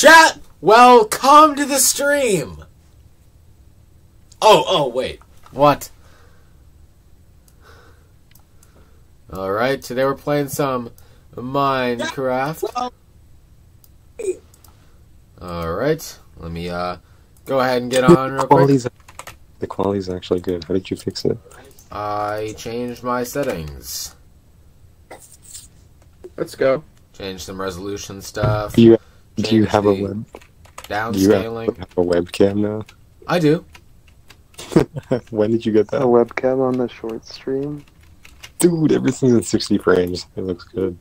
Chat, welcome to the stream. Oh, oh, wait. What? All right, today we're playing some Minecraft. All right, let me uh go ahead and get on real quick. the quality's actually good. How did you fix it? I changed my settings. Let's go. Change some resolution stuff. Do you do you have a the web? Do you have, Downscaling. have a webcam now? I do. when did you get that? A that? webcam on the short stream. Dude, everything's in 60 frames. It looks good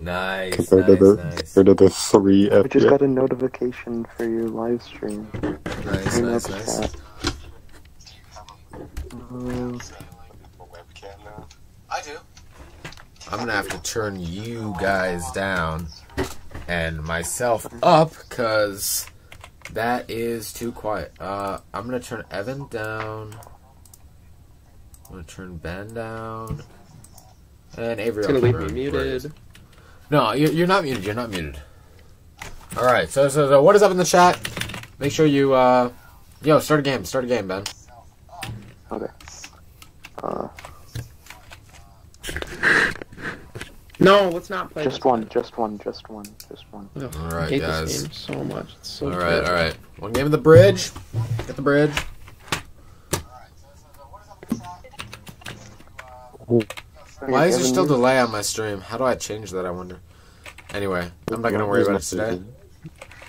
Nice, compared nice, to the nice, compared to the three I just got a notification for your live stream. nice, in nice, nice. chat. Um, I do. I'm gonna have to turn you guys down and myself up because that is too quiet. Uh, I'm gonna turn Evan down. I'm gonna turn Ben down. And Avery. It's gonna leave me muted. No, you're, you're not muted. You're not muted. All right. So, so, so, what is up in the chat? Make sure you, uh, yo, start a game. Start a game, Ben. okay. Uh, No, let's not play. just this. one, just one, just one, just one. Ugh, All I hate guys. this game so much. It's so All right, good. all right. One game of the bridge. Get the bridge. Why is there still delay on my stream? How do I change that? I wonder. Anyway, I'm not gonna worry about it today.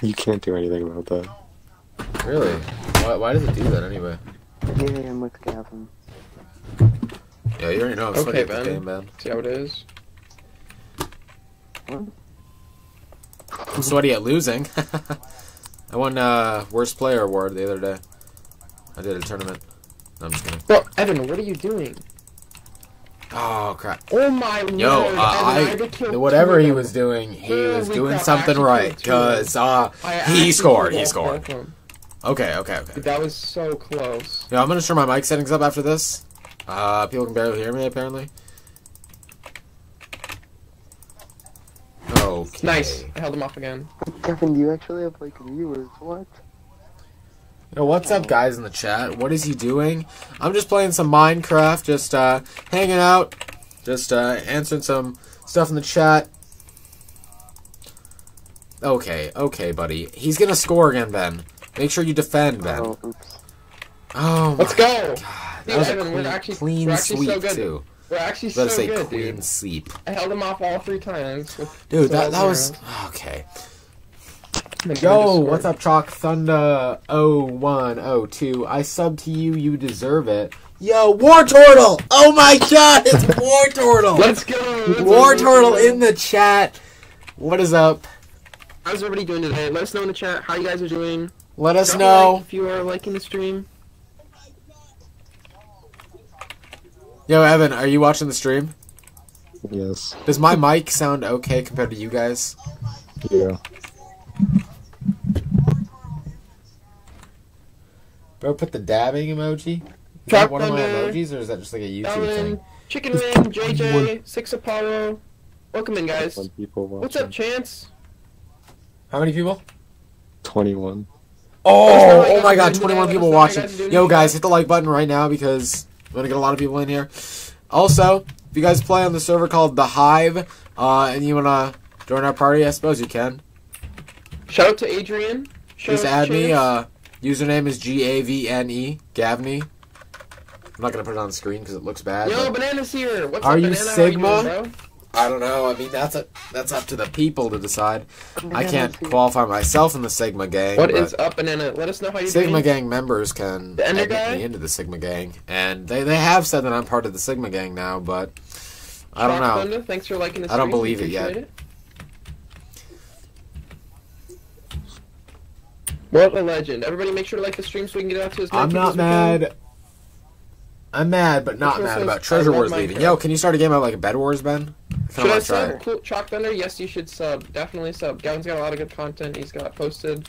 You can't do anything about that. Really? Why, why does it do that anyway? Yeah, I'm with Gaven. Yeah, you already know I'm Okay, sweaty at Ben. game, man. See how it is. I'm sweaty at losing. I won uh, worst player award the other day. I did a tournament. No, I'm just kidding. Bro, Evan, what are you doing? Oh crap. Oh my lord! Yo, uh, I I, had to kill two whatever he was doing, he Holy was doing crap, something right. killed two of them. Cause uh, he scored. He scored. Okay, okay, okay. Dude, that was so close. Yeah, I'm gonna turn my mic settings up after this. Uh, people can barely hear me apparently. Okay. Nice. I held him off again. Gaven, you actually have like viewers. What? Yo, what's up, guys in the chat? What is he doing? I'm just playing some Minecraft, just uh, hanging out, just uh, answering some stuff in the chat. Okay, okay, buddy. He's gonna score again, Ben. Make sure you defend, Ben. Oh, oops. Oh, Let's go. God. That Dude, was a Evan, we're clean, actually- clean we're actually so sweep good. too. We're actually I was about so to say good, clean dude. sweep, I held him off all three times. with dude. that, that was oh, okay. And then I Yo, what's up, Chalk Thunder 0102? I sub to you, you deserve it. Yo, War Turtle! Oh my god, it's War Turtle! Let's go. Let's War go. Turtle in the chat. What is up? How's everybody doing today? Let us know in the chat how you guys are doing. Let us Drop a like know. if you are liking the stream. Yo, Evan, are you watching the stream? Yes. Does my mic sound okay compared to you guys? Yeah. Bro, put the dabbing emoji. Is Drop that one of my emojis, or is that just like a YouTube Ellen, thing? Chicken Wing, JJ, Six Apollo. Welcome in, guys. When people watching. What's up, Chance? How many people? 21. Oh, Let us know how you oh my god, 21 people Let us know how watching. you guys are doing Yo, guys, hit the like button right now because we're gonna get a lot of people in here. Also, if you guys play on the server called The Hive, uh, and you wanna join our party, I suppose you can. Shout out to Adrian. Shout Just add me. Uh, username is G A V N E, Gavney. I'm not gonna put it on the screen because it looks bad. Yo, but- Banana's here. What's Are up, you Banana? Sigma? Doing, bro? I don't know. I mean, that's a, that's up to the people to decide. I can't qualify myself in the Sigma gang. What is but is up, Banana? Let us know how you're Sigma doing. gang members can The Ender guy? me into the Sigma gang, and they they have said that I'm part of the Sigma gang now, but I don't know. Thunder, thanks for liking the I don't believe it yet. Appreciate What a legend. Everybody make sure to like the stream so we can get out to as many I'm not as can. mad. I'm mad, but not mad about Treasure Wars leaving. Yo, can you start a game about like a Bed Wars, Ben? I Should I sub? Cool. Chalk Thunder? Yes, you should sub. Definitely sub. Gaven's got a lot of good content he's got posted.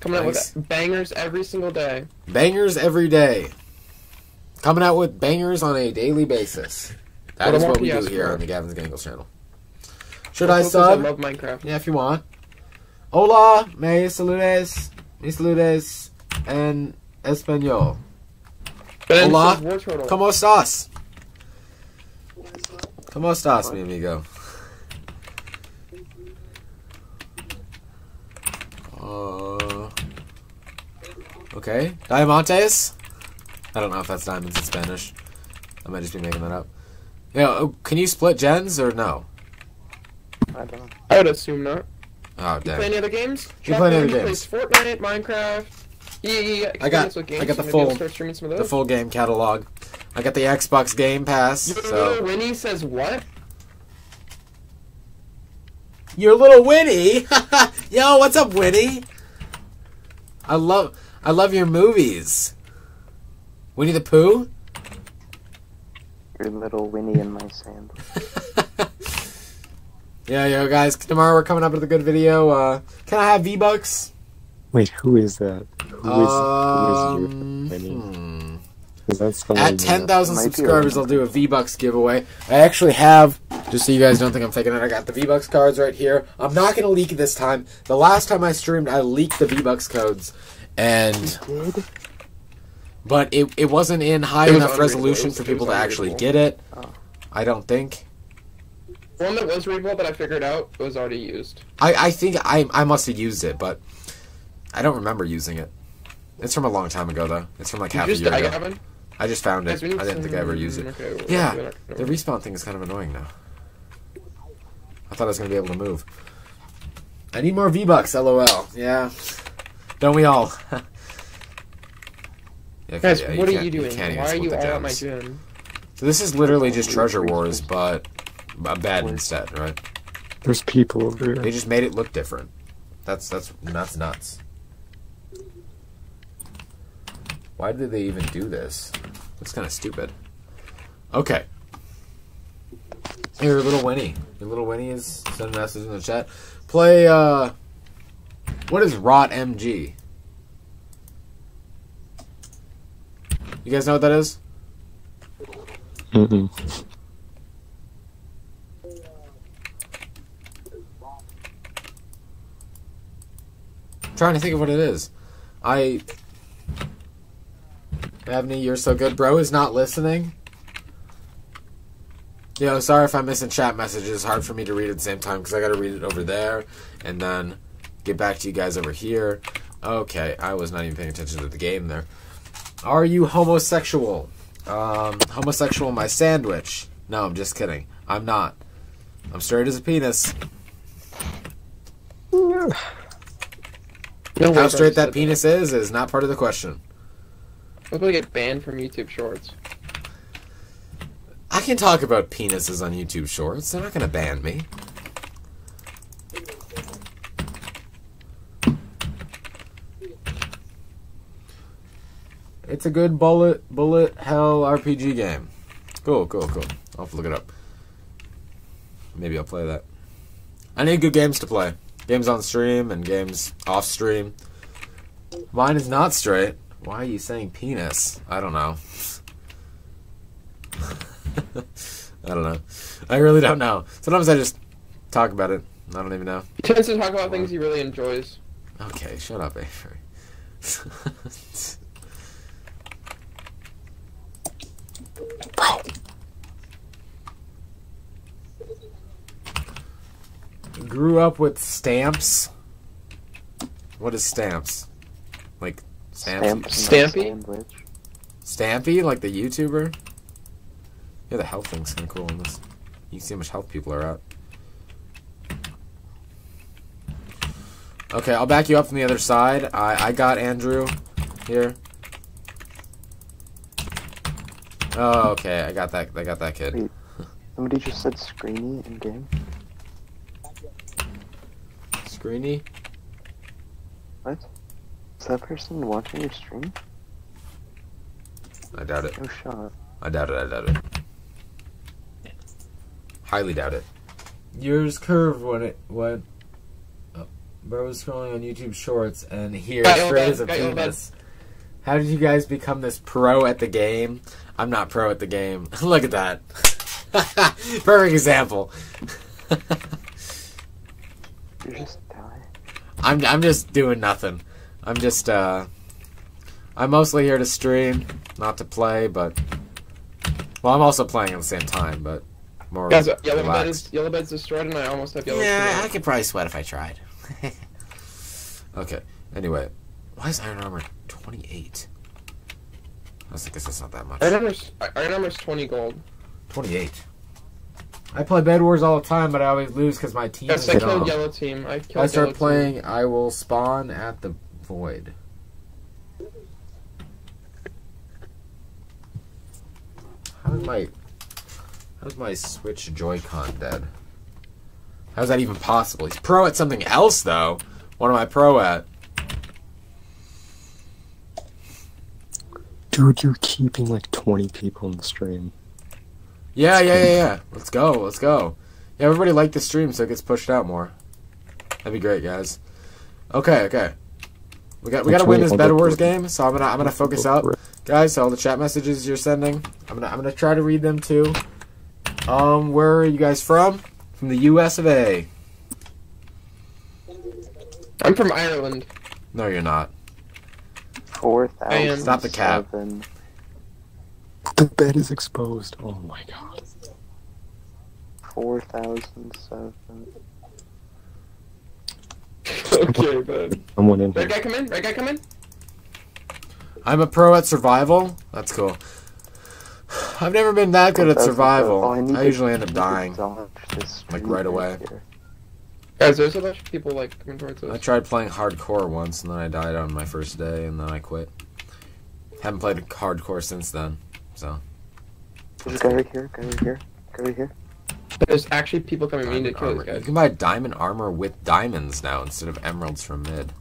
Coming Nice. out with bangers every single day. Bangers every day. Coming out with bangers on a daily basis. That What is more what we do here on the Gaven's Gangles channel. Should I sub? love Minecraft. Yeah, if you want. Hola, me saludes, me saludes en español. Hola. says War Turtle. ¿Cómo estás? ¿Cómo estás, mi amigo? Uh, okay. Diamantes? I don't know if that's diamonds in Spanish. I might just be making that up. Yeah, oh, can you split gens or no? I don't know. I would assume not. Oh, You play any other games? You play any other games? Plays Fortnite, Minecraft. Yeah, yeah, yeah. I got- games, I got the full- I'll start streaming some of The full game catalog. I got the Xbox Game Pass, Your so. little Winnie says what? Your little Winnie. Yo, what's up, Winnie? I love I love your movies. Winnie the Pooh? Your little Winnie in my sand. yeah, yo guys, tomorrow we're coming up with a good video. Uh can I have V-Bucks? Wait, who is that? Who is, Um, who is you? Winnie? hmm. Is that someone? At 10,000 subscribers, I'll do a V-Bucks giveaway. I actually have, just so you guys don't think I'm faking it, I got the V-Bucks cards right here. I'm not going to leak it this time. The last time I streamed, I leaked the V-Bucks codes. And, Did? but it, it wasn't in high It was enough resolution for people to actually get it. Oh. I don't think. The one that was readable that I figured out was already used. I, I think I, I must have used it, but I don't remember using it. It's from a long time ago, though. It's from like You half a just year I ago. haven't. I just found it. Guys, I didn't think I ever used it. Yeah, The respawn thing is kind of annoying now. I thought I was going to be able to move. I need more V-Bucks, lol. Yeah. Don't we all? Yeah, Guys, yeah, what are you doing? can't even Why are you the all at my gems. gym? So this is literally just treasure wars, but a bad instead, right? There's people over here. They just made it look different. That's that's that's nuts. Why did they even do this? That's kind of stupid. Okay. Here, little Winnie. Your little Winnie is sending a message in the chat. Play. uh... What is Rot MG? You guys know what that is? Mm-mm. I'm trying to think of what it is. I. Abney, you're so good. Bro is not listening. Yo, sorry if I'm missing chat messages. It's hard for me to read at the same time because I gotta read it over there and then get back to you guys over here. Okay, I was not even paying attention to the game there. Are you homosexual? Um, homosexual my sandwich. No, I'm just kidding. I'm not. I'm straight as a penis. No How straight that penis is is not part of the question. I'll probably get banned from YouTube Shorts. I can talk about penises on YouTube Shorts. They're not to ban me. It's a good bullet bullet hell RPG game. Cool, cool, cool. I'll have to look it up. Maybe I'll play that. I need good games to play. Games on stream and games off stream. Mine is not straight. Why are you saying penis? I don't know. I don't know. I really don't know. Sometimes I just talk about it. I don't even know. He tends to talk about things he really enjoys. Okay, shut up, Avery. Grew up with stamps. What is stamps? Like stamps? Stamp in my Stampy? Stampy, like the YouTuber. Yeah, the health thing's kind of cool in this. You can see how much health people are at. Okay, I'll back you up from the other side. I I got Andrew here. Oh, okay, I got that. I got that kid. Wait. Somebody just said screeny in game. Screeny. What? Is that person watching your stream? I doubt it. No shot. I doubt it. I doubt it. Highly doubt it. Yours curved when it when. Oh, bro was scrolling on YouTube Shorts and here Got you, straight as a got you, penis. How did you guys become this pro at the game? I'm not pro at the game. Look at that. Perfect example. You're just die. I'm I'm just doing nothing. I'm just uh I'm mostly here to stream, not to play, but well, I'm also playing at the same time, but more Guys, yellow bed is yellow bed's destroyed, and I almost have yellow. Yeah, I could probably sweat if I tried. okay. Anyway, why is iron armor 28? I guess that's not that much. Iron armor's iron armor's twenty gold. 28. I play Bed Wars all the time, but I always lose because my team Yes, is I killed yellow team. I killed I start playing, I will spawn at the void. How's my how's my Switch Joy-Con dead? How's that even possible? He's pro at something else though. What am I pro at? Dude, you're keeping like 20 people in the stream. Yeah, yeah, yeah, yeah. Let's go, let's go. Yeah, everybody like the stream so it gets pushed out more. That'd be great, guys. Okay, okay. We got we gotta win this Actually, Bed Wars game, so I'm gonna I'm gonna focus up. Guys, so all the chat messages you're sending, I'm gonna I'm gonna try to read them too. Um, where are you guys from? From the US of A. I'm from Ireland. No, you're not. Four thousand. Stop the cap. The bed is exposed. Oh my god. Four thousand seven. okay, bud. Someone in Red here. guy come in. Red guy come in. I'm a pro at survival. That's cool. I've never been that good at survival. Oh, need I usually end up dying. Like, right away. here. Guys, there's a bunch of people like coming towards us. I tried playing hardcore once and then I died on my first day and then I quit. Haven't played hardcore since then. So There's a guy right here. Guy right here. Guy right here. There's actually people coming in to diamond kill armor. these You can buy diamond armor with diamonds now instead of emeralds from mid.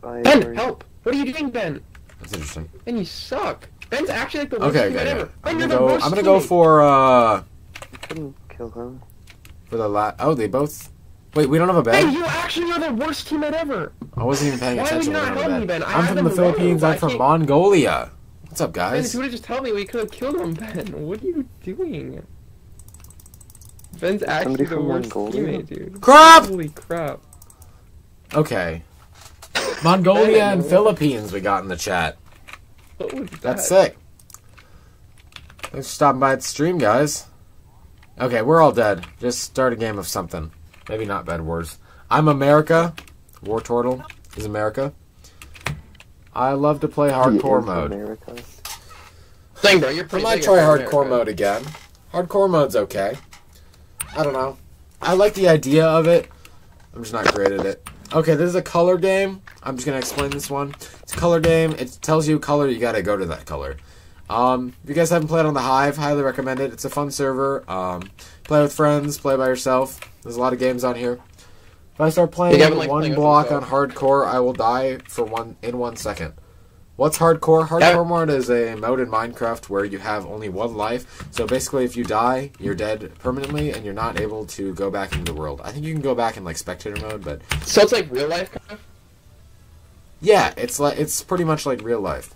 By Ben, where- help! What are you doing, Ben? That's interesting. Ben, you suck. Ben's actually like the worst Okay, teammate okay, ever. okay. Ben, I'm you're gonna the go. worst I'm gonna go for uh couldn't kill him. for the la. Oh, they both. Wait, we don't have a Ben, bed. you actually are the worst teammate ever. I wasn't even paying Why would attention. you when not we don't help me. Ben? I I'm from the Philippines. Rome. I'm from Mongolia. What's up, Ben, if guys? you would have just told me, we could have killed him, Ben. What are you doing? Ben's actually Somebody the from worst Mongolia? teammate, dude. Crap! Holy crap. Okay. Mongolia and Philippines. We got in the chat. What was that? That's sick. Thanks for stopping by the stream, guys. Okay, we're all dead. Just start a game of something. Maybe not Bed Wars. I'm America. War Turtle is America. I love to play hardcore is mode. America. Dang, bro, you're I pretty might try hardcore there, mode again. Hardcore mode's okay. I don't know. I like the idea of it. I'm just not great at it. Okay, this is a color game. I'm just gonna explain this one. It's a color game. It tells you color. You gotta go to that color. Um, if you guys haven't played on the Hive, highly recommend it. It's a fun server. Um, play with friends, play by yourself. There's a lot of games on here. If I start playing Yeah, likes one playing block on hardcore, I will die for one in one second. What's hardcore? Hardcore mode is a mode in Minecraft where you have only one life. So basically, if you die, you're dead permanently, and you're not able to go back into the world. I think you can go back in like spectator mode, but So it's like real life kind of? yeah, it's like it's pretty much like real life,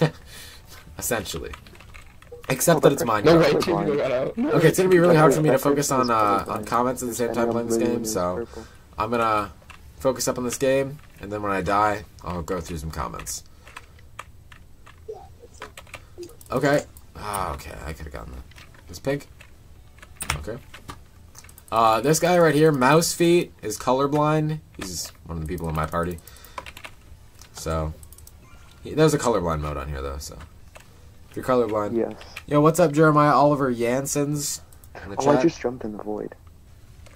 essentially. Except that it's Minecraft. No way, out. Okay, it's gonna be really hard for me to focus on uh, on comments at the same time playing this game. So. I'm gonna focus up on this game, and then when I die, I'll go through some comments. Okay. Ah, okay. I could have gotten that. This pink. Okay. Uh, this guy right here, Mouse Feet, is colorblind. He's one of the people in my party. So, he, there's a colorblind mode on here though. So, if you're colorblind, Yes. yo, what's up, Jeremiah Oliver Yansons? In the Oh, I just jumped in the void.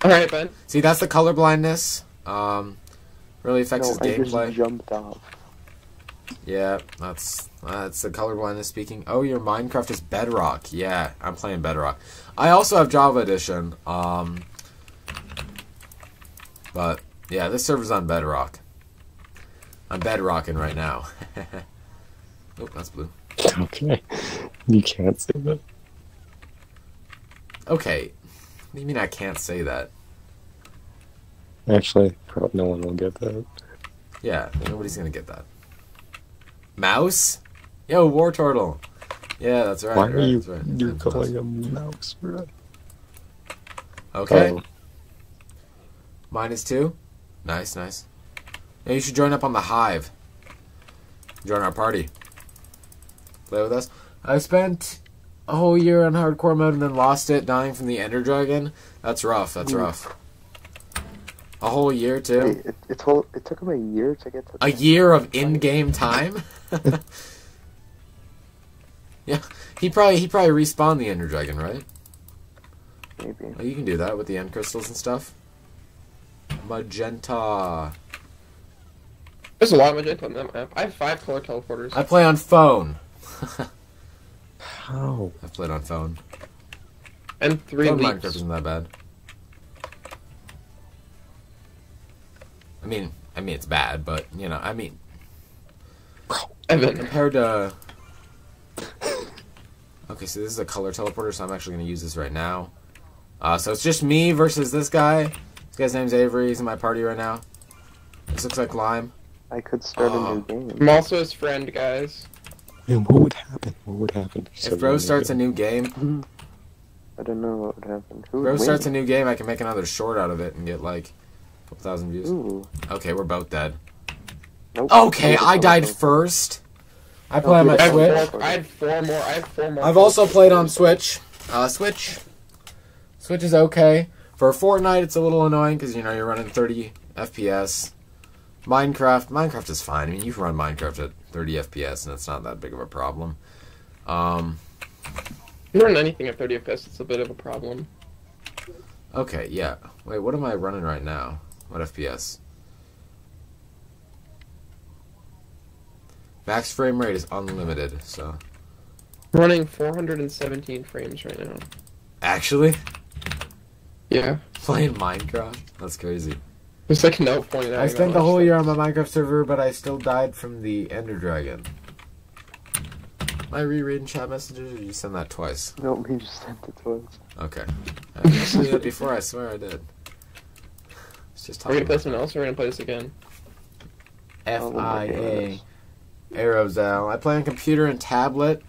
Alright, Ben. See, that's the colorblindness. Um, really affects No, his I gameplay. just jumped off. Yeah, that's that's the colorblindness speaking. Oh, your Minecraft is Bedrock. Yeah, I'm playing Bedrock. I also have Java Edition. Um, but yeah, this server's on Bedrock. I'm bedrocking right now. oh, that's blue. Okay. You can't say that. Okay, what do you mean I can't say that? Actually, probably no one will get that. Yeah, nobody's gonna get that. Mouse? Yo, War Turtle. Yeah, that's right. Why are right, you that's right. you're That's calling a mouse, bro? Okay. Oh, Minus two. Nice, nice. Yeah, you should join up on the Hive. Join our party. Play with us. I spent a whole year on hardcore mode and then lost it, dying from the Ender Dragon. That's rough. That's Ooh. rough. A whole year too. Wait, it, it, told, it took him a year to get to A the- year of in-game time. yeah, he probably he probably respawned the Ender Dragon, right? Maybe. Oh, you can do that with the end crystals and stuff. Magenta. There's a lot of magenta on that map. I have five color teleporters. I play on phone. How? I've played on phone. and three Phone leaps. Minecraft isn't that bad. I mean, I mean it's bad, but you know, I mean Evan. compared to. Okay, so this is a color teleporter, so I'm actually going to use this right now. Uh, so it's just me versus this guy. This guy's name's Avery. He's in my party right now. This looks like Lime. I could start Oh. a new game. I'm also his friend, guys. Man, what would happen? What would happen? If Bro starts a new game, I don't know what would happen. Who Bro starts a new game, I can make another short out of it and get like a couple thousand views. Ooh. Okay, we're both dead. Nope. Okay, I died first. I play on my I Switch. four, I had four more. I had four more. I've also played on Switch. Uh, Switch. Switch is okay. For Fortnite, it's a little annoying because you know you're running 30 FPS. Minecraft, Minecraft is fine. I mean, you can run Minecraft at 30 FPS, and it's not that big of a problem. Um, If you run anything at 30 FPS, it's a bit of a problem. okay, yeah. Wait, what am I running right now? What FPS? Max frame rate is unlimited, so running 417 frames right now. actually Yeah. playing Minecraft. That's crazy. There's like no point. I spent the whole year on my Minecraft server, but I still died from the Ender Dragon. Am I rereading chat messages, or did you send that twice? Nope, he just sent it to us. Okay. I didn't see that before, I swear I did. It's just Are we talking gonna play something else or are we gonna play this again? F I A oh Aerosal. I play on computer and tablet.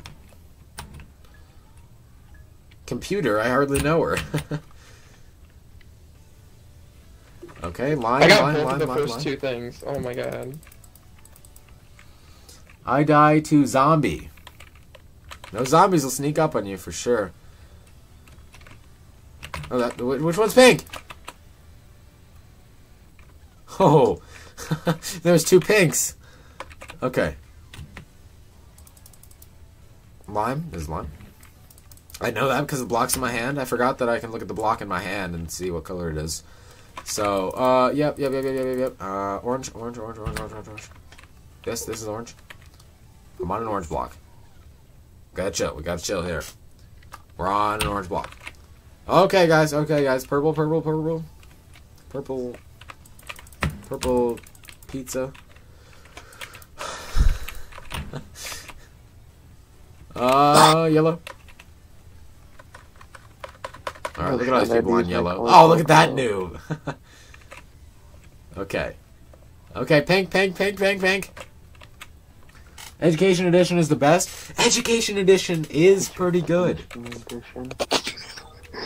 Computer, I hardly know her. okay, line, I got line, both line, of the line, first line. two things. Oh my god. I die to zombie. No zombies will sneak up on you for sure. Oh, that which one's pink? Oh, there's two pinks. Okay. Lime is lime. I know that because the block's in my hand. I forgot that I can look at the block in my hand and see what color it is. So, uh, yep, yep, yep, yep, yep, yep, yep. Uh, orange, orange, orange, orange, orange, orange, orange. This, this is orange. I'm on an orange block. Gotta chill. We gotta chill here. We're on an orange block. Okay, guys. Okay, guys. Purple, purple, purple. Purple. Purple pizza. uh, yellow. Alright, look at all these people on yellow. Oh, look at that noob. okay. Okay, pink, pink, pink, pink, pink. Education Edition is the best. Education Edition is pretty good.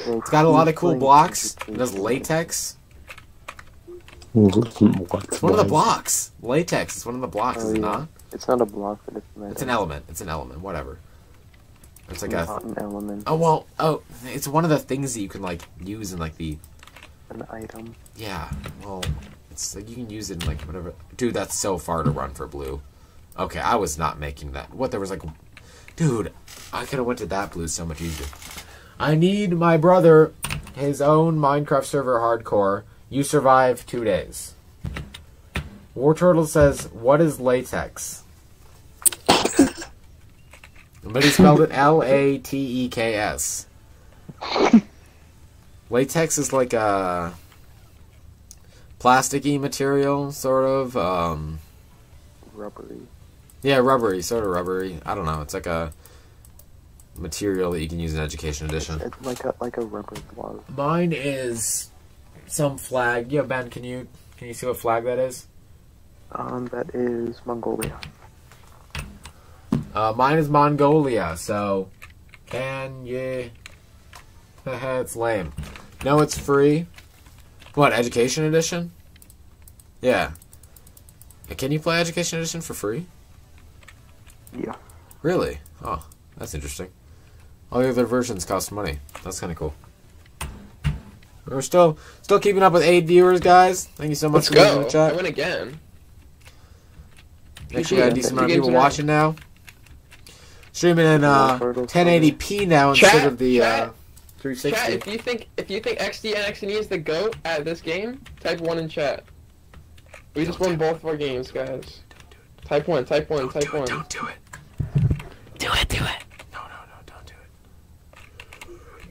It's got a lot of cool blocks. It does latex. What? It's one of the blocks. Latex is one of the blocks, is Oh, it yeah. not? It's not a block, but it's metal. It's an element. It's an element. Whatever. It's like a. not an element. Oh well. Oh, it's one of the things that you can like use in like the. An item. Yeah. Well, it's like you can use it in like whatever. Dude, that's so far to run for blue. Okay, I was not making that. What there was like, dude, I could have went to that blue so much easier. I need my brother his own Minecraft server hardcore. You survive two days. War Turtle says, "What is latex?" but he spelled it L A T E K S. Latex is like a plasticky material, sort of. Um, Rubbery. yeah, rubbery, sort of rubbery. I don't know. It's like a material that you can use in Education Edition. It's like a like a rubber glove. Mine is some flag. Yeah, Ben, can you can you see what flag that is? Um, that is Mongolia. Uh, mine is Mongolia. So, can you? it's lame. No, it's free. What Education Edition? Yeah. Can you play Education Edition for free? Yeah. Really? Oh, that's interesting. All the other versions cost money. That's kind of cool. We're still still keeping up with eight viewers, guys. Thank you so much Let's for being in go. the I chat. win again. Make sure you got a GG. decent amount of people in watching now. Streaming in uh, 1080p now instead of the chat, uh, 360. Chat, if you think if you think XD and XNE is the goat at this game, type one in chat. We just won both of our games, guys. Type one, type one, type one. Don't do it. Do it, do it. No, no, no, don't do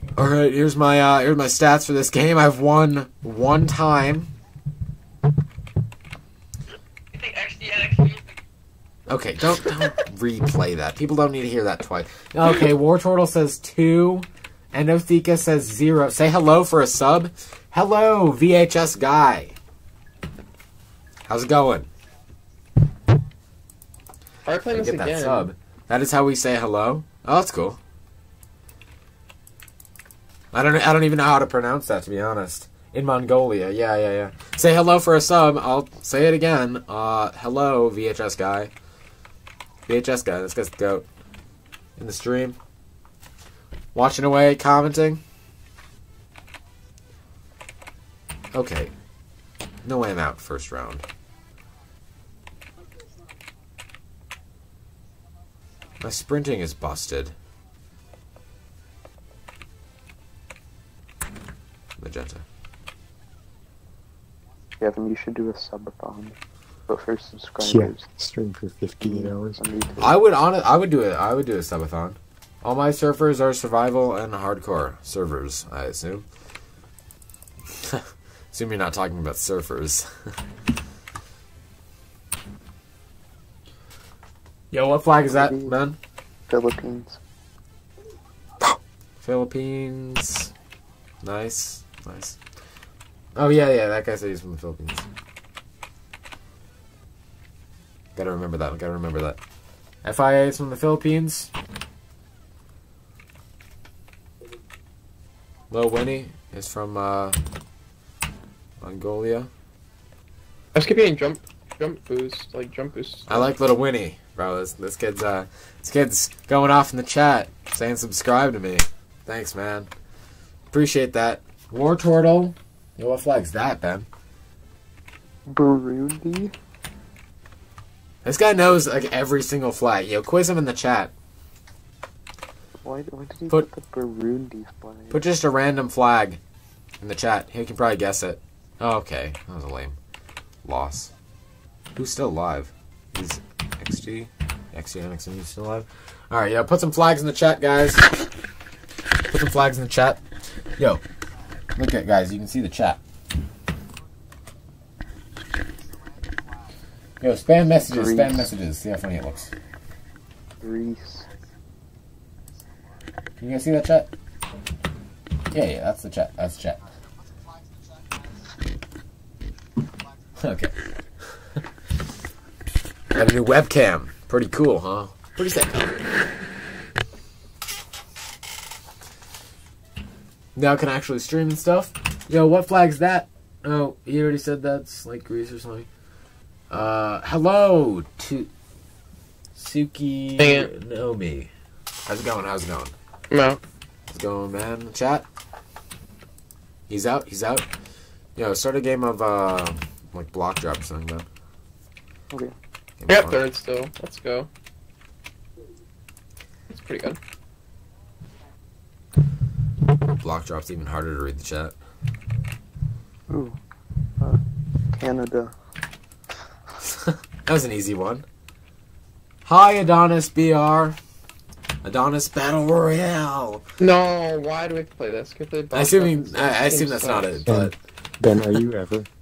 it. All right, here's my uh, here's my stats for this game. I've won one time. Okay, don't don't replay that. People don't need to hear that twice. Okay, War Turtle says two. Endotheka says zero. Say hello for a sub. Hello, VHS guy. How's it going? Are we playing this Get that sub. That is how we say hello. Oh, that's cool. I don't. I don't even know how to pronounce that, to be honest. In Mongolia, yeah, yeah, yeah. Say hello for a sub. I'll say it again. Uh, hello, VHS guy. VHS guy. This guy's the goat. In the stream, watching away, commenting. Okay. No way I'm out first round. My sprinting is busted. Magenta. Kevin, you should do a subathon. But for subscribers. Yeah, subscribers. stream for 15 hours. I would on I would do it. I would do a subathon. All my surfers are survival and hardcore servers. I assume. assume you're not talking about surfers. Yo, what flag is that, man? Philippines. Philippines. Nice, nice. Oh yeah, yeah. That guy said he's from the Philippines. Gotta remember that. Gotta remember that. FIA is from the Philippines. Low Winnie is from uh, Mongolia. I just keep getting jump, jump boost, like jump boost. I like Little Winnie, bro. This, this kid's uh, this kid's going off in the chat saying subscribe to me. Thanks, man. Appreciate that. War Turtle. Yo, what flag's that, Ben? Burundi? This guy knows like every single flag. Yo, quiz him in the chat. Why, why did he Put- put, the Burundi flag? Put just a random flag in the chat. He can probably guess it. Oh, okay, that was a lame loss. Who's still alive? Is XG? XG and XG still alive? All right, yeah. Put some flags in the chat, guys. Put some flags in the chat. Yo, look at guys. You can see the chat. Yo, spam messages. Spam messages. See how funny it looks. Greece. Can you guys see that chat? Yeah, yeah, that's the chat. That's the chat. Okay. Got a new webcam. Pretty cool, huh? Pretty sick. Now can actually stream and stuff. Yo, what flag's that? Oh, you already said that's like Greece or something. Uh, hello to Suki Dang it. Nomi. How's it going? How's it going? No. How's it going, man? Chat. He's out. He's out. Yo, start a game of uh, like block drop or something, man. Okay. Game of I got fun. third still. Let's go. It's pretty good. Block drop's even harder to read the chat. Ooh. Uh, Canada. that was an easy one. Hi, Adonis BR. Adonis Battle Royale. No, why do we have to play this? Could they I assume I, I assume that's not it, but Ben, are you ever?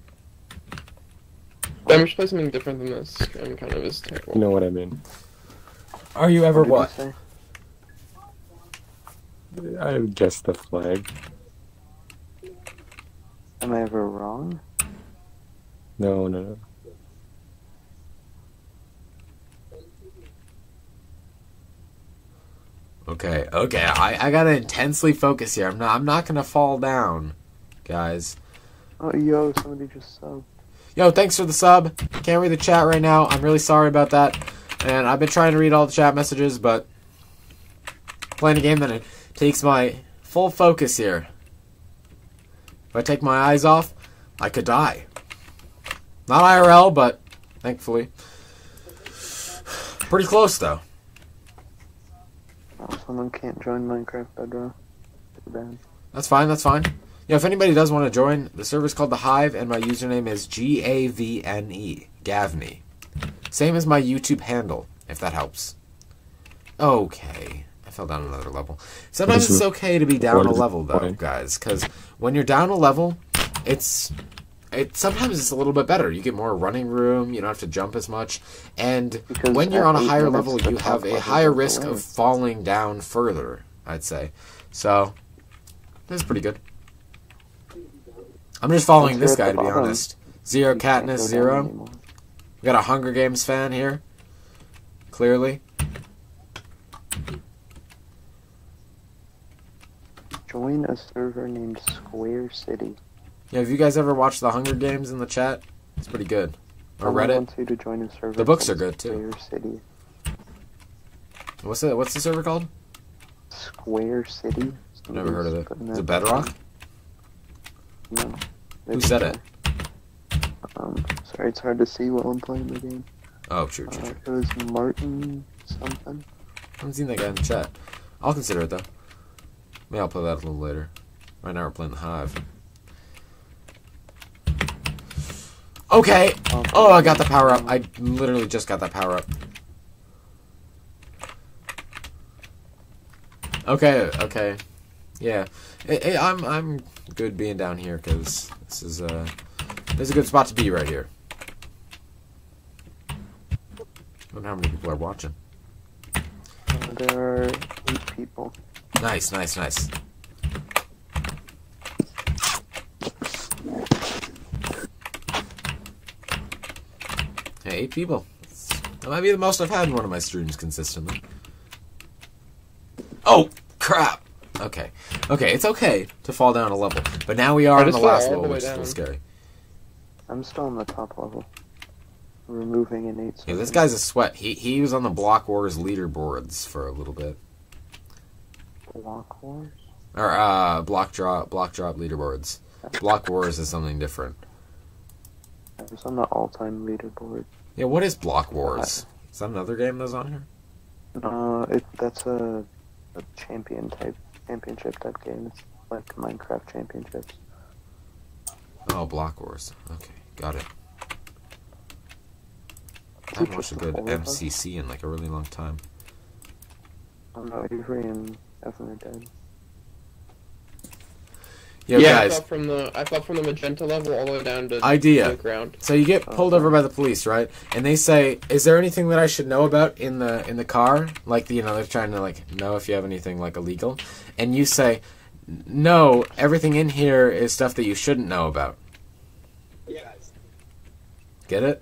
Ben, we should play something different than this. I'm kind of is terrible. You know what I mean. are you ever did what? You say? I guess the flag. Am I ever wrong? No, no, no. Okay, okay. I, I gotta intensely focus here. I'm not I'm not gonna fall down, guys. Oh, yo, somebody just subbed. Yo, thanks for the sub. Can't read the chat right now. I'm really sorry about that. And I've been trying to read all the chat messages, but playing a game that it takes my full focus here. If I take my eyes off, I could die. Not IRL, but thankfully. Pretty close, though. Oh, someone can't join Minecraft Bedrock. That's fine, that's fine. Yeah, if anybody does want to join, the server's called The Hive, and my username is G A V N E. Gavney. Same as my YouTube handle, if that helps. Okay. I fell down another level. Sometimes it's okay to be down a level, though, guys, because when you're down a level, it's. It sometimes it's a little bit better. You get more running room. You don't have to jump as much, and Because when you're on a higher level, you have a higher risk of falling down further. I'd say, so this is pretty good. I'm just following this guy to be honest. Zero You Katniss Zero. We got a Hunger Games fan here. Clearly. Join a server named Square City. Yeah, have you guys ever watched the Hunger Games in the chat? It's pretty good. Or Someone Reddit. wants you to join a server The books are good, too. Square City. What's the what's the server called? Square City. I've never heard of it. Is it Bedrock? No. Who said it? Um, sorry, it's hard to see while I'm playing the game. Oh, true, true, Uh, true. it was Martin something. I haven't seen that guy in the chat. I'll consider it though. Maybe I'll play that a little later. Right now we're playing the Hive. Okay. Oh, I got the power up. I literally just got that power up. Okay, okay, yeah. I'm I'm good being down here because this is uh this is a good spot to be right here. I wonder how many people are watching. There are eight people. Nice, nice, nice. Hey, eight people. That might be the most I've had in one of my streams consistently. Oh, crap! Okay. Okay, it's okay to fall down a level. But now we are on the last the level, which is a little scary. I'm still on the top level. Removing eight. Yeah, this guy's a sweat. He he was on the Block Wars leaderboards for a little bit. Block Wars. Or uh block drop block drop leaderboards. Block Wars is something different. I was on the all-time leaderboard. Yeah, what is Block Wars? Is that another game that's on here? Uh, it that's a, a champion type championship type game. It's like Minecraft championships. Oh, Block Wars. Okay, got it. I haven't watched a good the four of us? MCC in like a really long time. Oh no, Avery and Evan are dead. Yo, yeah, I guys, fell from the I fell from the magenta level all the way down to Idea. the ground. so you get pulled oh. over by the police, right? And they say, "Is there anything that I should know about in the in the car?" Like, you know, they're trying to like know if you have anything like illegal, and you say, "No, everything in here is stuff that you shouldn't know about." Get it?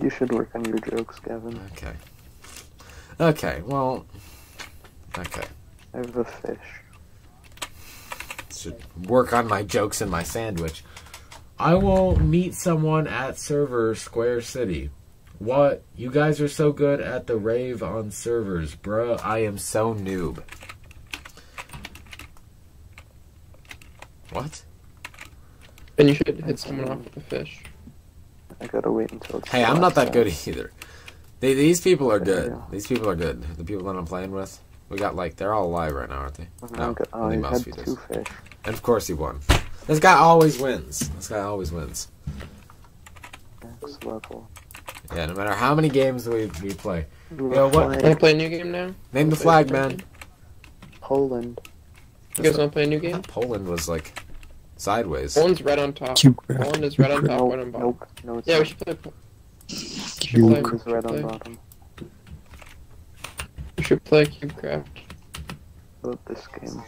You should work on your jokes, Gaven. Okay. Okay. Well. Okay. I have a fish. should work on my jokes and my sandwich. I will meet someone at server Square City. What? You guys are so good at the rave on servers, bro. I am so noob. What? Then you should hit someone off with a fish. I gotta wait until it's. Hey, I'm not that round. good either. They, these people are good. These people are good. The people that I'm playing with, we got like they're all alive right now, aren't they? Mm-hmm. Oh, No, God. oh only I Mouse had Feed two is. fish. And of course he won. This guy always wins. This guy always wins. Next level. Yeah, no matter how many games we we play. Ooh, Yo, what- flag. Wanna play a new game now? Name the flag, man. Poland. You guys wanna play a new game? Poland was like sideways. Poland's red on top. Poland is red on top, Nope, white on bottom. nope, no, it's Yeah, we not. should play. Po- we should play, Poland is red on play- bottom. We should play CubeCraft. Love this game.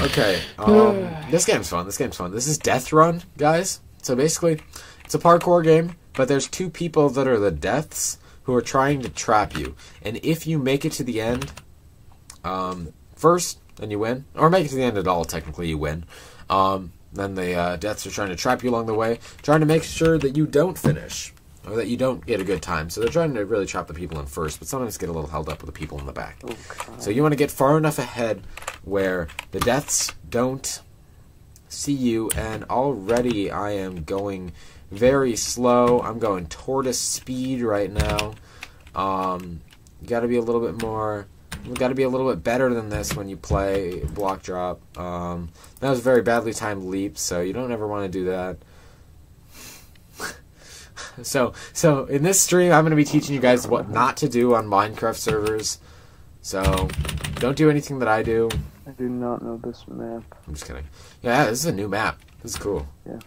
Okay. Um, this game's fun. This game's fun. This is Death Run, guys. So basically, it's a parkour game, but there's two people that are the deaths who are trying to trap you. And if you make it to the end, um, first, then you win. Or make it to the end at all, technically, you win. Um, then the uh, deaths are trying to trap you along the way, trying to make sure that you don't finish or that you don't get a good time. So they're trying to really trap the people in first, but sometimes get a little held up with the people in the back. Okay. So you want to get far enough ahead where the deaths don't see you, and already I am going very slow. I'm going tortoise speed right now. Um, you got to be a little bit more. Got to be a little bit better than this when you play block drop. Um, that was a very badly timed leap, so you don't ever want to do that. So, so in this stream, I'm going to be teaching you guys what not to do on Minecraft servers. So, don't do anything that I do. I do not know this map. I'm just kidding. Yeah, this is a new map. This is cool. Yeah.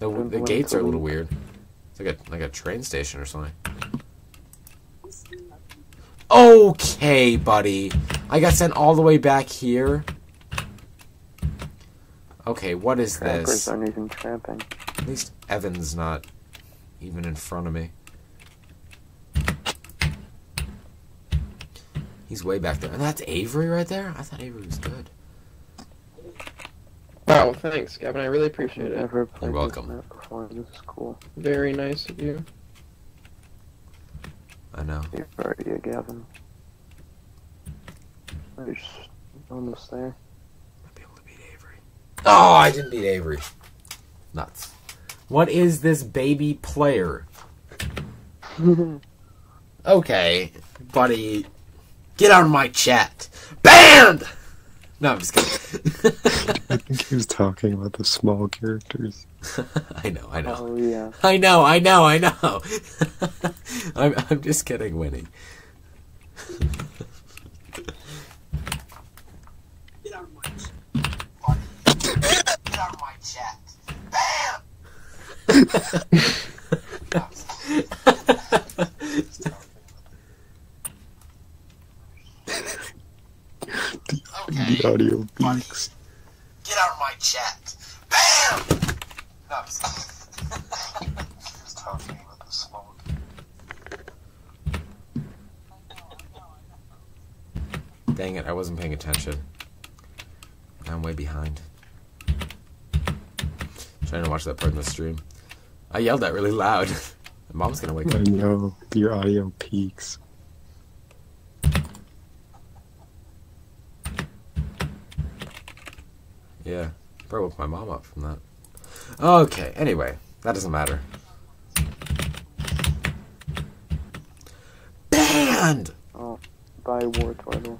The, the gates are a little weird. It's like a like a train station or something. Okay, buddy. I got sent all the way back here. Okay, what is Trappers this? aren't even trapping. At least Evan's not even in front of me. He's way back there. And that's Avery right there? I thought Avery was good. Wow, thanks, Gavin. I really appreciate I've it. never played welcome. this before. This is cool. Very nice of you. I know. You're already a Gavin. You're just almost there. Might be able to beat Avery. Oh, I didn't beat Avery. Nuts. What is this baby player? Okay, buddy. Get out of my chat. Banned! No, I'm just kidding. I think he was talking about the small characters. I know, I know. oh yeah. I know, I know, I know. I'm, I'm just kidding, Winnie. Get out of my Get out of my chat. Bam! The audio peaks. Get out of my chat. Bam! No, I'm He was talking about the smoke. Dang it, I wasn't paying attention. I'm way behind. Trying to watch that part in the stream. I yelled that really loud. Mom's gonna wake I up. know your audio peaks. Yeah, probably woke my mom up from that. Okay, anyway, that doesn't matter. Banned! Oh, By War Turtle.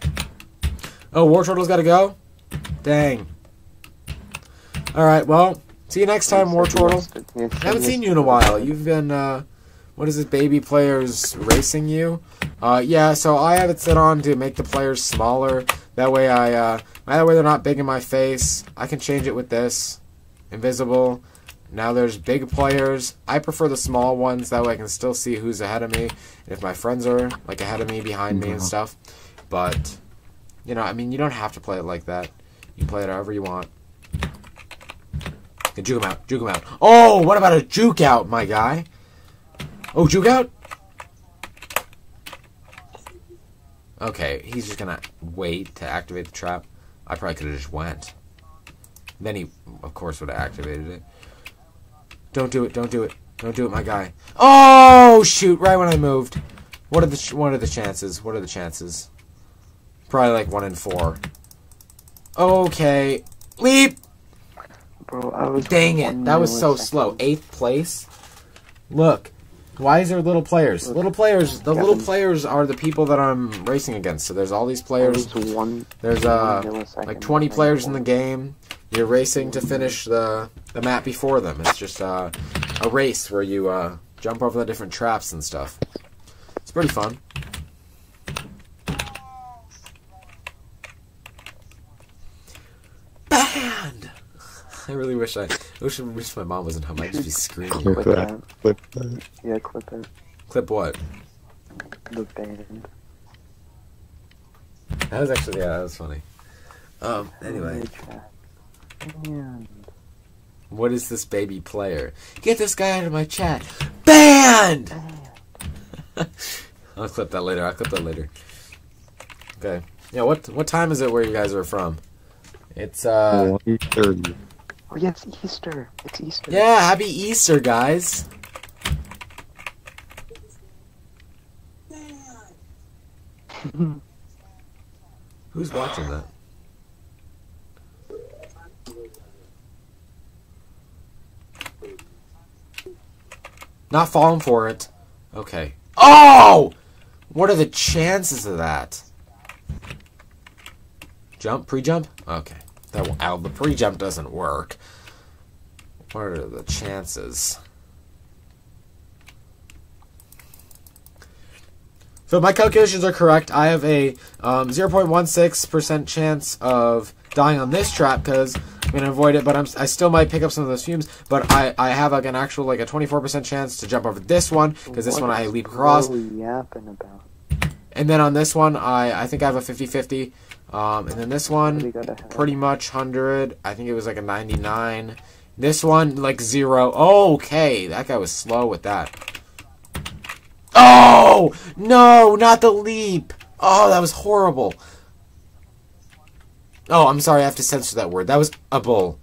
Oh, War Turtle's gotta go? Dang. Alright, well, see you next time, War Turtle. I haven't seen you in a while. You've been, uh, what is it, baby players racing you? Uh, yeah, so I have it set on to make the players smaller. That way I, uh, that way they're not big in my face. I can change it with this. Invisible. Now there's big players. I prefer the small ones. That way I can still see who's ahead of me. And if my friends are, like, ahead of me, behind me and Mhm. stuff. But, you know, I mean, you don't have to play it like that. You can play it however you want. Okay, juke him out. Juke him out. Oh, what about a juke out, my guy? Oh, juke out? Okay, he's just gonna wait to activate the trap. I probably could have just went. Then he, of course, would have activated it. Don't do it. Don't do it. Don't do it, my guy. Oh shoot! Right when I moved. What are the what are the chances? What are the chances? Probably like one in four. Okay, leap. Bro, I was. Dang it! That was so slow. Eighth place. Look, why is there little players? Look, Little players. The little players are the people that I'm racing against. So there's all these players. one. There's uh like 20 players in the game. You're racing to finish the the map before them. It's just uh, a race where you uh, jump over the different traps and stuff. It's pretty fun. Banned. I really wish I, I wish, I wish my mom wasn't home. I'd just be screaming. Clip Clip that. that. Clip that. Yeah, clip it. Clip what? The band. That was actually yeah, that was funny. Um. Anyway. And What is this baby player? Get this guy out of my chat. Banned! I'll clip that later. I'll clip that later. Okay. Yeah, what what time is it where you guys are from? It's uh One thirty. Oh yeah, it's Easter. It's Easter. yeah, happy Easter, guys. Who's watching that? Not falling for it. Okay. Oh! What are the chances of that? Jump? Pre-jump? Okay. That will, ow, the pre-jump doesn't work. What are the chances? So my calculations are correct. I have a um, 0.16% chance of dying on this trap because I'm gonna avoid it, but I'm, I still might pick up some of those fumes. But I, I have like an actual like a 24% chance to jump over this one because this What one I leap across. What are we yapping about? And then on this one, I, I think I have a 50-50. Um, and then this What do you one, pretty much 100. I think it was like a 99. This one, like zero. Okay, that guy was slow with that. Oh! No, not the leap! Oh, that was horrible. Oh, I'm sorry, I have to censor that word. That was a bull.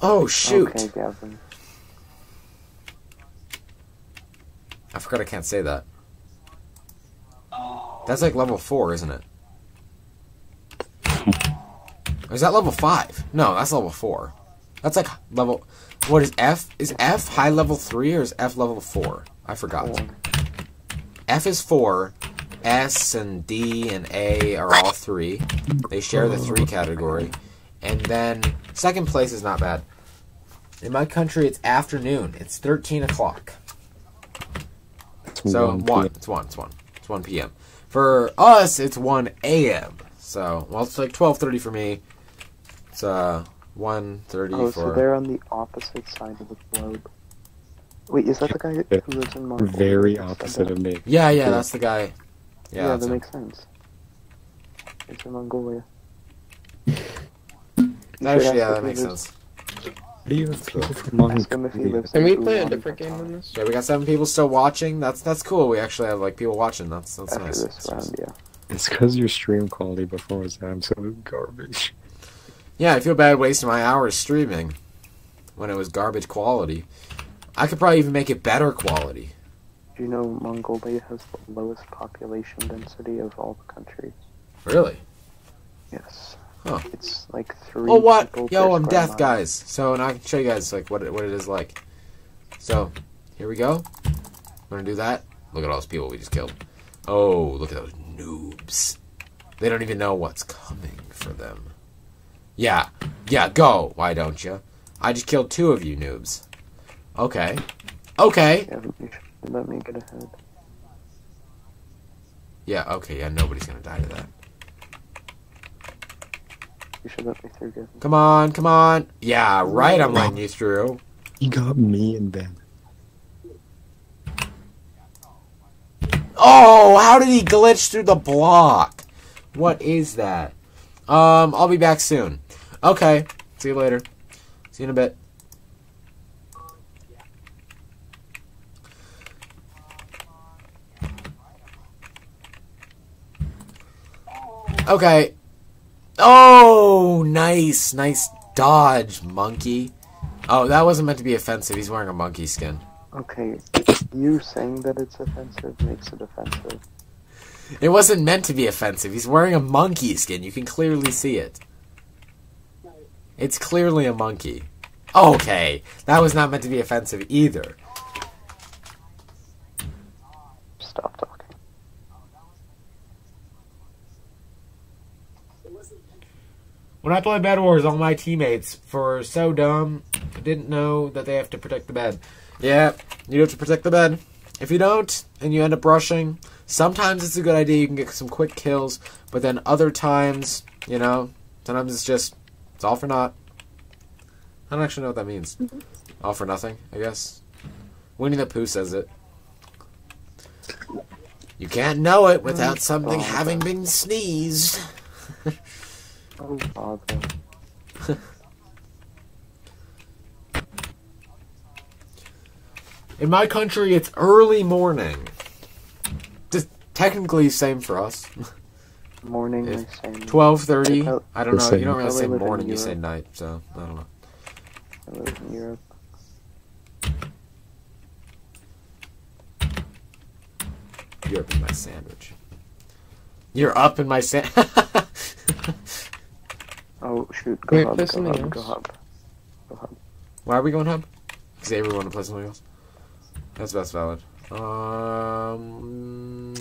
Oh, shoot. Okay, Gavin. I forgot I can't say that. That's like level 4, isn't it? Is that level 5? No, that's level 4. That's like level. What is F? Is F high level 3 or is F level 4? I forgot. Four. F is 4. S and D and A are all 3. They share the 3 category. And then second place is not bad. In my country, it's afternoon. It's 13 o'clock. So 1 one, it's one, it's one, it's one p.m. For us, it's one a.m. So well, it's like twelve thirty for me. It's uh one thirty Oh, so for. they're on the opposite side of the globe. Wait, is that the guy who lives in Mongolia? Very opposite of me. Yeah, yeah, that's the guy. Yeah, Yeah, that him. makes sense. It's in Mongolia. That should actually, yeah, that makes sense. Do you have people from Ask him if he Mongolia? Can we play a different game than this? Yeah, we got seven people still watching. That's that's cool. We actually have like people watching. That's that's After nice. this round, yeah. It's because your stream quality before was absolute garbage. Yeah, I feel bad wasting my hours streaming when it was garbage quality. I could probably even make it better quality. Do you know Mongolia has the lowest population density of all the countries? Really? Yes. Huh. It's like three. Oh what? people Yo, I'm square deaf, mile. guys. So and I can show you guys like what it, what it is like. So here we go. We're gonna do that. Look at all those people we just killed. Oh, look at those noobs. They don't even know what's coming for them. Yeah, yeah, go. Why don't you? I just killed two of you noobs. Okay, okay. Yeah, let me get ahead. Yeah, okay. Yeah, nobody's gonna die to that. You should let me through, Gavin. Come on, come on. Yeah, right. I'm letting you through. He got me and Ben. Oh, how did he glitch through the block? What is that? Um, I'll be back soon. Okay, see you later. See you in a bit. Okay. Oh, nice, nice dodge, monkey. Oh, that wasn't meant to be offensive. He's wearing a monkey skin. Okay, you saying that it's offensive makes it offensive. It wasn't meant to be offensive. He's wearing a monkey skin. You can clearly see it. It's clearly a monkey. Okay, that was not meant to be offensive either. Stop talking. When I play Bed Wars, all my teammates for so dumb didn't know that they have to protect the bed. Yeah, you have to protect the bed. If you don't, and you end up rushing, sometimes it's a good idea. You can get some quick kills, but then other times, you know, sometimes it's just it's all for naught. I don't actually know what that means. Mm-hmm. All for nothing, I guess. Winnie the Pooh says it. You can't know it without oh, something having been sneezed. Oh, In my country, it's early morning. Just technically, same for us. Morning, If- I. Twelve thirty. I- I don't The know. You don't really say morning. You say night. So I don't know. I live in Europe. You're up in my sandwich. You're up in my sand. Oh shoot! Go Wait, hub. play Go hub. Go hub. Go hub. Why are we going hub? Xavier want to play something else. That's that's valid. Um,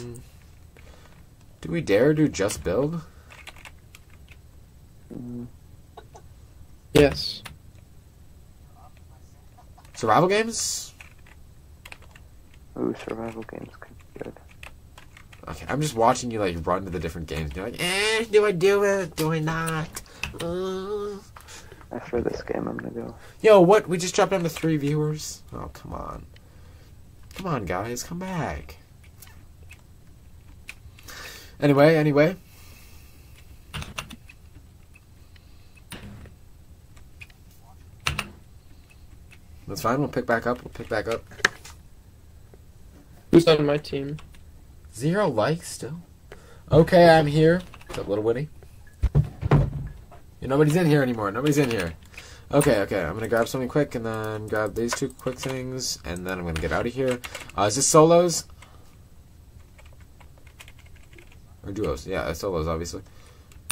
do we dare do just build? Yes. Survival games? ooh, survival games could be good. Okay, I'm just watching you like run to the different games. You're like, eh, do I do it? Do I not? Uh. After this game, I'm gonna go. Yo, what? We just dropped down to three viewers? Oh, come on. Come on, guys, come back. Anyway, anyway. That's fine, we'll pick back up, we'll pick back up. Who's on my team? Zero likes still? Okay, I'm here. What's up, Little Witty? Yeah, nobody's in here anymore. Nobody's in here. Okay, okay. I'm gonna grab something quick and then grab these two quick things and then I'm gonna get out of here. Uh, is this solos? Or duos? Yeah, it's solos, obviously.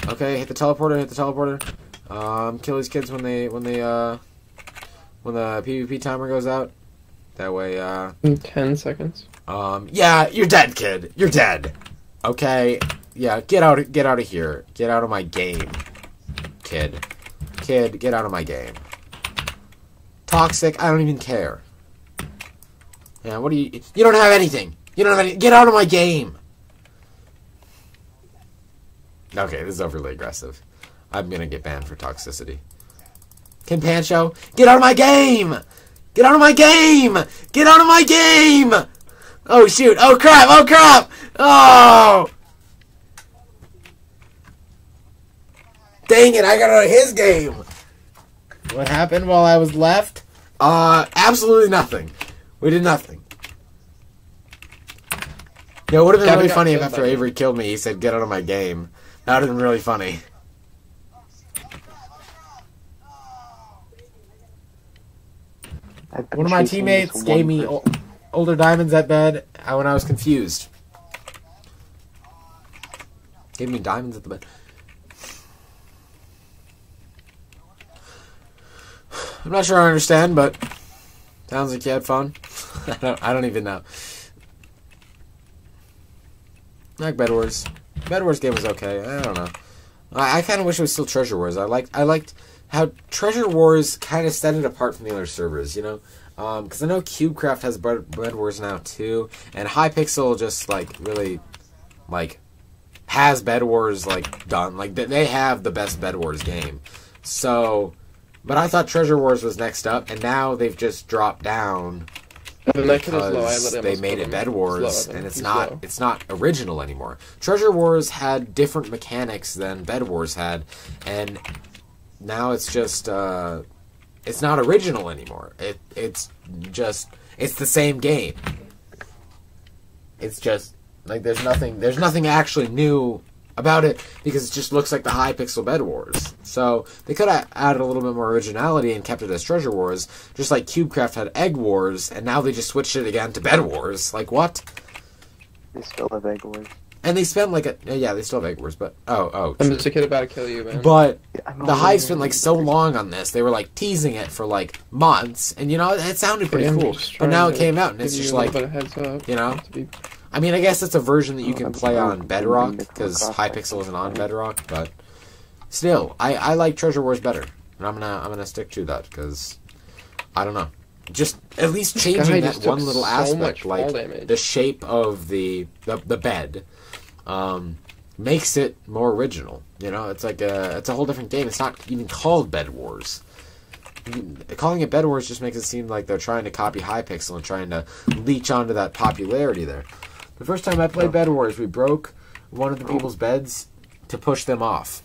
Okay, hit the teleporter. Hit the teleporter. Um, kill these kids when they when they uh when the PvP timer goes out. That way, uh. In ten seconds. Um, yeah, you're dead, kid. You're dead. Okay. Yeah, get out get out of here. Get out of my game. Kid. Kid, get out of my game. Toxic, I don't even care. Yeah, what do you You don't have anything. You don't have any Get out of my game. Okay, this is overly aggressive. I'm gonna get banned for toxicity. Can Pancho, get out of my game! Get out of my game! Get out of my game! Oh shoot! Oh crap! Oh crap! Oh! Dang it! I got out of his game. What happened while I was left? Uh, absolutely nothing. We did nothing. Yeah, it would have been really funny if after. Avery killed me, he said, "Get out of my game." That would have been really funny. One of my teammates gave me older diamonds at bed uh, when I was confused. Gave me diamonds at the bed. I'm not sure I understand, but sounds like you had fun. I don't. I don't even know. I like Bed Wars. Bed Wars game was okay. I don't know. I, I kind of wish it was still Treasure Wars. I liked. I liked how Treasure Wars kind of set it apart from the other servers. You know, um, because I know CubeCraft has Bed, Bed Wars now too, and Hypixel just like really like has Bed Wars like done. Like they- they have the best Bed Wars game. So, but I thought Treasure Wars was next up, and now they've just dropped down The next one is low. I because they made it. Bed Wars, low, I think. and it's not it's not original anymore. Treasure Wars had different mechanics than Bed Wars had, and now it's just uh, it's not original anymore. It it's just it's the same game. It's just like there's nothing there's nothing actually new about it because it just looks like the Hypixel bed wars. So they could have added a little bit more originality and kept it as treasure wars, just like CubeCraft had egg wars, and now they just switched it again to bed wars. Like what? They still have egg wars. And they spent like a yeah they still have egg wars, but oh oh. I'm just a kid about to kill you, man. But Yeah, the already hype spent in like so long on this. They were like teasing it for like months, and you know it sounded pretty I'm cool. But now it came out, and it's just you a like little bit of heads up. you know. I mean, I guess it's a version that you can play on Bedrock Didn't get to because. Hypixel isn't on Bedrock, but still, I, I like Treasure Wars better, and I'm gonna I'm gonna stick to that because I don't know, just at least changing that one little so aspect, like damage. the shape of the the, the bed, um, makes it more original. You know, it's like a it's a whole different game. It's not even called Bed Wars. Calling it Bed Wars just makes it seem like they're trying to copy Hypixel and trying to leech onto that popularity there. The first time I played Bed Wars, we broke one of the people's beds to push them off.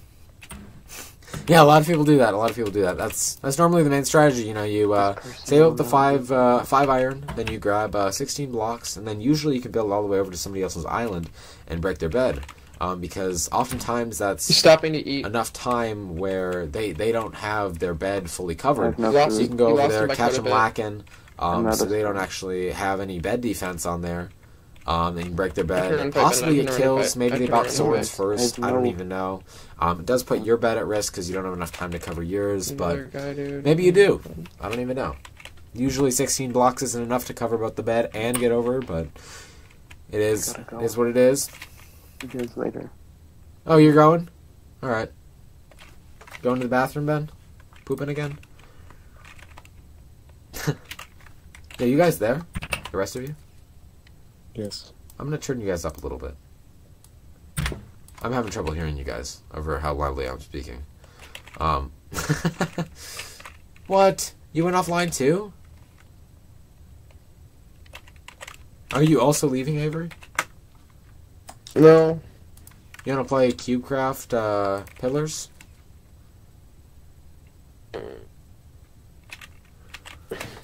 Yeah, a lot of people do that. A lot of people do that. That's that's normally the main strategy. You know, you uh, save up the five uh, five iron, then you grab uh, sixteen blocks, and then usually you can build all the way over to somebody else's island and break their bed. um, because oftentimes that's He's stopping to eat. enough time where they they don't have their bed fully covered. No Lost- So you can go He over there, him catch them lacking, um, so they don't actually have any bed defense on there. Um, they can break their bed. Possibly it kills. Maybe they bought run swords pipe. first. I don't even know. Um, it does put your bed at risk because you don't have enough time to cover yours. But maybe you do. I don't even know. Usually 16 blocks isn't enough to cover both the bed and get over, but it is Gotta go. it is what it is. You guys later. Oh, you're going? All right. Going to the bathroom, Ben? Pooping again? yeah, you guys there? The rest of you? Yes. I'm gonna turn you guys up a little bit. I'm having trouble hearing you guys over how loudly I'm speaking. Um. what? You went offline too? Are you also leaving, Avery? No. You wanna play CubeCraft uh, Pillars?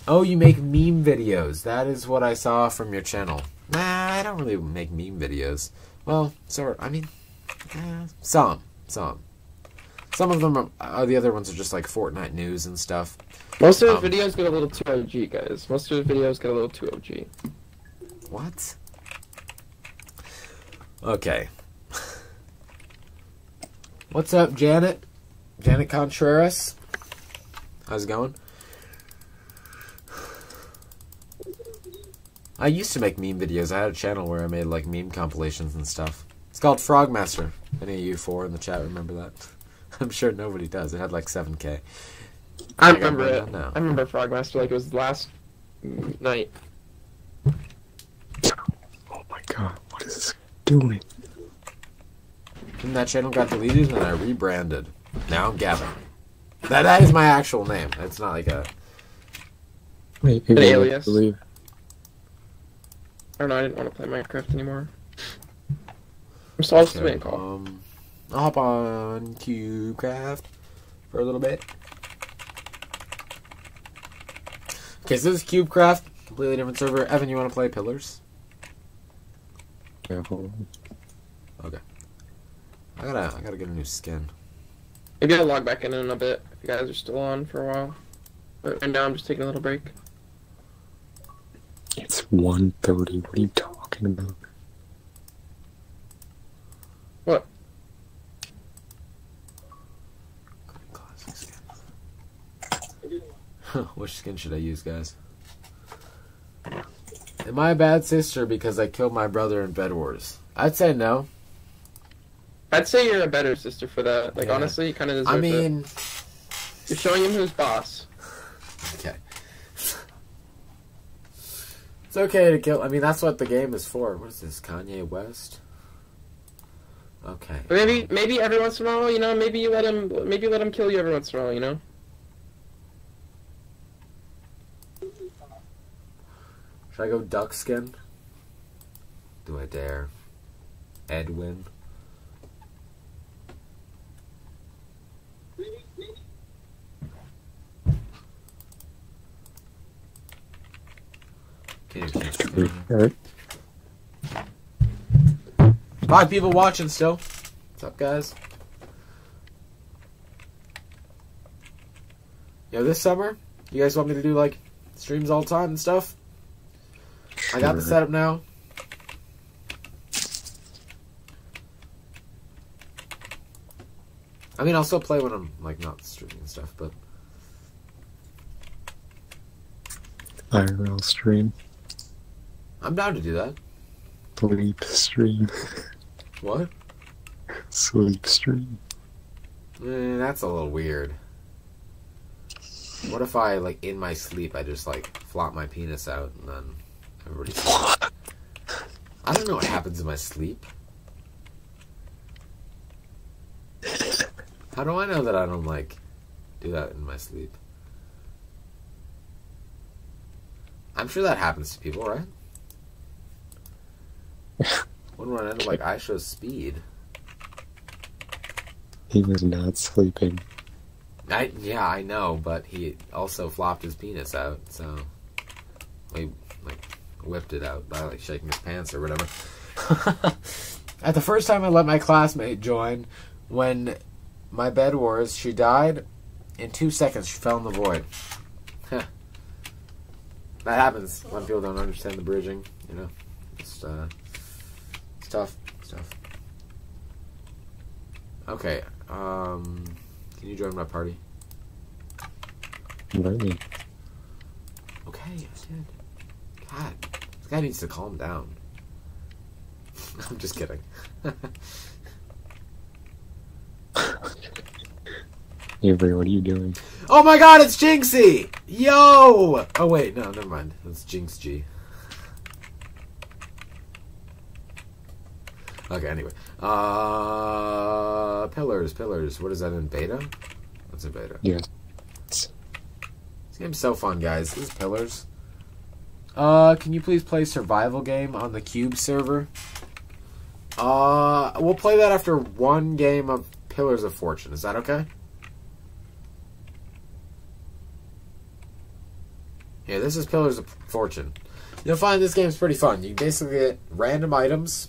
Oh, you make meme videos. That is what I saw from your channel. I don't really make meme videos. Well, sort. I mean, eh, some, some. Some of them, are, uh, the other ones are just like Fortnite news and stuff. Most of the Um, videos get a little too OG, guys. Most of the videos get a little too OG. What? Okay. What's up, Janet? Janet Contreras? How's it going? I used to make meme videos. I had a channel where I made like meme compilations and stuff. It's called Frogmaster. Any of you four in the chat remember that? I'm sure nobody does. It had like 7k. I I remember it. now. I remember Frogmaster like it was last night. Oh my god, what is this doing? And that channel got deleted and I rebranded. Now I'm Gavin. That, that is my actual name. It's not like a. Wait, An alias. believe. I don't know. I didn't want to play Minecraft anymore. I'm still just Okay, waiting call. um, I'll hop on CubeCraft for a little bit. Okay, so this is CubeCraft, completely different server. Evan, you want to play Pillars? Yeah, hold on. Okay. I gotta, I gotta get a new skin. Maybe I'll log back in in a bit if you guys are still on for a while. But right now I'm just taking a little break. It's 1.30. What are you talking about? What? Classic skin. Which skin should I use, guys? Am I a bad sister because I killed my brother in Bed Wars? I'd say no. I'd say you're a better sister for that. Like Yeah. honestly, you kind of deserve I it. mean, You're showing him who's boss. okay. It's okay to kill. I mean, that's what the game is for. What is this, Kanye West? Okay. Maybe maybe every once in a while, you know, maybe you let him maybe let him kill you every once in a while, you know. Should I go duck skin? Do I dare? Edwin. Can you change the name? Alright. Five people watching still. What's up, guys? Yo, this summer, you guys want me to do like streams all the time and stuff? I got the setup now. I mean, I'll still play when I'm like not streaming and stuff, but IRL stream. I'm down to do that. Sleep stream. What? Sleep stream. Eh, that's a little weird. What if I like in my sleep I just like flop my penis out and then everybody? I don't know what happens in my sleep. How do I know that I don't like do that in my sleep? I'm sure that happens to people, right? When run into like IShowSpeed. He was not sleeping. I yeah, I know, but he also flopped his penis out, so he like whipped it out by like shaking his pants or whatever. At the first time I let my classmate join, when my bed wars, she died. In two seconds, she fell in the void. That happens when people don't understand the bridging. You know, it's uh, It's tough. Okay. Um, can you join my party? Me. Okay, I did. God, this guy needs to calm down. I'm just kidding. Avery, what are you doing? oh my god, it's Jinxie! Yo! Oh wait, no, never mind. It's Jinx G. Okay, anyway. Uh, pillars, pillars. What is that in beta? What's in beta? Yes. This game's so fun, guys. These pillars. Uh, can you please play survival game on the cube server? Uh, we'll play that after one game of Pillars of Fortune. Is that okay? Yeah, this is Pillars of Fortune. You'll find this game's pretty fun. You basically get random items.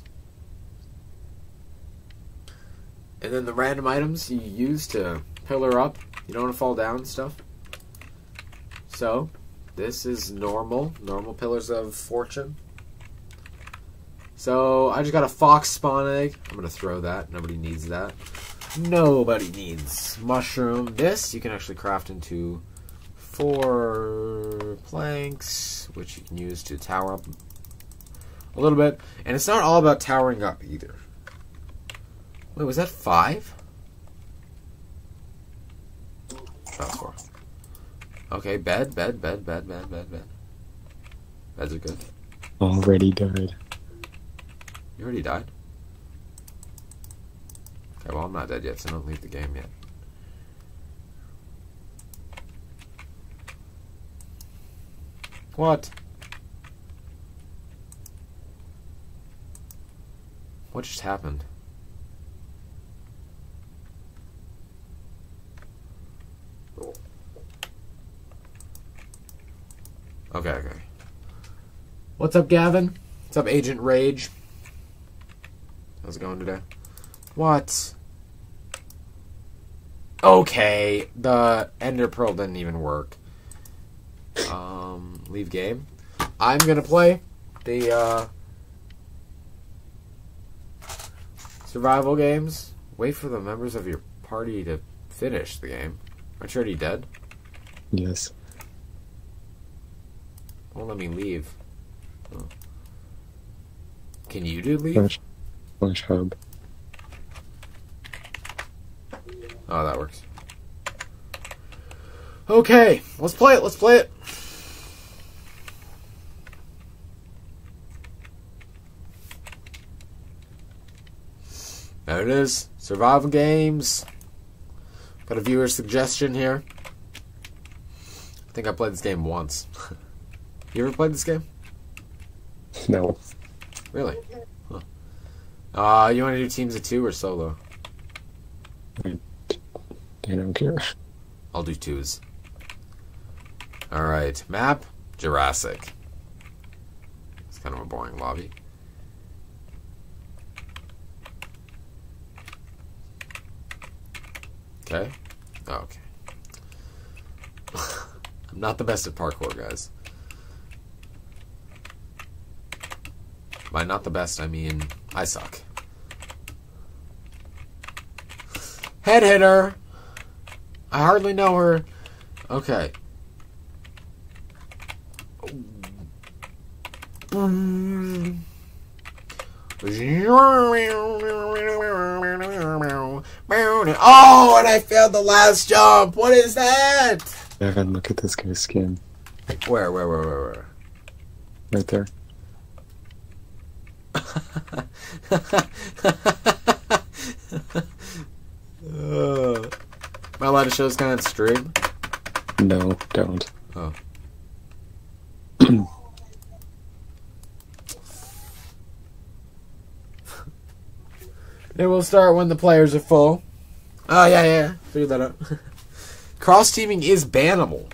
And then the random items you use to pillar up. You don't want to fall down and stuff. So, this is normal, normal pillars of fortune. So, I just got a fox spawn egg. I'm going to throw that. Nobody needs that. Nobody needs mushroom. This you can actually craft into four planks, which you can use to tower up a little bit. And it's not all about towering up either. Wait, was that five? That was four. Okay, bed, bed, bed, bed, bed, bed, bed. Beds are good. Already died. You already died? Okay, well, I'm not dead yet, so don't leave the game yet. What? What just happened? Okay, okay. What's up, Gavin? What's up, Agent Rage? How's it going today? What? Okay, the Ender Pearl didn't even work. Um, leave game. I'm gonna play the uh, survival games. Wait for the members of your party to finish the game. Aren't you already dead? Yes. Won't let me leave. Oh. Can you do leave? Flash, flash hub. Oh, that works. Okay, let's play it. Let's play it. There it is. Survival games. Got a viewer suggestion here. I think I played this game once. you ever played this game? No. Really? Huh. Uh, you want to do teams of two or solo? I don't care. I'll do twos. Alright, map Jurassic. It's kind of a boring lobby. Okay. Oh, okay. I'm not the best at parkour, guys. By not the best, I mean I suck. Head hitter! I hardly know her. Okay. Oh, and I failed the last jump. What is that? Evan, look at this guy's skin. Where, where, where, where, where? Right there. Uh, am I allowed to show this guy on stream? No, don't. Oh. It will start when the players are full. Oh, yeah, yeah. Figured that out. cross teaming is bannable.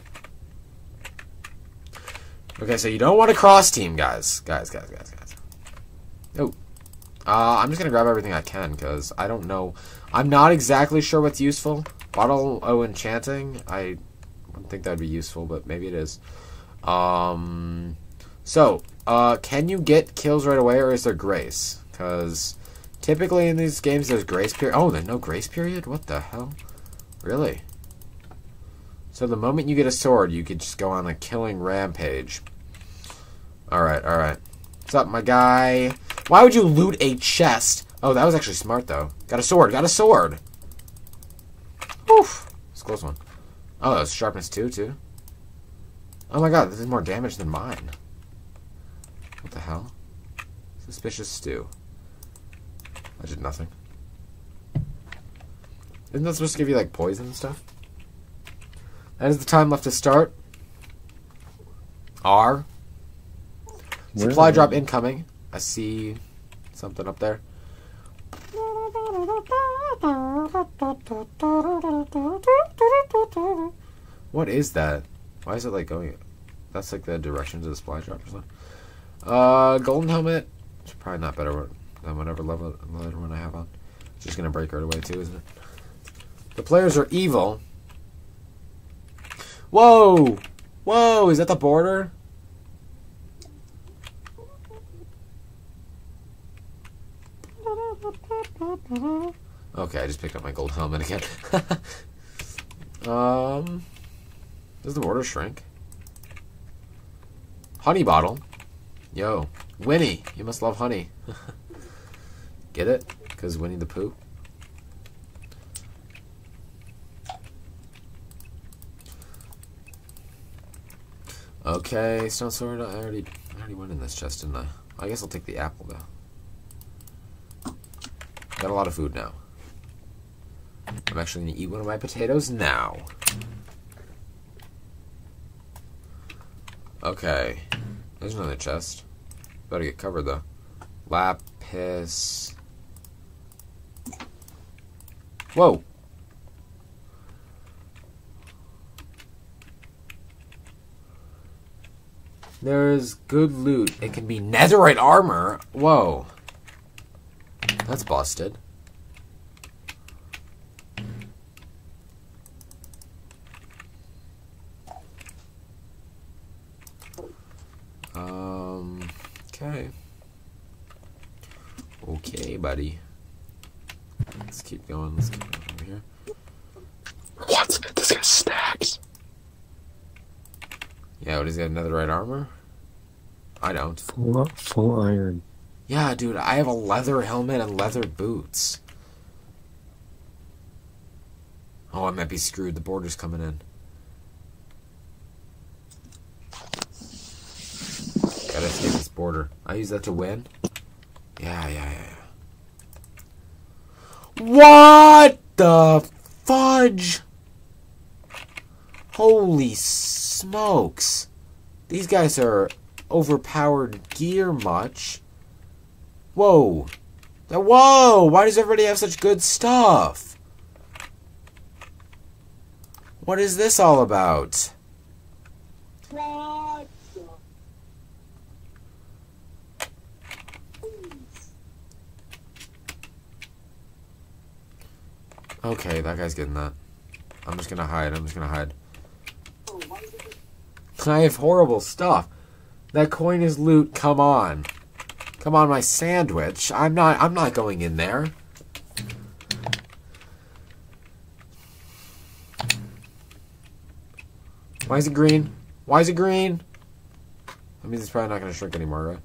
Okay, so you don't want to cross team, guys. Guys, guys, guys, guys. Oh. Uh, I'm just gonna grab everything I can because I don't know. I'm not exactly sure what's useful. Bottle O enchanting. I wouldn't think that'd be useful, but maybe it is. Um, so uh, can you get kills right away, or is there grace? Because typically in these games, there's grace period. Oh, there's no grace period. What the hell? Really? So the moment you get a sword, you could just go on a killing rampage. Alright, alright. What's up, my guy? Why would you loot a chest? Oh, that was actually smart, though. Got a sword, got a sword! Oof. It's a close one. Oh, that was sharpness 2, too? Oh my god, this is more damage than mine. What the hell? Suspicious stew. I did nothing. Isn't that supposed to give you, like, poison and stuff? That is the time left to start. R. Supply drop incoming. I see something up there. What is that? Why is it like going? That's like the directions of the supply drop or something. Uh, golden helmet. It's probably not better than whatever level level one I have on. It's just gonna break right away too, isn't it? The players are evil. Whoa! Whoa! Is that the border? Okay, I just picked up my gold helmet again. um, does the border shrink? Honey bottle. Yo, Winnie, you must love honey. Get it? Because Winnie the Pooh. Okay, stone sword. I already, I already went in this chest, didn't I? I guess I'll take the apple though. Got a lot of food now. I'm actually gonna eat one of my potatoes now. Okay, there's another chest. Better get covered though. Lapis. Whoa. There's good loot. It can be netherite armor. Whoa. That's busted. Um, okay. Okay, buddy. Let's keep going. Let's keep going over here. What? This guy stacks. Yeah, what is that? Netherite armor? I don't. Full, full iron. Yeah, dude, I have a leather helmet and leather boots. Oh, I might be screwed. The border's coming in. Gotta escape this border. I use that to win? Yeah, yeah, yeah. What the fudge? Holy smokes. These guys are overpowered gear much. Whoa. Whoa! Why does everybody have such good stuff? What is this all about? Okay, that guy's getting that. I'm just gonna hide. I'm just gonna hide. I have horrible stuff. That coin is loot. Come on. Come on, my sandwich. I'm not. I'm not going in there. Why is it green? Why is it green? That means it's probably not going to shrink anymore, right?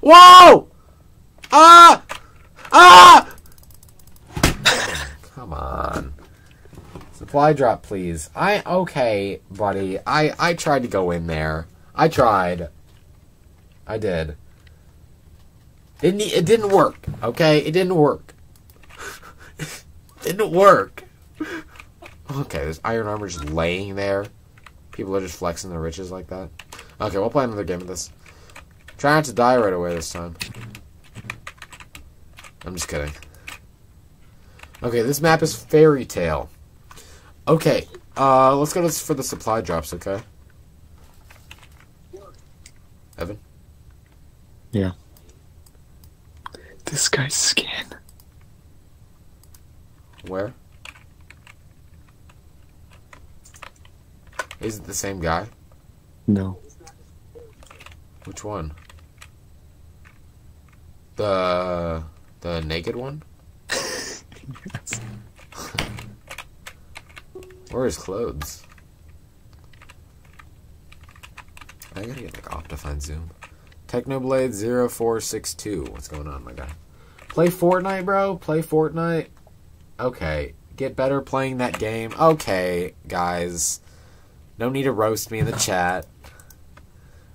Whoa! Ah! Ah! Come on. Supply drop, please. I okay, buddy. I I tried to go in there. I tried. I did. Didn't it didn't work. Okay, it didn't work. didn't work. Okay, there's iron armor just laying there. People are just flexing their riches like that. Okay, we'll play another game of this. Try not to die right away this time. I'm just kidding. Okay, this map is Fairy Tale. Okay, uh, let's go to, for the supply drops, okay? Evan? Yeah. This guy's skin. Where? Is it the same guy? No. Which one? The the naked one? Yes. Where are his clothes? I gotta get like Optifine Zoom. Technoblade 0462. What's going on, my guy? Play Fortnite, bro? Play Fortnite? Okay. Get better playing that game. Okay, guys. No need to roast me in the chat.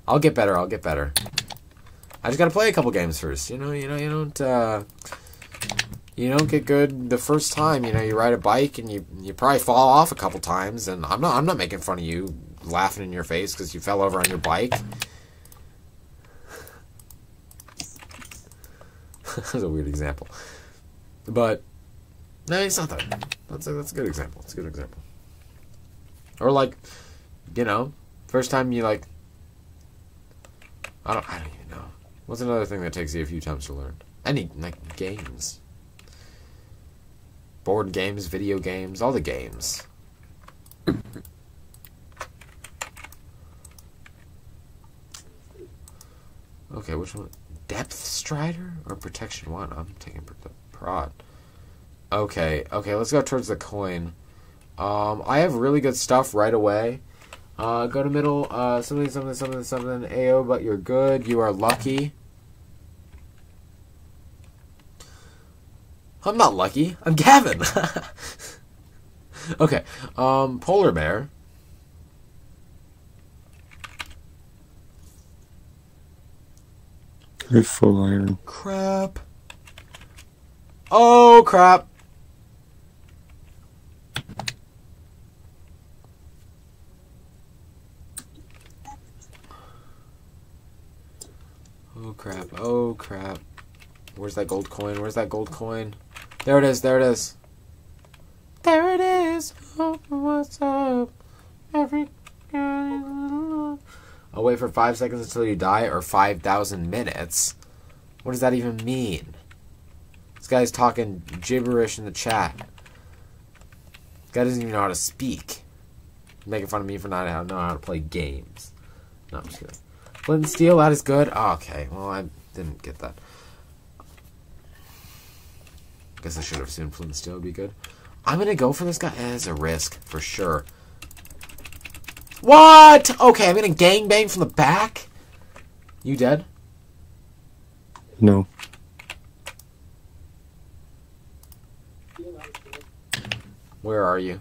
I'll get better, I'll get better. I just gotta play a couple games first. You know, you know, you don't uh you don't get good the first time. You know, you ride a bike and you you probably fall off a couple times. And I'm not I'm not making fun of you, laughing in your face because you fell over on your bike. That's a weird example, but no, it's not that. That's a, that's a good example. It's a good example. Or like, you know, first time you like. I don't. I don't even know. What's another thing that takes you a few times to learn? Any like games board games, video games, all the games. okay, which one? Depth Strider or Protection One? I'm taking pro- Prod. Okay, okay, let's go towards the coin. Um, I have really good stuff right away. Uh, go to middle, uh, something, something, something, something, AO, but you're good. You are lucky. I'm not lucky. I'm Gaven. okay. Um, polar bear. I full iron. Crap. Oh crap. Oh crap. Oh crap. Where's that gold coin? Where's that gold coin? There it is. There it is. There it is. Oh, what's up? Every. I'll wait for five seconds until you die, or five thousand minutes. What does that even mean? This guy's talking gibberish in the chat. This guy doesn't even know how to speak. Making fun of me for not knowing how to play games. No, I'm just kidding. Flint and steel, that is good. Oh, okay, well I didn't get that. Guess I should have assumed Flint and Steel would be good. I'm gonna go for this guy as a risk, for sure. What? Okay, I'm gonna gangbang from the back? You dead? No. Where are you?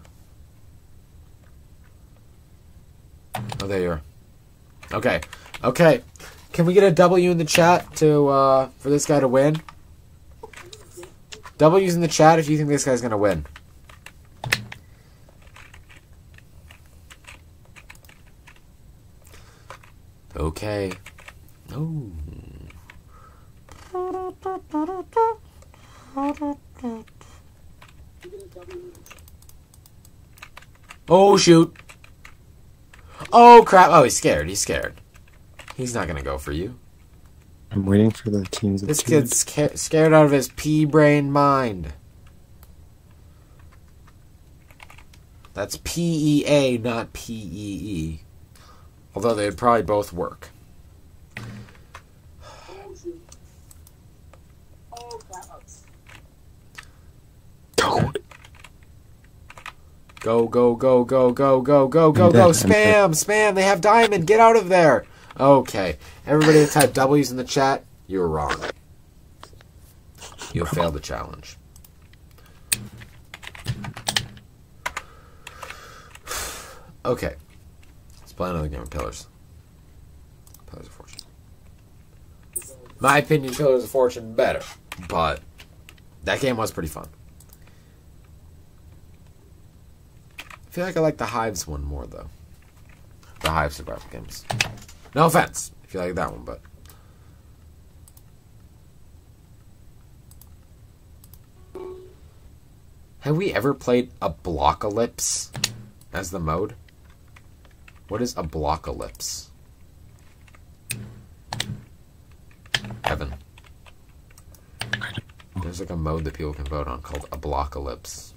Oh, there you are. Okay. Okay. Can we get a W in the chat to uh, for this guy to win? W's in the chat if you think this guy's gonna win. Okay. Oh. Oh shoot. Oh crap. Oh, he's scared. He's scared. He's not gonna go for you. I'm waiting for the teams This kid's sca- scared out of his pea brain mind. That's P E A, not P E E. Although they'd probably both work. Go, go, go, go, go, go, go, go, go. Spam, spam. They have diamond. Get out of there. Okay. Everybody that typed W's in the chat, you were wrong. You failed the challenge. Okay. Let's play another game of Pillars. Pillars of Fortune. My opinion, Pillars of Fortune better, but that game was pretty fun. I feel like I like the Hives one more though. The Hive survival games. No offense if you like that one, but. Have we ever played a block ellipse as the mode? What is a block ellipse? Heaven. There's like a mode that people can vote on called a block ellipse.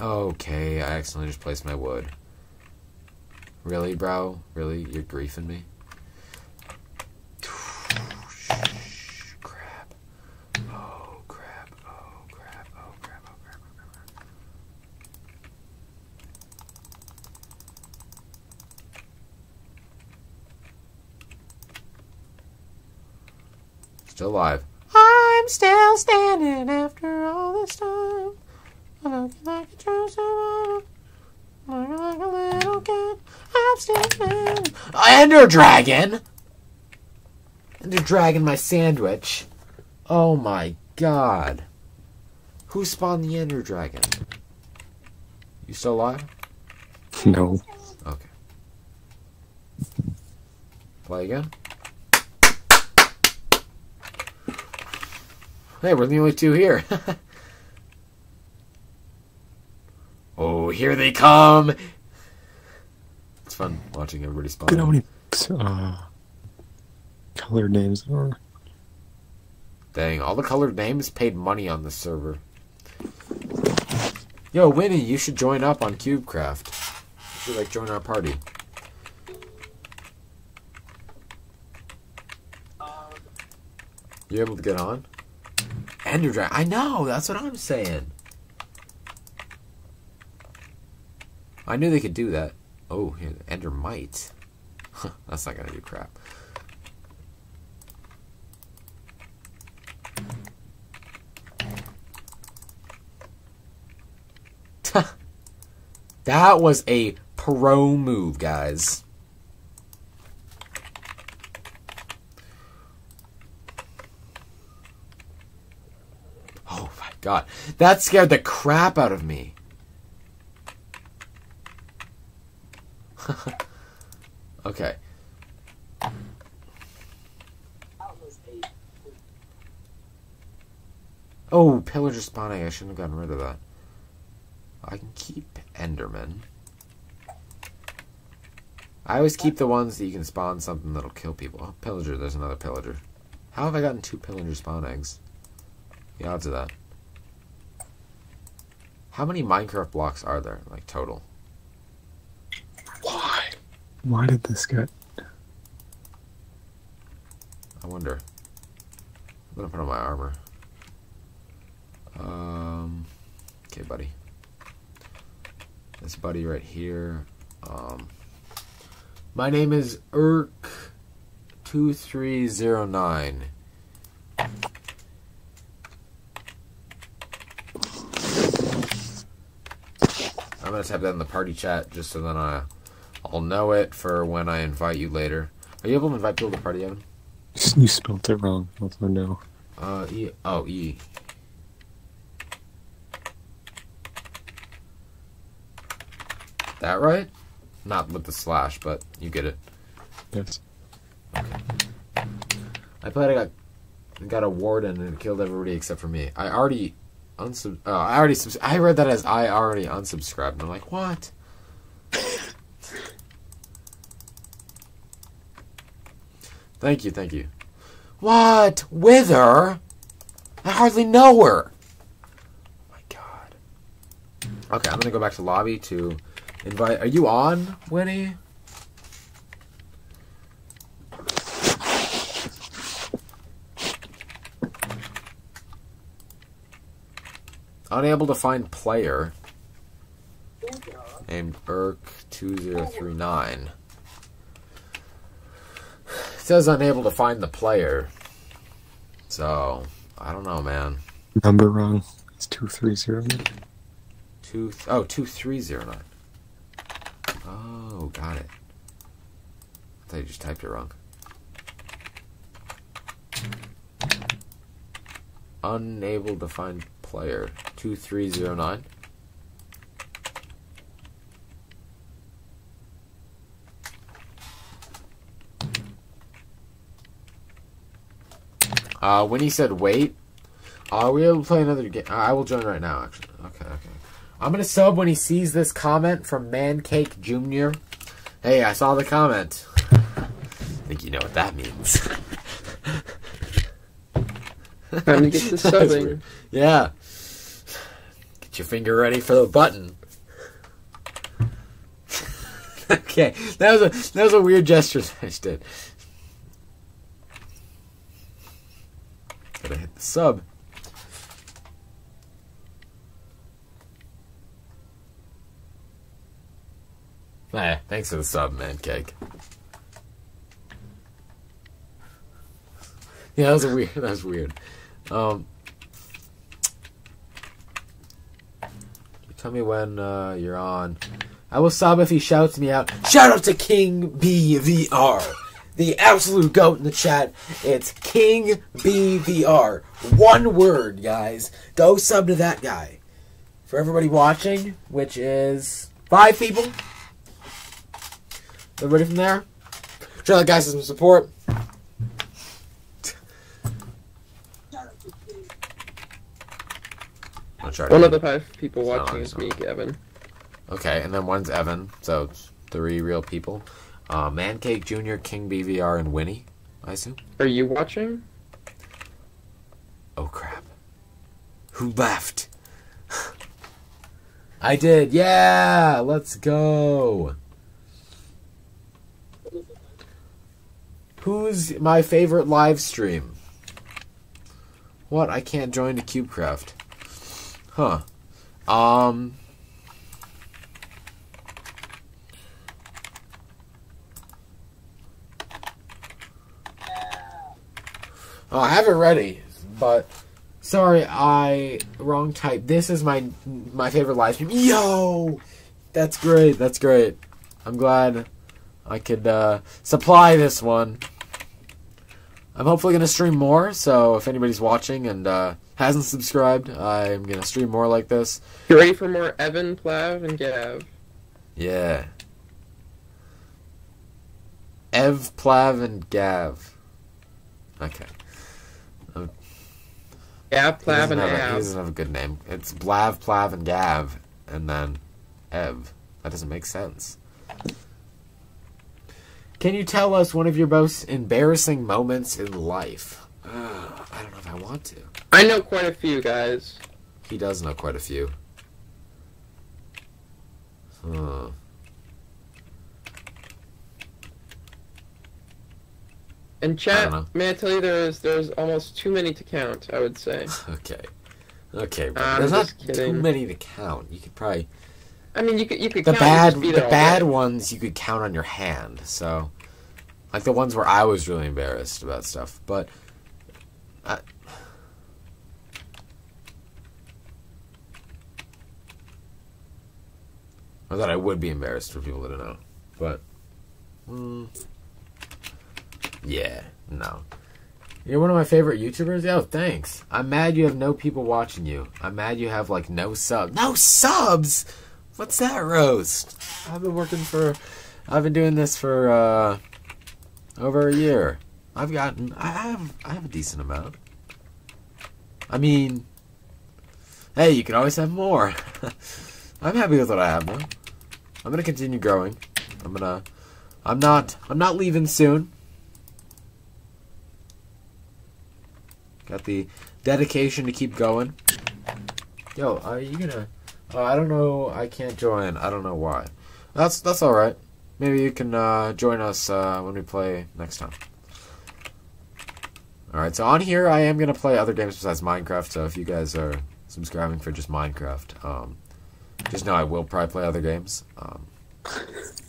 Okay, I accidentally just placed my wood. Really, bro? Really? You're griefing me? crap. Oh, crap. Oh, crap. Oh, crap. Oh, crap. Oh, crap. Still alive. I'm still standing Ender Dragon! Ender Dragon, my sandwich. Oh my god. Who spawned the Ender Dragon? You still alive? No. Okay. Play again. Hey, we're the only two here. oh, here they come! Fun watching everybody spawn. Look at how many uh, colored names there are. Dang, all the colored names paid money on this server. Yo, Winnie, you should join up on CubeCraft. You should like join our party. You able to get on? Ender Dragon. I know. That's what I'm saying. I knew they could do that. Oh, here, Endermite. that's not gonna do crap. that was a pro move, guys. Oh my god. That scared the crap out of me. okay. Oh, pillager spawning. I shouldn't have gotten rid of that. I can keep Enderman. I always keep the ones that you can spawn something that'll kill people. Oh, pillager, there's another pillager. How have I gotten two pillager spawn eggs? The odds of that. How many Minecraft blocks are there, like total? Why? Did this get? I wonder. I'm gonna put on my armor. Um, okay, buddy. This buddy right here. Um, my name is Irk two three zero nine. I'm gonna type that in the party chat just so then I, I'll know it for when I invite you later. Are you able to invite people to the party, Evan? You spelled it wrong. Also, no. Uh, E. Oh, E. That right? Not with the slash, but you get it. Yes. Okay. I played. I got got a warden and killed everybody except for me. I already unsub. Oh, I already. Subs- I read that as I already unsubscribed, and I'm like, what? Thank you, thank you. What? Wither? I hardly know her. My god. Okay, I'm gonna go back to lobby to invite. Are you on, Winnie? Unable to find player. Named Irk2039. Says unable to find the player. So, I don't know, man. Number wrong. It's two three zero. Two, oh, 2309. Oh, got it. I thought you just typed it wrong. Unable to find player. 2309. Uh, when he said wait, are we able to play another game? I will join right now, actually. Okay, okay. I'm gonna sub when he sees this comment from Mancake Jr. Hey, I saw the comment. I think you know what that means. Time to get to subbing. Yeah. Get your finger ready for the button. okay, that was a that was a weird gesture that I just did. Gotta hit the sub. Eh, thanks for the sub, man cake. Yeah, that was weird. That was weird. Um, tell me when uh, you're on. I will sub if he shouts me out. Shout out to King BVR, the absolute goat in the chat. It's King BVR. One word, guys. Go sub to that guy. For everybody watching, which is five people. Everybody from there. Try that guys some support. I'll try to One of the five people watching on, is me, Kevin. Okay, and then one's Evan, so three real people. Uh, Mancake Jr., King BVR, and Winnie, I assume. Are you watching? Oh crap. Who left? I did, yeah! Let's go! Who's my favorite live stream? What? I can't join the CubeCraft. Huh. Um. Oh, I have it ready, but sorry, I wrong type. This is my my favorite live stream. Yo, that's great. That's great. I'm glad I could uh, supply this one. I'm hopefully gonna stream more. So if anybody's watching and uh, hasn't subscribed, I'm gonna stream more like this. You ready for more Evan, Plav, and Gav? Yeah. Ev, Plav, and Gav. Okay. Gav, Plav, and have a, he doesn't have a good name. It's Blav, Plav, and Gav, and then Ev. That doesn't make sense. Can you tell us one of your most embarrassing moments in life? Uh, I don't know if I want to. I know quite a few guys. He does know quite a few. Huh. I chat, may I tell you there's there's almost too many to count. I would say. Okay. Okay, but I'm there's not just too many to count. You could probably I mean, you could you could the count bad the bad ones you could count on your hand. So, like the ones where I was really embarrassed about stuff, but I, or that I would be embarrassed for people that don't know, but mm, yeah, no. You're one of my favorite YouTubers. Yo, thanks. I'm mad you have no people watching you. I'm mad you have like no subs. No subs. What's that Rose? I've been working for I've been doing this for uh over a year. I've gotten I have I have a decent amount. I mean Hey, you can always have more. I'm happy with what I have though. I'm gonna continue growing. I'm gonna I'm not I'm not leaving soon. Got the dedication to keep going. Yo, are you gonna uh, I don't know. I can't join. I don't know why. That's that's all right. Maybe you can uh, join us uh, when we play next time. All right. So on here, I am gonna play other games besides Minecraft. So if you guys are subscribing for just Minecraft, um, just know I will probably play other games. Um,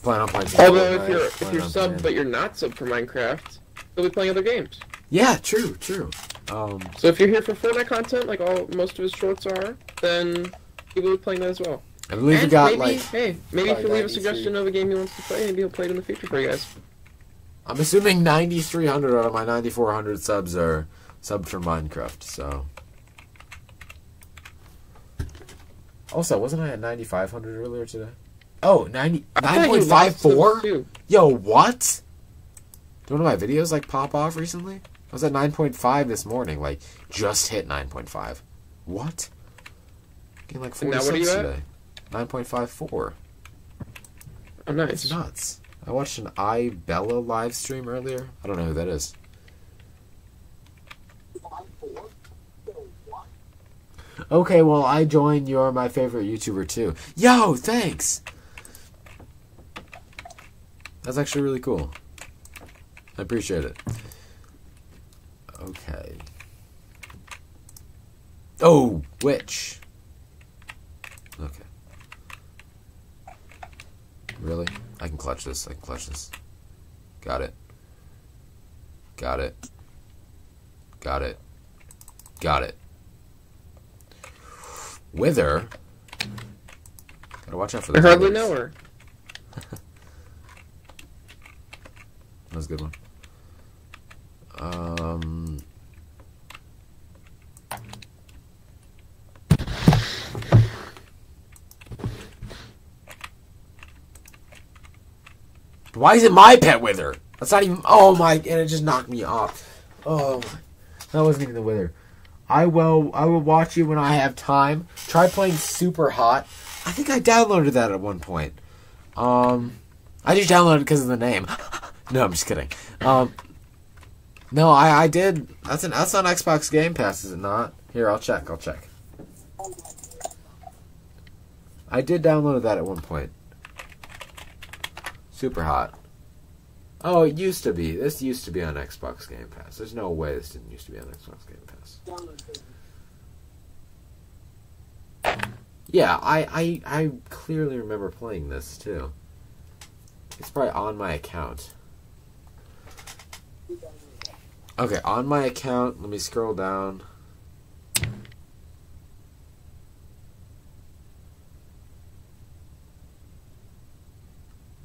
plan on playing. Although if you're if you're sub playing- but you're not sub for Minecraft, you'll be playing other games. yeah, true, true. Um, So if you're here for Fortnite content, like all most of his shorts are, then he will be playing that as well. I believe we And got maybe, like hey, maybe if you leave a suggestion of a game he wants to play, maybe he'll play it in the future for you guys. I'm assuming 9,300 out of my 9,400 subs are subbed for Minecraft, so. Also, wasn't I at 9,500 earlier today? Oh, 90, I thought you lost subs 9.54? Yo, what? Do one of my videos, like, pop off recently? I was at 9.5 this morning, like, just hit 9.5. What? Getting like 46 what are you today. 9.54. Oh, nice. It's nuts. I watched an I Bella live stream earlier. I don't know who that is. Okay, well, I joined You're My Favorite YouTuber too. Yo, thanks! That's actually really cool. I appreciate it. Okay. Oh, which? Okay. Really? I can clutch this. I can clutch this. Got it. Got it. Got it. Got it. Wither. Gotta watch out for I hardly know her. That was a good one. Um. Why is it my pet wither? That's not even. Oh my! And it just knocked me off. Oh, that wasn't even the wither. I will. I will watch you when I have time. Try playing Super Hot. I think I downloaded that at one point. Um, I just downloaded because of the name. no, I'm just kidding. Um, no, I I did. That's an that's on Xbox Game Pass, is it not? Here, I'll check. I'll check. I did download that at one point. Super hot. Oh, it used to be. This used to be on Xbox Game Pass. There's no way this didn't used to be on Xbox Game Pass. Yeah, I, I I clearly remember playing this too. It's probably on my account. Okay, on my account, let me scroll down.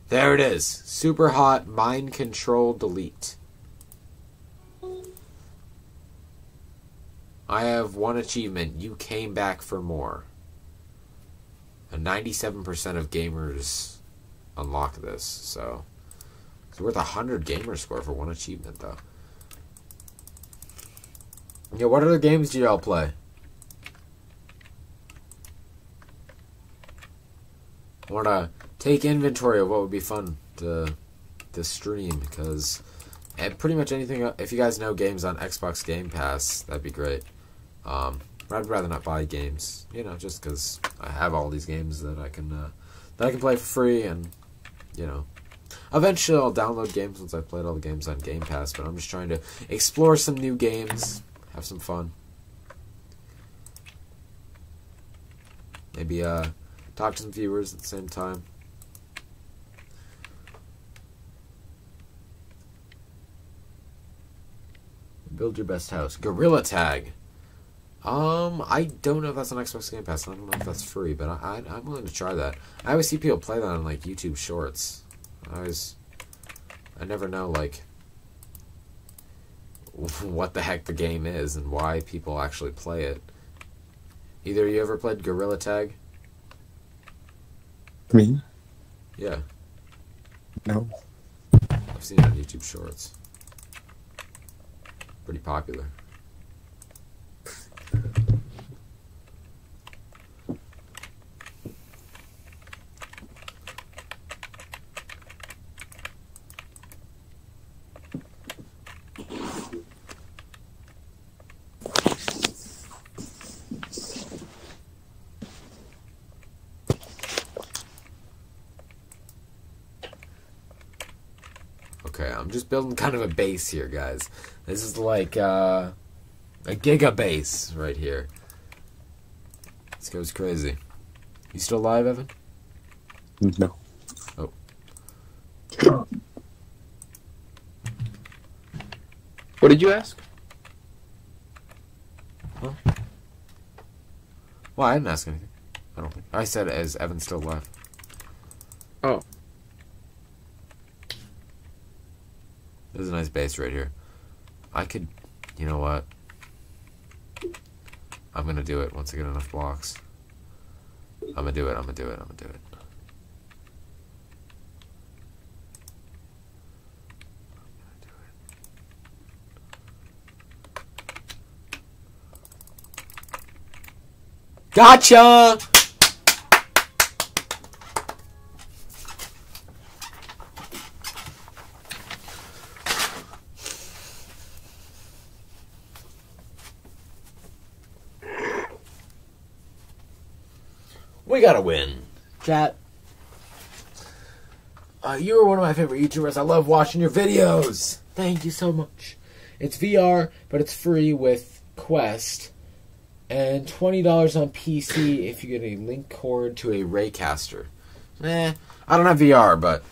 There it is. Super hot mind control delete. I have one achievement. You came back for more. And 97% of gamers unlock this, so it's worth a 100 gamer score for one achievement, though. Yeah, what other games do y'all play? I want to take inventory of what would be fun to to stream because and pretty much anything. If you guys know games on Xbox Game Pass, that'd be great. Um, but I'd rather not buy games, you know, just because I have all these games that I can uh, that I can play for free, and you know, eventually I'll download games once I've played all the games on Game Pass. But I'm just trying to explore some new games, have some fun. Maybe uh, talk to some viewers at the same time. Build your best house. Gorilla Tag. Um, I don't know if that's on Xbox Game Pass. I don't know if that's free, but I, I I'm willing to try that. I always see people play that on like YouTube Shorts. I always, I never know like what the heck the game is and why people actually play it. Either you ever played Gorilla Tag? Me? Yeah, No. I've seen it on YouTube Shorts. Pretty popular. Okay, I'm just building kind of a base here, guys. This is like uh, a giga base right here. This goes crazy. You still alive, Evan? No. Oh. What did you ask? Huh? Well, I didn't ask anything. I don't think. I said, is Evan still alive? Oh. This is a nice base right here. I could, you know what? I'm gonna do it once I get enough blocks. I'm gonna do it. I'm gonna do it. I'm gonna do it. Gotcha! We gotta win. Chat. Uh, you are one of my favorite YouTubers. I love watching your videos. Thank you so much. It's VR, but it's free with Quest. And $20 on PC if you get a link cord to a Raycaster. Eh, I don't have VR, but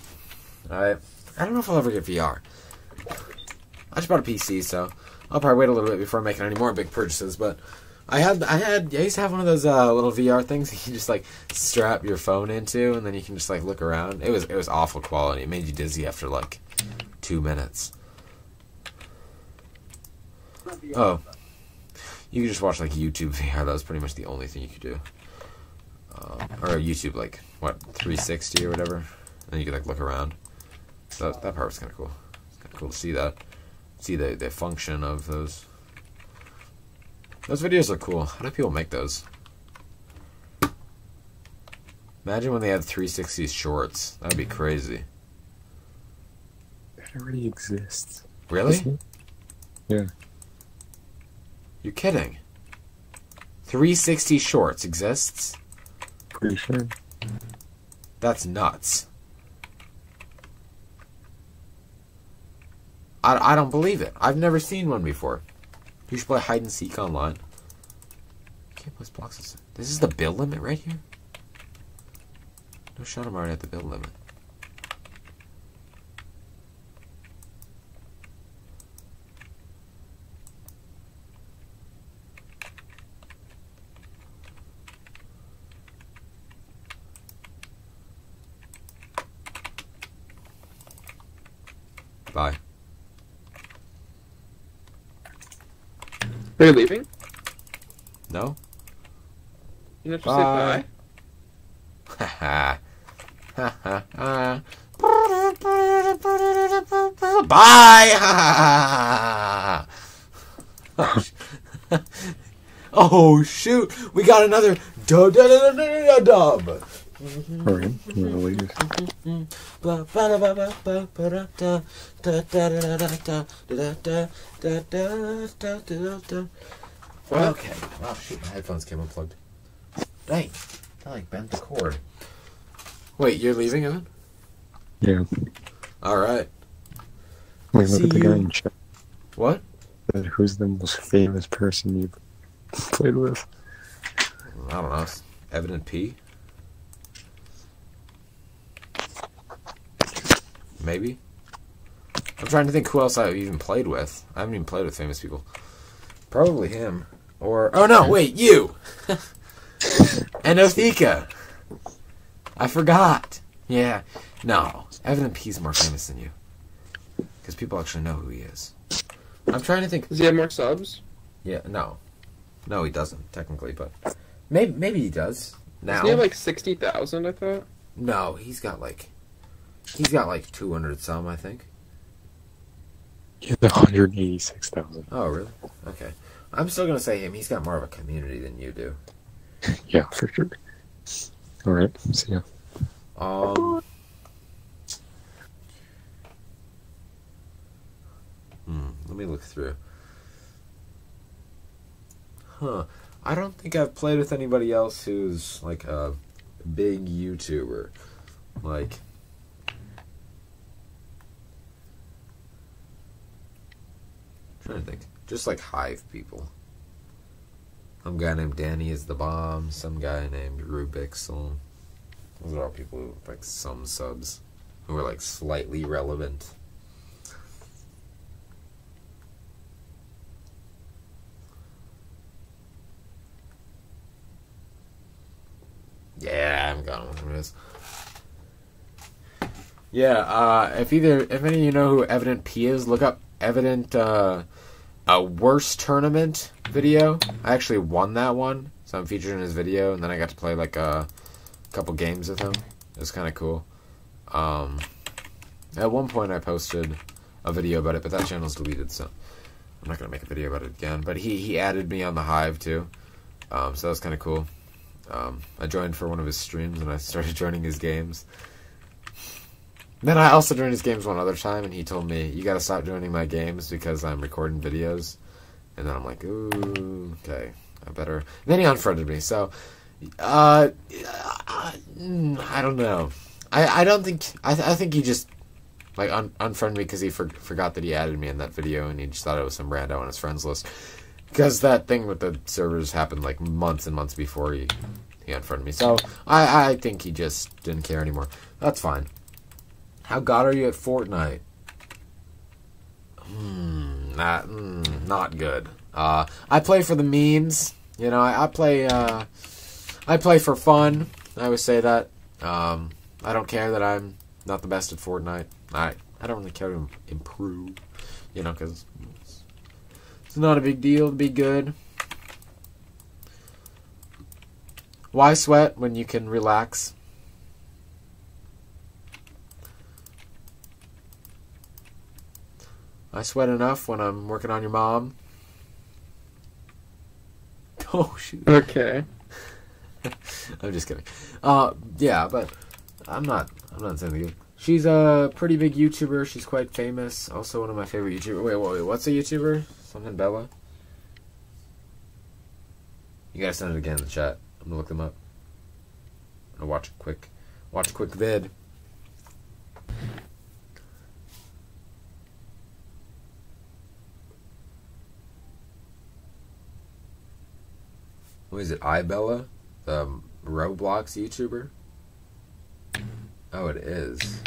I I don't know if I'll ever get VR. I just bought a PC, so I'll probably wait a little bit before making any more big purchases. But I had I had I used to have one of those uh, little VR things you just like strap your phone into, and then you can just like look around. It was it was awful quality. It made you dizzy after like two minutes. Oh, you could just watch like YouTube VR. That was pretty much the only thing you could do. Uh, or YouTube like what 360 or whatever, and then you could like look around. So that, that part was kind of cool. It's kind of cool to see that, see the the function of those. Those videos are cool. How do people make those? Imagine when they had 360 shorts. That'd be crazy. That already exists. Really? Yeah. You're kidding. 360 shorts exists? Pretty sure. That's nuts. I, I don't believe it. I've never seen one before. You should play hide and seek online. Can't place blocks. This is the bill limit right here? No shot, I'm already at the bill limit. Bye. Are you leaving? No? You know, just Bye. say Ha ha. Ha ha ha. Bye! Ha ha ha. Oh shoot! We got another dub dub dub dub dub. Okay. Oh shoot, my headphones came unplugged. Dang, I like bent the cord. Wait, you're leaving, Evan? Yeah. All right. Wait, look See at the guy you. in chat. What? But who's the most famous person you've played with? I don't know. Evan and P. Maybe. I'm trying to think who else I've even played with. I haven't even played with famous people. Probably him. Or oh no, wait, you. and Othika. I forgot. Yeah. No, Evident is more famous than you. Because people actually know who he is. I'm trying to think. Does he have more subs? Yeah, no, no, he doesn't technically, but maybe maybe he does now. Doesn't he have like 60,000, I thought? No, he's got like he's got like 200 some, I think. He has 186,000. Oh, really? Okay. I'm still going to say him. He's got more of a community than you do. Yeah, for sure. Alright, see ya. Um Hmm, let me look through. Huh. I don't think I've played with anybody else who's like a big YouTuber. Like trying to think. Just like Hive people. Some guy named Danny is the bomb. Some guy named Rubixel. Those are all people who like some subs who are like slightly relevant. Yeah, I'm gone with this. Yeah, uh, if either if any of you know who Evident P is, look up Evident uh, a worst tournament video. I actually won that one, so I'm featured in his video, and then I got to play like a couple games with him. It was kind of cool. Um, at one point, I posted a video about it, but that channel's deleted, so I'm not gonna make a video about it again. But he he added me on the Hive too, um, so that was kind of cool. Um, I joined for one of his streams, and I started joining his games. Then I also joined his games one other time, and he told me, "You got to stop joining my games because I'm recording videos." And then I'm like, "Ooh, okay, I better." And then he unfriended me. So, uh, I don't know. I, I don't think I, th- I think he just like un- unfriended me because he for- forgot that he added me in that video and he just thought it was some rando on his friends list. Because that thing with the servers happened like months and months before he he unfriended me. So I I think he just didn't care anymore. That's fine. How god are you at Fortnite? Hmm, not mm, not good. Uh, I play for the memes. You know, I, I play uh, I play for fun. I always say that. Um, I don't care that I'm not the best at Fortnite. I I don't really care to improve. You know, because it's, it's not a big deal to be good. Why sweat when you can relax? I sweat enough when I'm working on your mom. Oh shoot. Okay. I'm just kidding. Uh, yeah, but I'm not. I'm not saying anything. She's a pretty big YouTuber. She's quite famous. Also, one of my favorite YouTubers. Wait, wait, wait. What's a YouTuber? Something Bella. You gotta send it again in the chat. I'm gonna look them up. I'm gonna watch a quick, watch a quick vid. Is it? iBella, the Roblox YouTuber. Oh, it is.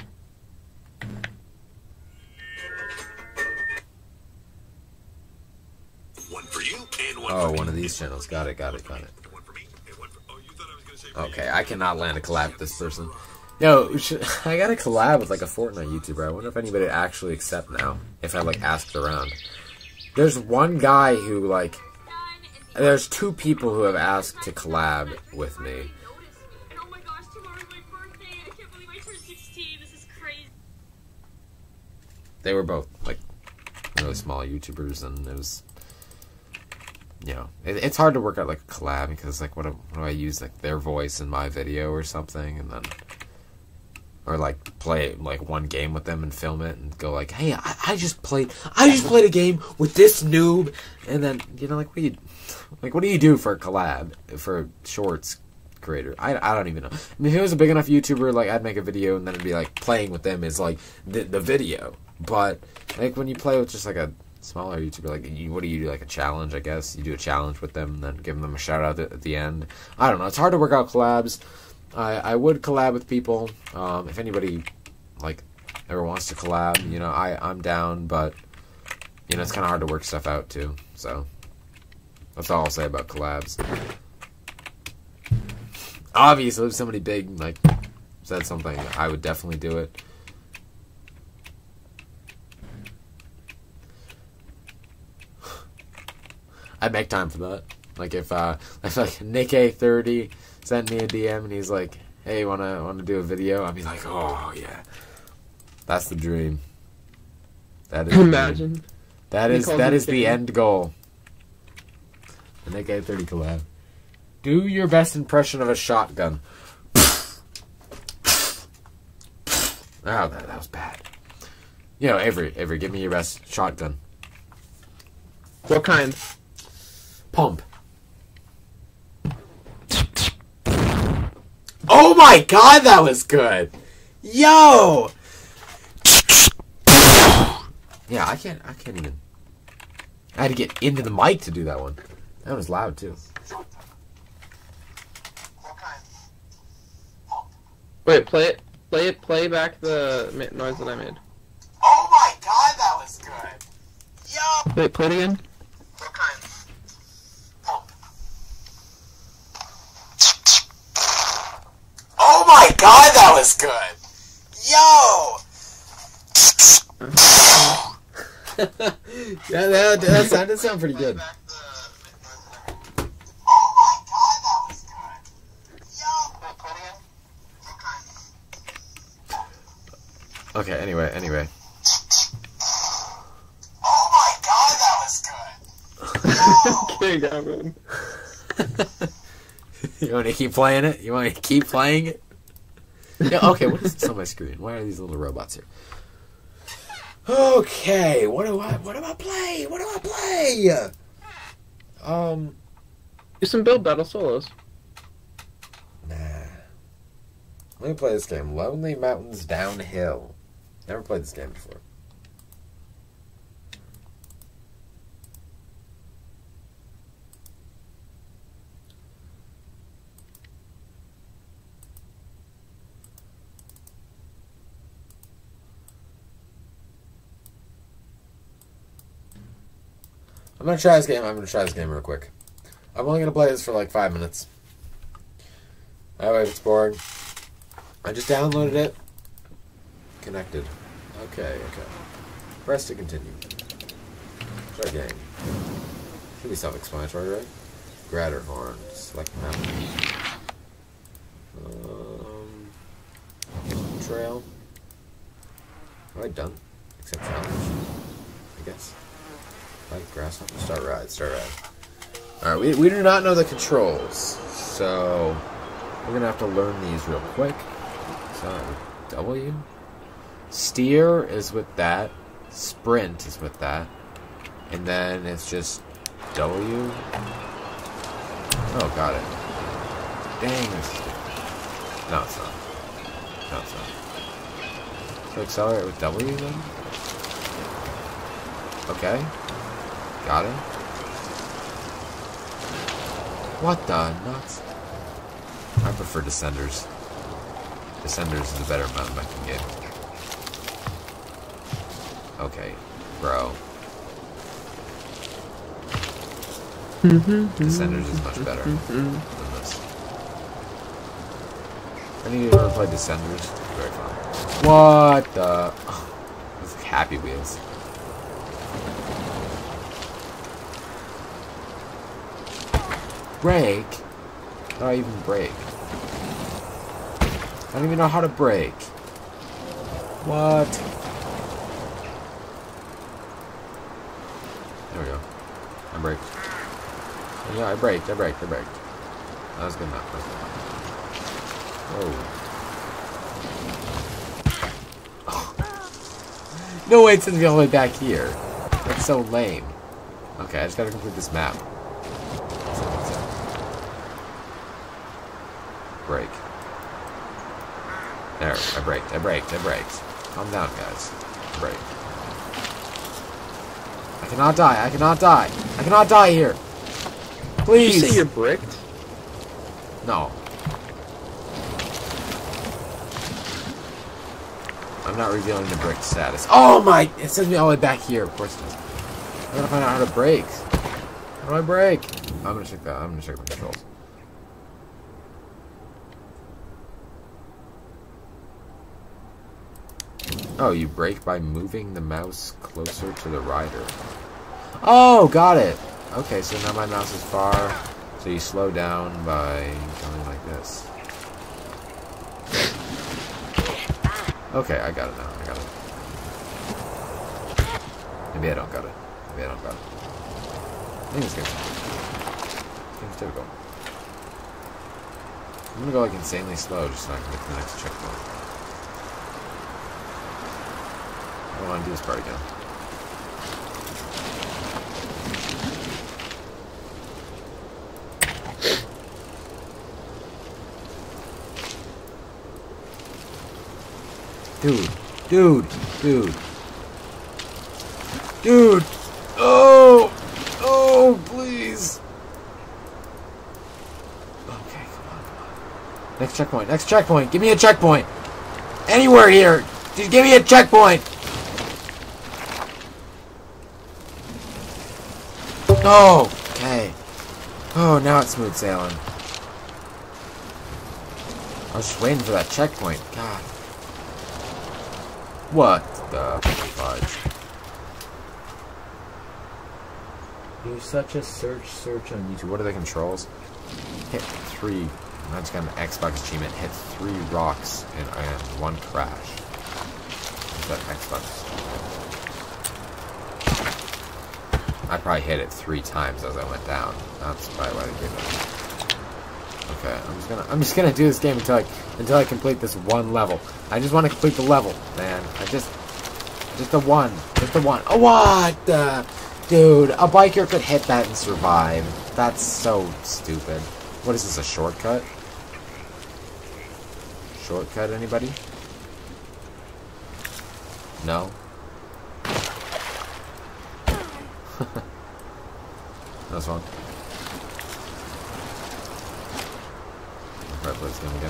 One for you and one Oh, for me. one of these channels. Got it. Got it. Got it. One for me and one for. Oh, you thought I was gonna say. For Okay, I cannot land a collab with this person. Yo, should, I got a collab with like a Fortnite YouTuber. I wonder if anybody would actually accept now. If I like asked around. There's one guy who like. There's two people who have asked to collab with me. My gosh, tomorrow's my birthday. I can't believe I turned 16. This is crazy. They were both like really small YouTubers, and it was. You know, it, it's hard to work out like a collab because like what, what do I use like their voice in my video or something, and then or like play like one game with them and film it and go like, hey, I, I just played, I just played a game with this noob, and then you know like what do you, like what do you do for a collab for shorts creator? I, I don't even know. I mean, if it was a big enough YouTuber, like I'd make a video and then it'd be like playing with them is like the the video, but like when you play with just like a smaller YouTuber, like you, what do you do? Like a challenge, I guess. You do a challenge with them, and then give them a shout out at, at the end. I don't know. It's hard to work out collabs. I, I would collab with people. Um, if anybody like ever wants to collab, you know, I I'm down, but you know, it's kind of hard to work stuff out too. So that's all I'll say about collabs. Obviously, if somebody big like said something, I would definitely do it. I'd make time for that. Like if uh if like Nick A thirty sent me a DM and he's like, Hey, wanna wanna do a video? I'd be like, Oh yeah. That's the dream. That is dream. Imagine. That is that is the end goal. The Nick A thirty collab. Do your best impression of a shotgun. Oh, that, that was bad. You know, Avery, Avery, give me your best shotgun. What kind? Pump. Oh my god, that was good! Yo! Yeah, I can't I can't even I had to get into the mic to do that one. That was loud too. Wait, play it. Play it. Play back the noise that I made. Oh my god, that was good. Yo! Wait, play it again. What kind? Oh my god, that was good. Yo! yeah, that, that sounded sound pretty good. Back the noise that I made. Oh my god, that was good. Yo! Wait, play it again. What kind? Okay, anyway, anyway. Oh my god, that was good. Kidding, Gaven. you want to keep playing it? You want to keep playing it? Yeah, okay, what is this on my screen? Why are these little robots here? Okay, what do I what do I play? What do I play? Um Do some build battle solos. Nah. Let me play this game. Lonely Mountains Downhill. Never played this game before. I'm gonna try this game. I'm gonna try this game real quick. I'm only gonna play this for like five minutes. Way, it's boring, I just downloaded it. Connected. Okay, okay. Press to continue. Start game. Should be self-explanatory, right? Gratterhorn. Select map. Um, trail. I done? Except challenge. I guess. Like. Start ride. Start ride. Alright, we, we do not know the controls. So, we're gonna have to learn these real quick. So, W. Steer is with that. Sprint is with that. And then it's just W. Oh, got it. Dang, this is No, it's not. No, it's not. So accelerate with W then? Okay. Got it. What the nuts? I prefer Descenders. Descenders is a better mountain can game. Okay, bro. Descenders is much better than this. I need to ever play Descenders. Very fun. What the? Happy Wheels. Brake? How do I even brake? I don't even know how to brake. What? There we go. I brake. Yeah, I braked, I braked, I braked. That was good enough. That was good enough. No way it sends me all the way back here. That's so lame. Okay, I just gotta complete this map. That's it, that's it. Brake. There, I braked, I braked, Calm down, guys. Brake. I cannot die, I cannot die. I cannot die here. Did Please. you say you're bricked? No. I'm not revealing the brick status. Oh my! It sends me all the way back here. Of course it does. I gotta find out how to brake. How do I brake? I'm gonna check that. I'm gonna check the controls. Oh, you brake by moving the mouse closer to the rider. Oh, got it. Okay, so now my mouse is far. So you slow down by going like this. Okay, I got it now. I got it. Maybe I don't got it. Maybe I don't got it. I think it's good. Seems typical. I'm gonna go like insanely slow just so I can get to the next checkpoint. I want to do this part again. Dude, dude, dude. Dude! Oh! Oh, please! Okay, come on, come on. Next checkpoint, next checkpoint! Give me a checkpoint! Anywhere here! Just give me a checkpoint! Oh! Okay. Oh, now it's smooth sailing. I was just waiting for that checkpoint. God. What the fudge? You're such a search search on YouTube. What are the controls? Hit three. I just got an Xbox achievement. Hit three rocks and, and one crash. What's that Xbox? I probably hit it three times as I went down. That's probably why they gave it. Okay, I'm just gonna I'm just gonna do this game until I until I complete this one level. I just want to complete the level, man. I just just the one, just the one. Oh, what the dude? A biker could hit that and survive. That's so stupid. What is this? A shortcut? Shortcut, anybody? No?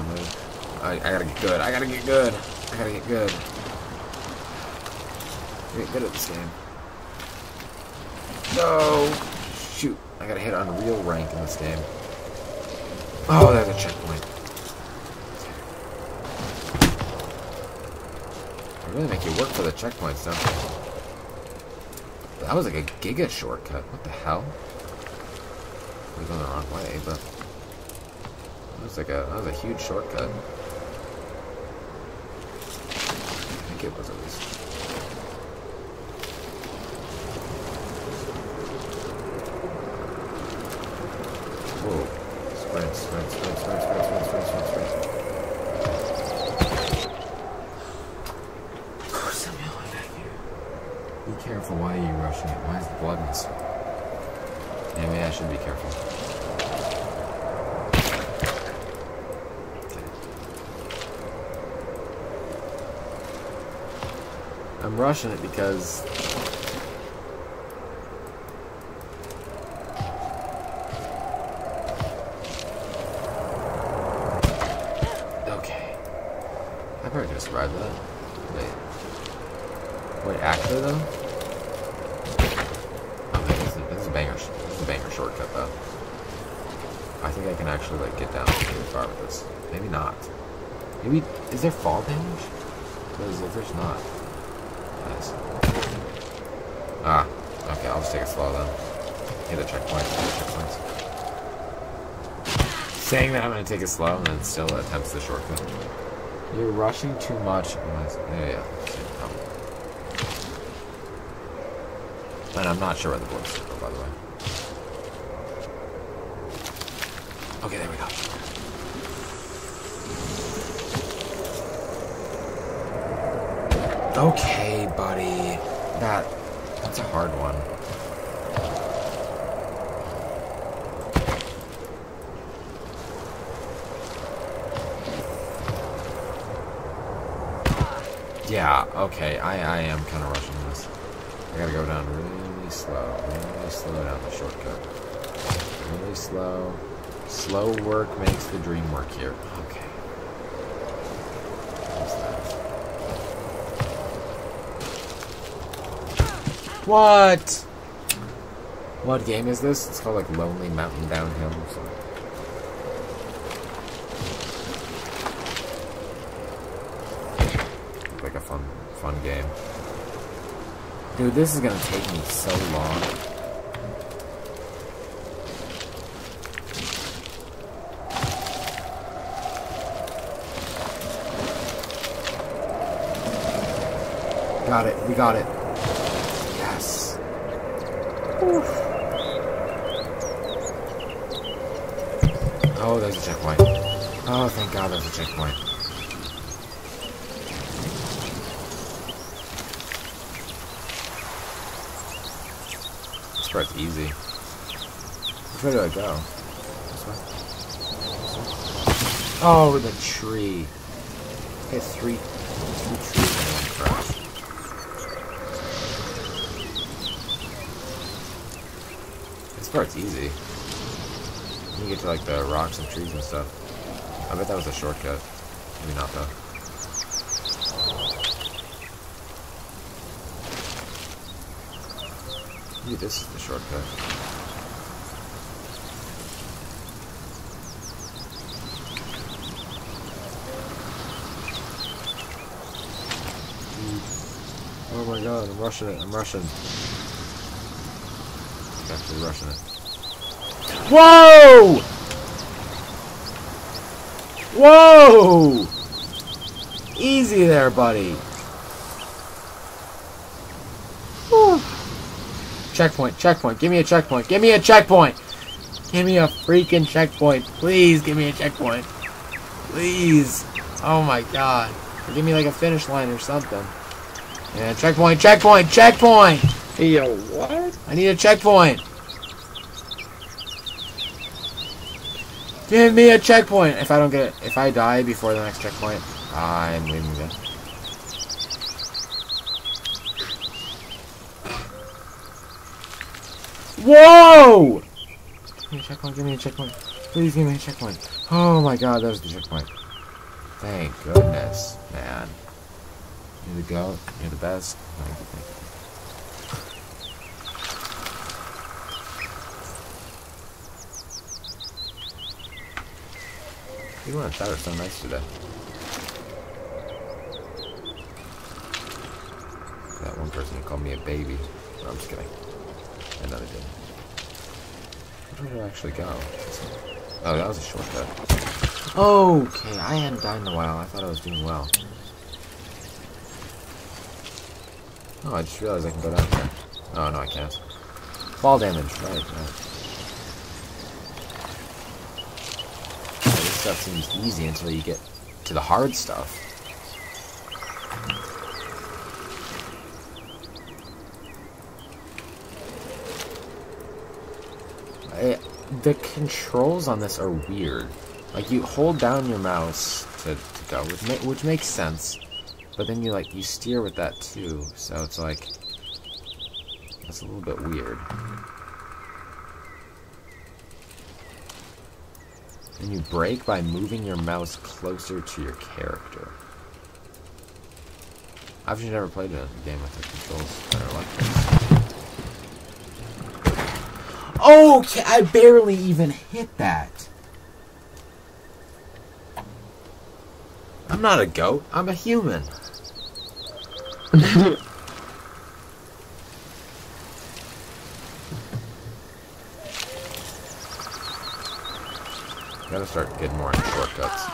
Maybe. I, I gotta get good. I gotta get good. I gotta get good. Get good at this game. No! Shoot. I gotta hit unreal rank in this game. Oh, there's a checkpoint. They really make you work for the checkpoints, don't? That was like a giga shortcut. What the hell? We're going the wrong way, but that was like a that was a huge shortcut. I think it was at least. I'm rushing it because Okay. I probably could have survived that. Wait. Wait, actually though? Okay, this is, this is a banger. sh- This is a banger shortcut though. I think I can actually like get down pretty far with this. Maybe not. Maybe is there fall damage? Because if there's not, nice. Ah, okay. I'll just take it slow then. Hit a checkpoint. Checkpoint. Saying that I'm gonna take it slow and then still attempts the shortcut. You're rushing too much. Yeah, yeah. Um. And I'm not sure where the bullets go, by the way. Okay, there we go. Okay, buddy. That that's a hard one. Yeah, okay, I, I am kind of rushing this. I gotta go down really slow, really slow down the shortcut. Really slow. Slow work makes the dream work here. Okay. What? What game is this? It's called like Lonely Mountain Downhill or something. Like a fun, fun game. Dude, this is gonna take me so long. Got it. We got it. Yes. Oh, there's a checkpoint. Oh, thank God there's a checkpoint. This part's easy. Which way do I go? This way? This way? Oh, the tree. Okay, three, three trees and one crash. This part's easy. You get to like the rocks and trees and stuff. I bet that was a shortcut. Maybe not though. Maybe this is the shortcut. Oh my god, I'm rushing it, I'm rushing. Actually rushing it. Whoa! Whoa! Easy there, buddy. Whew. Checkpoint, checkpoint. Give me a checkpoint. Give me a checkpoint. Give me a freaking checkpoint. Please give me a checkpoint. Please. Oh my god. Or give me like a finish line or something. Yeah, checkpoint, checkpoint, checkpoint! Yo, what? I need a checkpoint. Give me a checkpoint. If I don't get it, if I die before the next checkpoint, I'm leaving again. Whoa! Give me a checkpoint. Give me a checkpoint. Please give me a checkpoint. Oh my god, that was the checkpoint. Thank goodness, man. You're the goat. You're the best. Thank you, thank you. People in chat are so nice today. That one person called me a baby. No, I'm just kidding. I know they did. Where did I actually go? Oh, that was a shortcut. Okay, I hadn't died in a while. I thought I was doing well. Oh, I just realized I can go down there. Oh, no, I can't. Fall damage, right, right. Yeah, this stuff seems easy until you get to the hard stuff. I, the controls on this are weird. Like you hold down your mouse to, to go, which, ma- which makes sense, but then you like you steer with that too. So it's like it's a little bit weird. And you brake by moving your mouse closer to your character. I've just never played a game with the controls that are like this. Okay, I barely even hit that. I'm not a goat. I'm a human. start getting more shortcuts.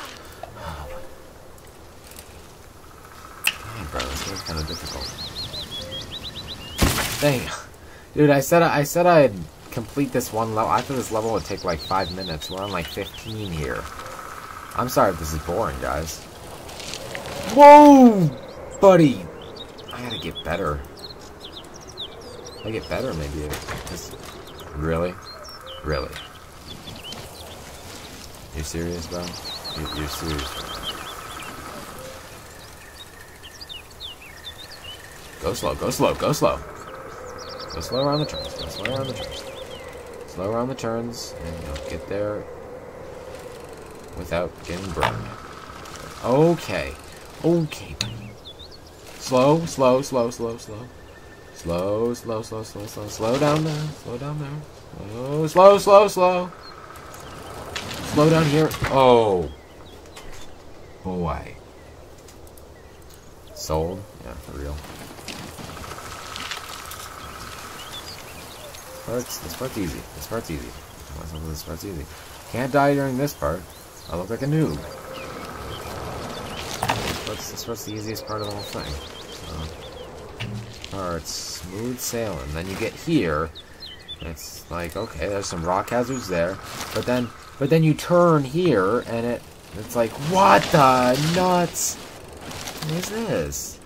Dang, bro, this game's kind of difficult. Dang, dude, I said I said I'd complete this one level. I thought this level would take like five minutes. We're on like 15 here. I'm sorry if this is boring, guys. Whoa, buddy! I gotta get better. I get better, maybe. Just really, really. You serious, bro? You, you're serious. Go slow, go slow, go slow. Go slow around the turns. Go slow around the turns. Slow around the turns, and you'll get there without getting burned. Okay. Okay. Slow, slow, slow, slow, slow. Slow, slow, slow, slow, slow. Slow down there. Slow down there. Slow, slow, slow, slow. Slow down here. Oh. Boy. Sold? Yeah, for real. Part's, this part's easy. This part's easy. This part's easy. Can't die during this part. I look like a noob. This part's, this part's the easiest part of the whole thing. Uh, so, part's smooth sailing. Then you get here. It's like, okay, there's some rock hazards there. But then, but then you turn here, and it, it's like, what the nuts? What is this?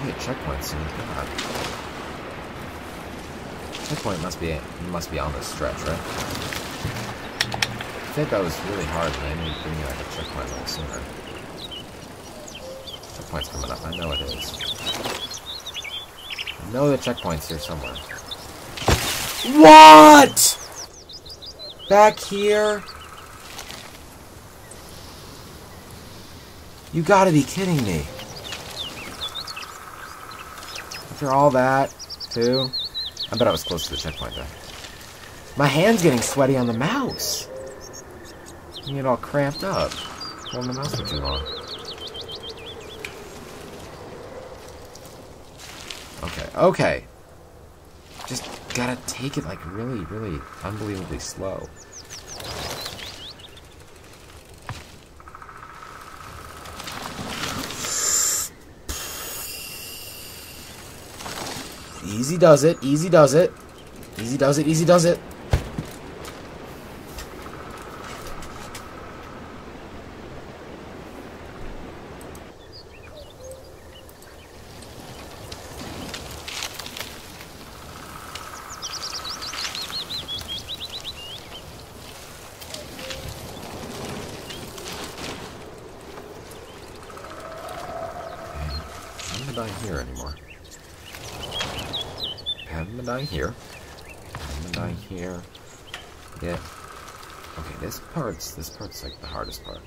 I get checkpoints soon. God. Checkpoint must be must be on this stretch, right? I think that was really hard, and I need to bring like a checkpoint a little sooner. Checkpoint's coming up. I know it is. I know the checkpoint's here somewhere. What? Back here? You gotta be kidding me. After all that, too? I bet I was close to the checkpoint there. My hand's getting sweaty on the mouse. You get all cramped up. Holding the mouse for too long. Okay, okay. Just gotta take it like really, really unbelievably slow. Easy does it, easy does it. Easy does it, easy does it. dying here anymore. Haven't been dying here. Been dying here. Yeah. Okay, this part's this part's like the hardest part.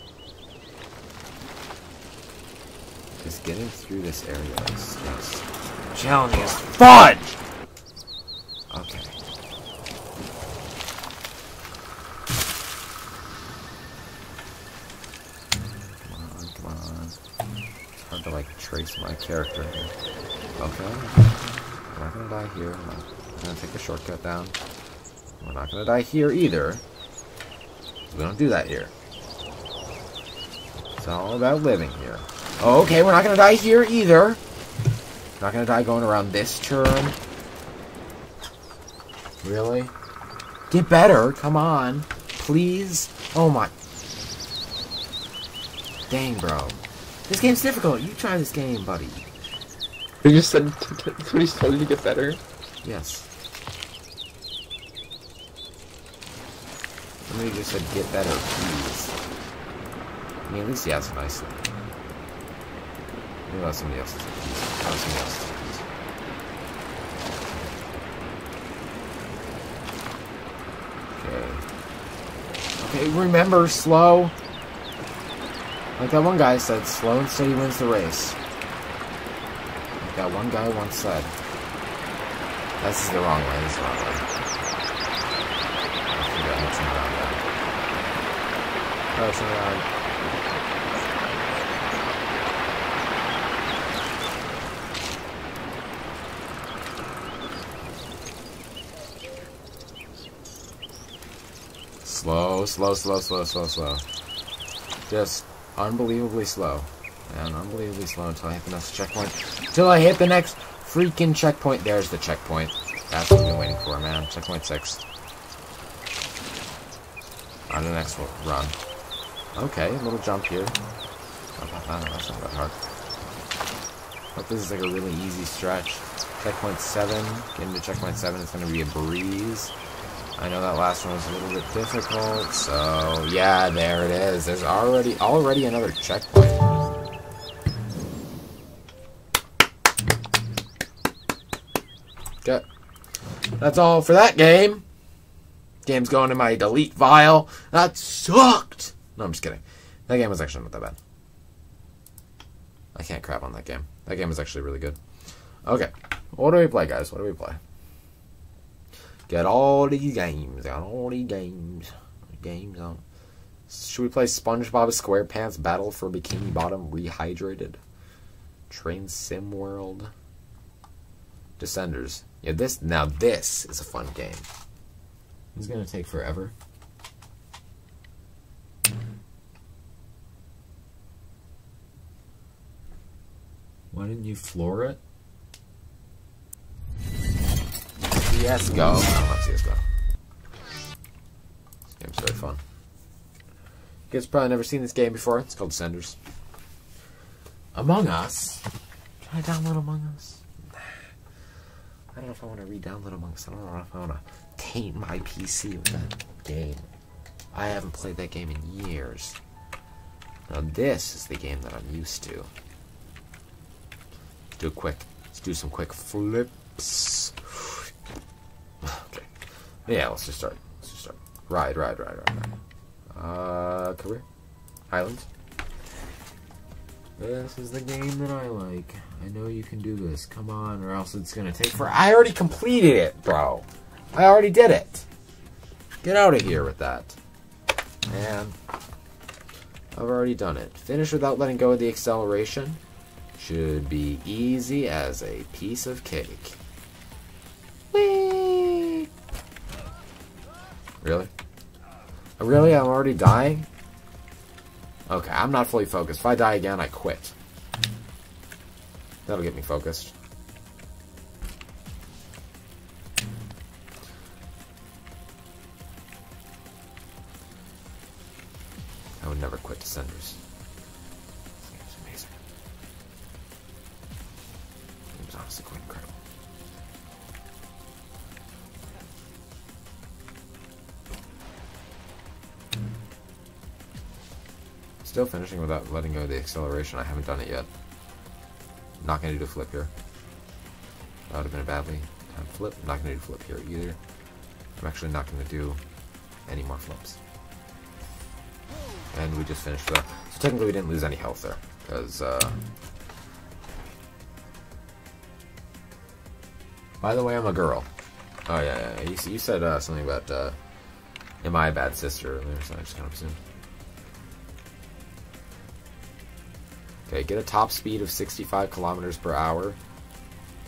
Just getting through this area is just challenging as fudge! Okay. Come on, come on. It's hard to like trace my character here. Okay. I'm not gonna die here. I'm not gonna take a shortcut down. We're not gonna die here either. We don't do that here. It's all about living here. Oh, okay, we're not gonna die here either. Not gonna die going around this turn. Really? Get better, come on. Please? Oh my. Dang, bro. This game's difficult. You try this game, buddy. You just said somebody's told you to get better. Yes. Somebody just said get better, please. I mean, at least he has a nice one. Maybe let somebody else. Let somebody else. Okay. Okay, remember, slow. Like that one guy said, slow and steady wins the race. Like that one guy once said. This is the wrong way. This is the wrong way. I forgot how to turn around Oh, around. Slow, slow, slow, slow, slow, slow. Just unbelievably slow. And unbelievably slow until I hit the next checkpoint. Until I hit the next freaking checkpoint. There's the checkpoint. That's what I've been waiting for, man. Checkpoint 6. On the next run. Okay, a little jump here. Bad, That's not that hard. Hope this is like a really easy stretch. Checkpoint 7. Getting to checkpoint 7 is going to be a breeze. I know that last one was a little bit difficult, so yeah, there it is. There's already already another checkpoint. Okay. That's all for that game. Game's going to my delete file. That sucked. No, I'm just kidding. That game was actually not that bad. I can't crap on that game. That game was actually really good. Okay. What do we play, guys? What do we play? Get all these games. Got all these games. Games on. Should we play SpongeBob SquarePants Battle for Bikini Bottom Rehydrated? Train Sim World. Descenders. Yeah, this now this is a fun game. It's gonna take forever. Why didn't you floor it? CSGO. No, oh, not CSGO. This game's very fun. You guys probably never seen this game before. It's called Descenders. Among Us. Should I download Among Us? Nah. I don't know if I want to re-download Among Us. I don't know if I want to taint my PC with that game. I haven't played that game in years. Now this is the game that I'm used to. Do quick. Let's do some quick flips. Okay. Yeah, let's just start. Let's just start. Ride, ride, ride, ride, ride. Uh, career. Highlands. This is the game that I like. I know you can do this. Come on, or else it's gonna take for. I already completed it, bro. I already did it. Get out of here with that. Man. I've already done it. Finish without letting go of the acceleration. Should be easy as a piece of cake. Whee! Really? Oh, Really? I'm already dying? Okay, I'm not fully focused. If I die again, I quit. That'll get me focused. I would never quit Descenders. Still finishing without letting go of the acceleration. I haven't done it yet. Not gonna do the flip here. That would have been a badly timed flip. I'm not gonna do the flip here either. I'm actually not gonna do any more flips. And we just finished there. So technically we didn't lose any health there. Because, uh... By the way, I'm a girl. Oh, yeah, yeah. You, you said uh, something about, uh... Am I a bad sister I just kind of assumed. Okay, get a top speed of 65 kilometers per hour.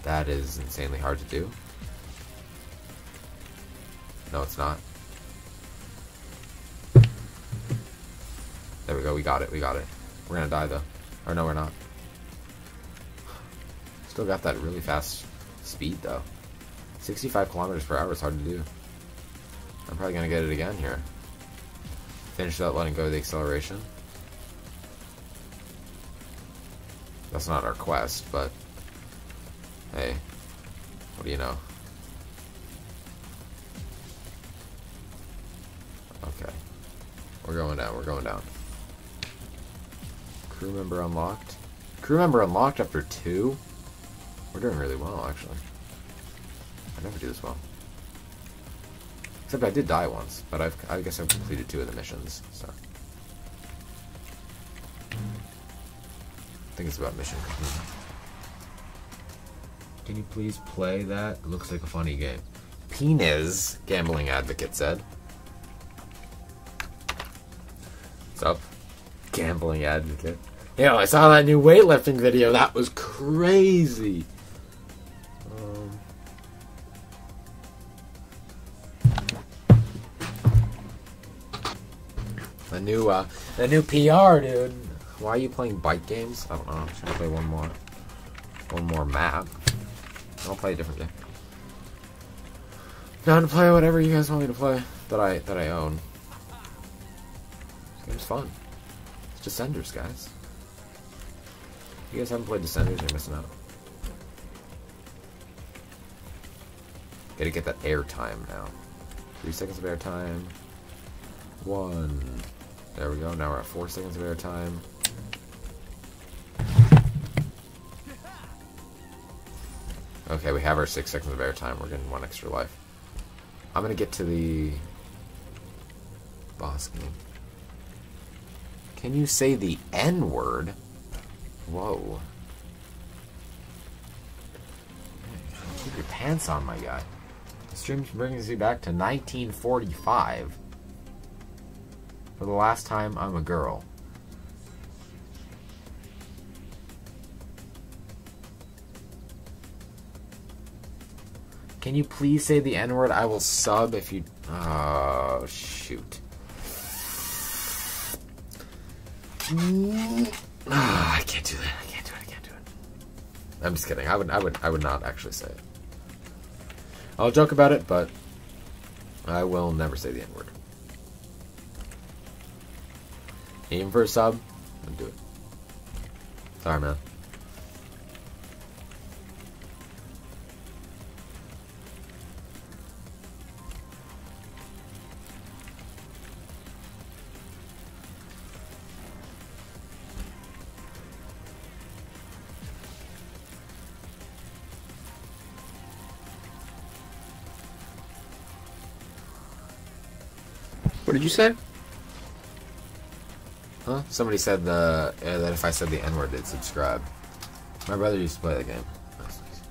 That is insanely hard to do. No, it's not. There we go, we got it, we got it. We're gonna die though. Or no, we're not. Still got that really fast speed though. 65 kilometers per hour is hard to do. I'm probably gonna get it again here. Finish that letting go of the acceleration. That's not our quest, but hey, what do you know? Okay. We're going down, we're going down. Crew member unlocked. Crew member unlocked after two? We're doing really well, actually. I never do this well. Except I did die once, but I've, I guess I've completed two of the missions, so. Think it's about mission complete. Can you please play that? It looks like a funny game. Penis, gambling advocate said. What's up? Gambling advocate. Yo, I saw that new weightlifting video. That was crazy. Um, the new, uh, the new PR, dude. Why are you playing bike games? I don't know. I'm just gonna play one more, one more map. I'll play a different game. Down to play whatever you guys want me to play that I that I own. This game's fun. It's Descenders, guys. If you guys haven't played Descenders, you're missing out. Gotta get that air time now. Three seconds of air time. One. There we go. Now we're at four seconds of air Okay, we have our six seconds of airtime. We're getting one extra life. I'm gonna get to the boss game. Can you say the N word? Whoa. Keep your pants on, my guy. The stream brings you back to 1945. For the last time I'm a girl. Can you please say the N word? I will sub if you. Oh, shoot. Ah, I can't do that. I can't do it. I can't do it. I'm just kidding. I would. I would. I would not actually say it. I'll joke about it, but I will never say the N word. Aim for a sub. And do it. Sorry, man. What did you say? Huh? Somebody said the uh, that if I said the N word, they'd subscribe. My brother used to play the game. That's nice.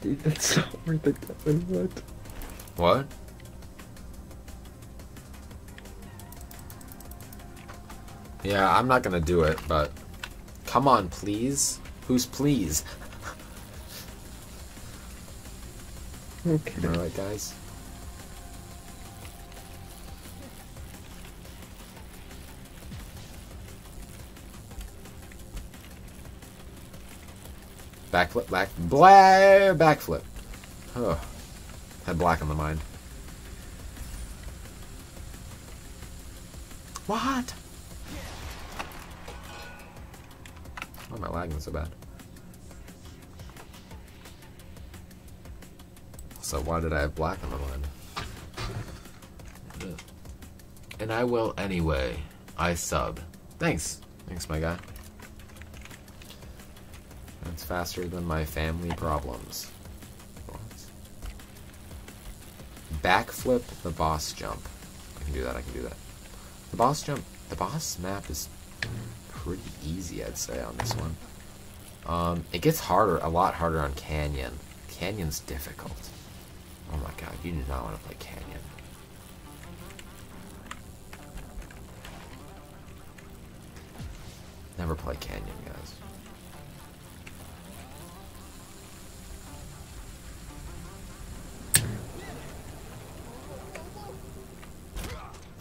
Dude, that's so ridiculous. What? What? Yeah, I'm not gonna do it, but come on, please. Who's please? Okay. Am I right, guys? Backflip, back, blah, backflip. Oh, had black on the mind. What? Why am I lagging so bad? So why did I have black on the mind? And I will anyway. I sub. Thanks. Thanks, my guy. Faster than my family problems. Backflip the boss jump. I can do that, I can do that. The boss jump, the boss map is pretty easy, I'd say, on this one. Um, it gets harder, a lot harder on Canyon. Canyon's difficult. Oh my god, you do not want to play Canyon. Never play Canyon, guys.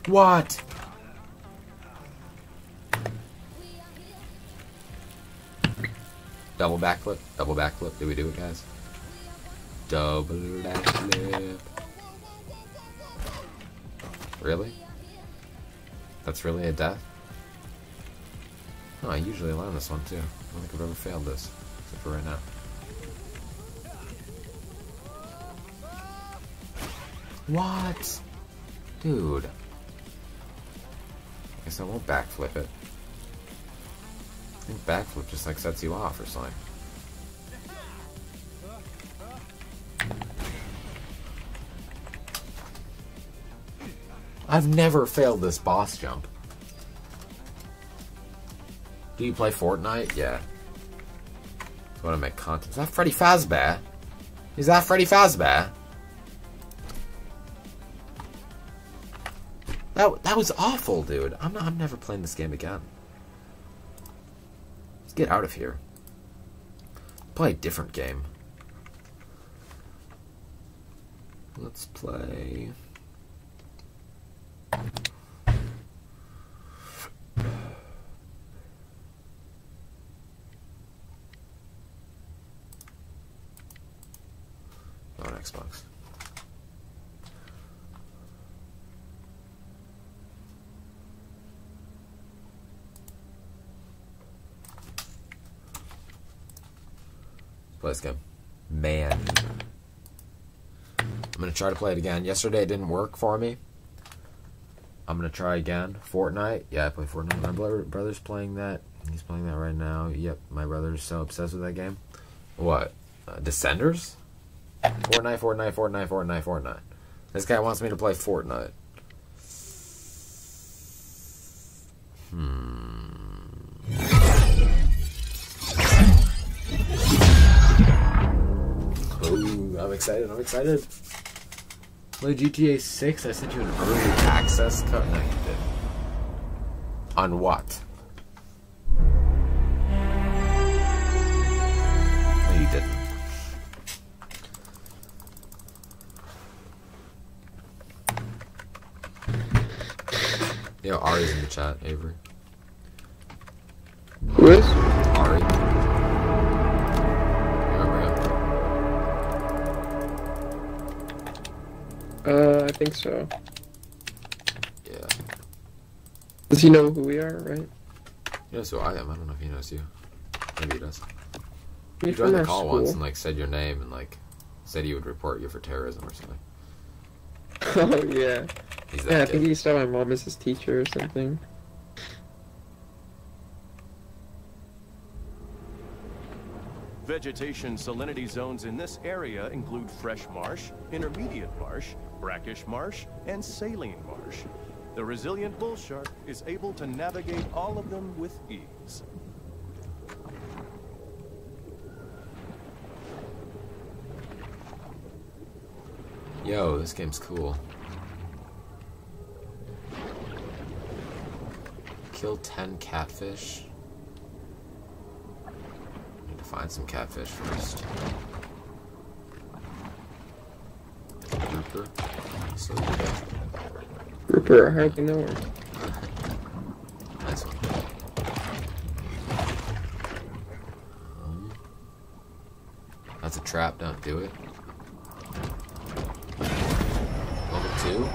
What? Double backflip, double backflip. Did we do it, guys? Double backflip. Really? That's really a death? No, I usually land this one too. I don't think I've ever failed this, except for right now. What? Dude. I guess I won't backflip it. I think backflip just like sets you off or something. I've never failed this boss jump. Do you play Fortnite? Yeah. That's what I make content. Is that Freddy Fazbear? Is that Freddy Fazbear? That that was awful, dude. I'm not, I'm never playing this game again. Let's get out of here. Play a different game. Let's play. on Xbox. Play this game. Man. I'm gonna try to play it again. Yesterday it didn't work for me. I'm gonna try again. Fortnite. Yeah, I play Fortnite. My brother's playing that. He's playing that right now. Yep, my brother's so obsessed with that game. What? Uh, Descenders? Fortnite, Fortnite, Fortnite, Fortnite, Fortnite. This guy wants me to play Fortnite. Excited, I'm excited. Play GTA 6, I sent you an early access code. No, you did. On what? No, you didn't. Yo, Ari's in the chat, Avery. Who is? Uh, I think so. Yeah. Does he know who we are, right? He knows who I am. I don't know if he knows you. Maybe he does. You joined the call school. once and like said your name and like said he would report you for terrorism or something. oh yeah. Yeah, I kid. think he said my mom is his teacher or something. Vegetation salinity zones in this area include fresh marsh, intermediate marsh, brackish marsh, and saline marsh. The resilient bull shark is able to navigate all of them with ease. Yo, this game's cool. Kill 10 catfish. Need to find some catfish first. Grouper. So Grouper, I hardly know her. nice one. Um, That's a trap, don't do it. Level 2?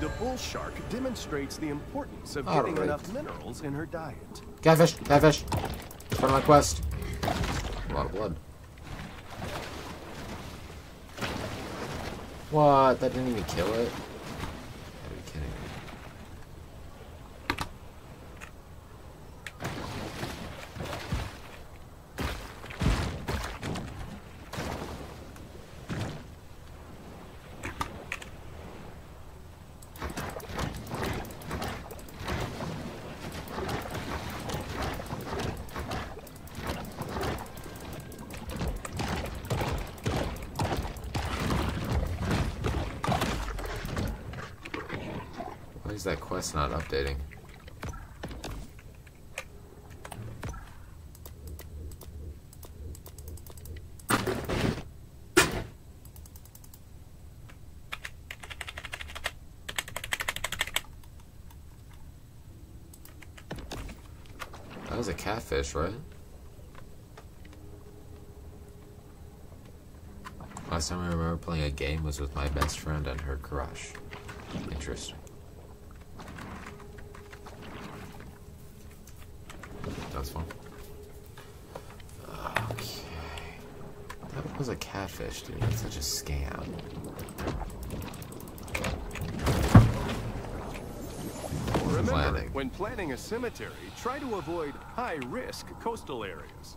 The bull shark demonstrates the importance of All getting right. enough minerals in her diet. Catfish! Catfish! Part of my quest. Lot of blood. What? That didn't even kill it? Updating? That was a catfish, right? Last time I remember playing a game was with my best friend and her crush. Interesting. That's fun. Okay. That was a catfish, dude. That's such a scam. Remember, Planning. when planning a cemetery, try to avoid high-risk coastal areas.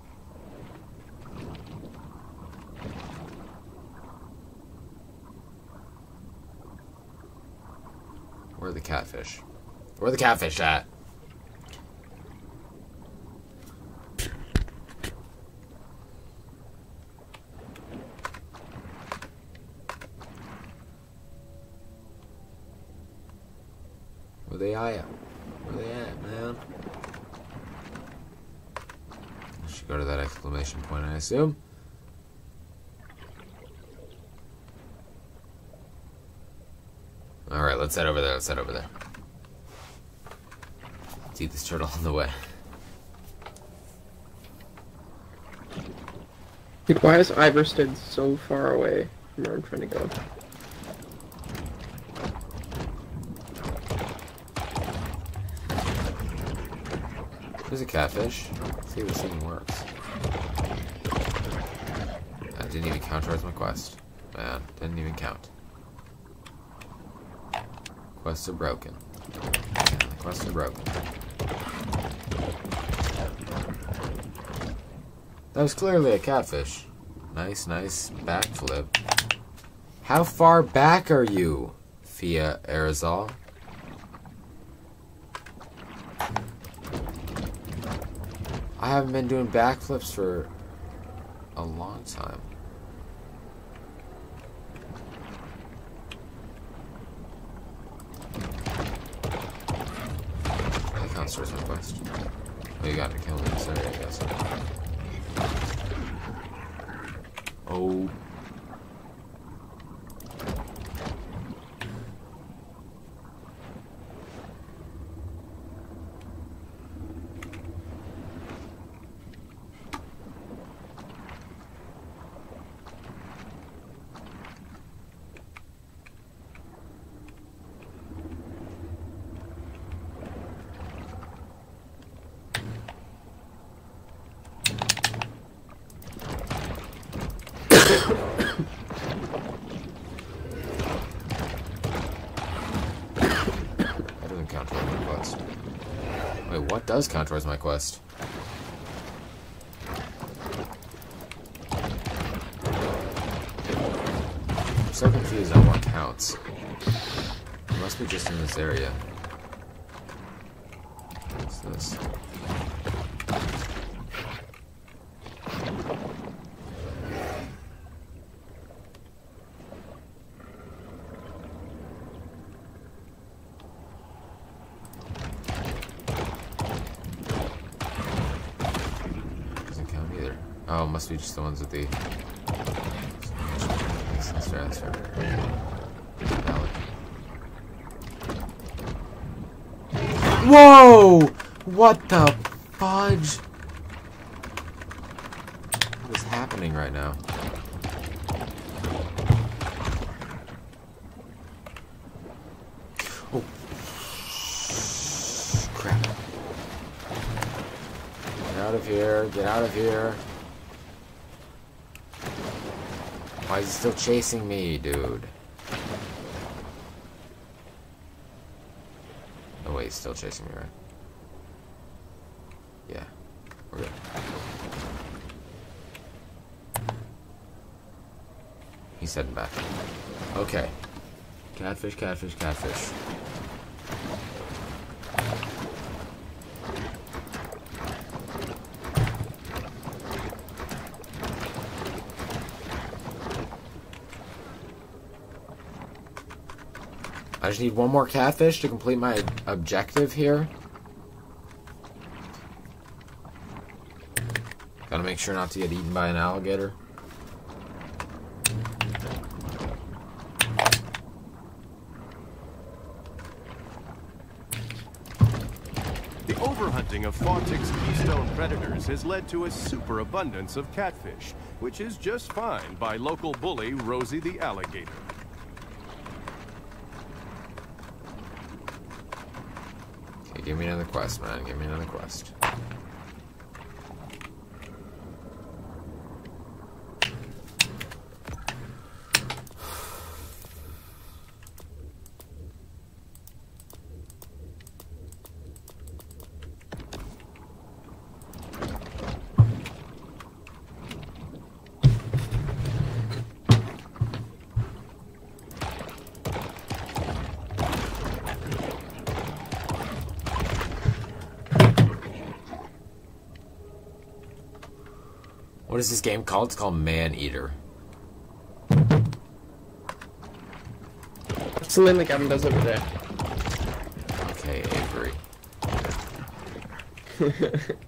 Where are the catfish? Where are the catfish at? Where they at? Where they at, man? I should go to that exclamation point, I assume. Alright, let's head over there. Let's head over there. Let's eat this turtle on the way. Dude, why is Iverstead so far away from where I'm trying to go? There's a catfish. Let's see if this thing works. Didn't even count towards my quest. Man, didn't even count. Quests are broken. The quests are broken. That was clearly a catfish. Nice, nice backflip. How far back are you, Fia Aerosol? I haven't been doing backflips for a long time. That counts towards my quest. Oh, you got to kill me. Sorry, I guess. Oh. That doesn't count towards my quest. Wait, what does count towards my quest? I'm so confused on what counts. It must be just in this area. What's this? Doesn't count either. Oh, it must be just the ones with the. That's, that's fair, that's fair. Valid. Whoa! What the fudge? What is happening right now? Oh. Crap. Get out of here. Get out of here. Why is he still chasing me, dude? Oh wait, he's still chasing me, right? Yeah. We're good. He's heading back. Okay. Catfish, catfish, catfish. I just need one more catfish to complete my objective here. Gotta make sure not to get eaten by an alligator. The overhunting of Fawtick's keystone predators has led to a superabundance of catfish, which is just fine by local bully Rosie the alligator. Give me another quest, man. Give me another quest. What is this game called? It's called Maneater. That's the lane that Gavin does over there. Okay, Avery.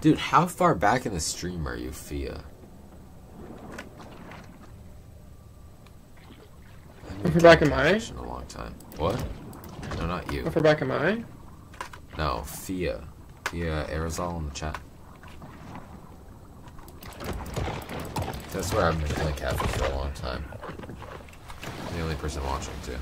Dude, how far back in the stream are you, Fia? How far back am I? In a long time. What? No, not you. How far back am I? No, Fia. Fia Aerosol in the chat. That's where I've been playing Catfish for a long time. I'm the only person watching, too.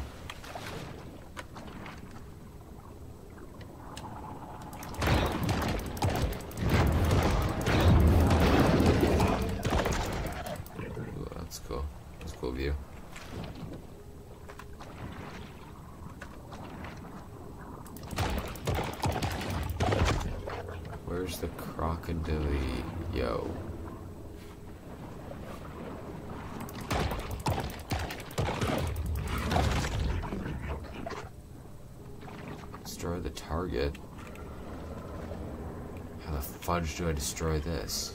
Do I destroy this?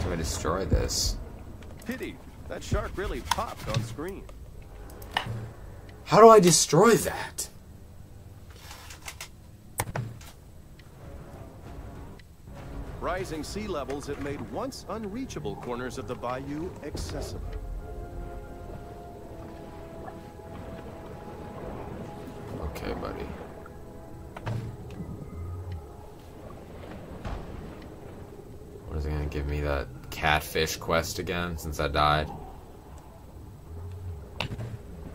Do I destroy this? Pity, that shark really popped on screen. How do I destroy that? Rising sea levels have made once unreachable corners of the bayou accessible. Okay, buddy. What is it gonna give me that catfish quest again since I died?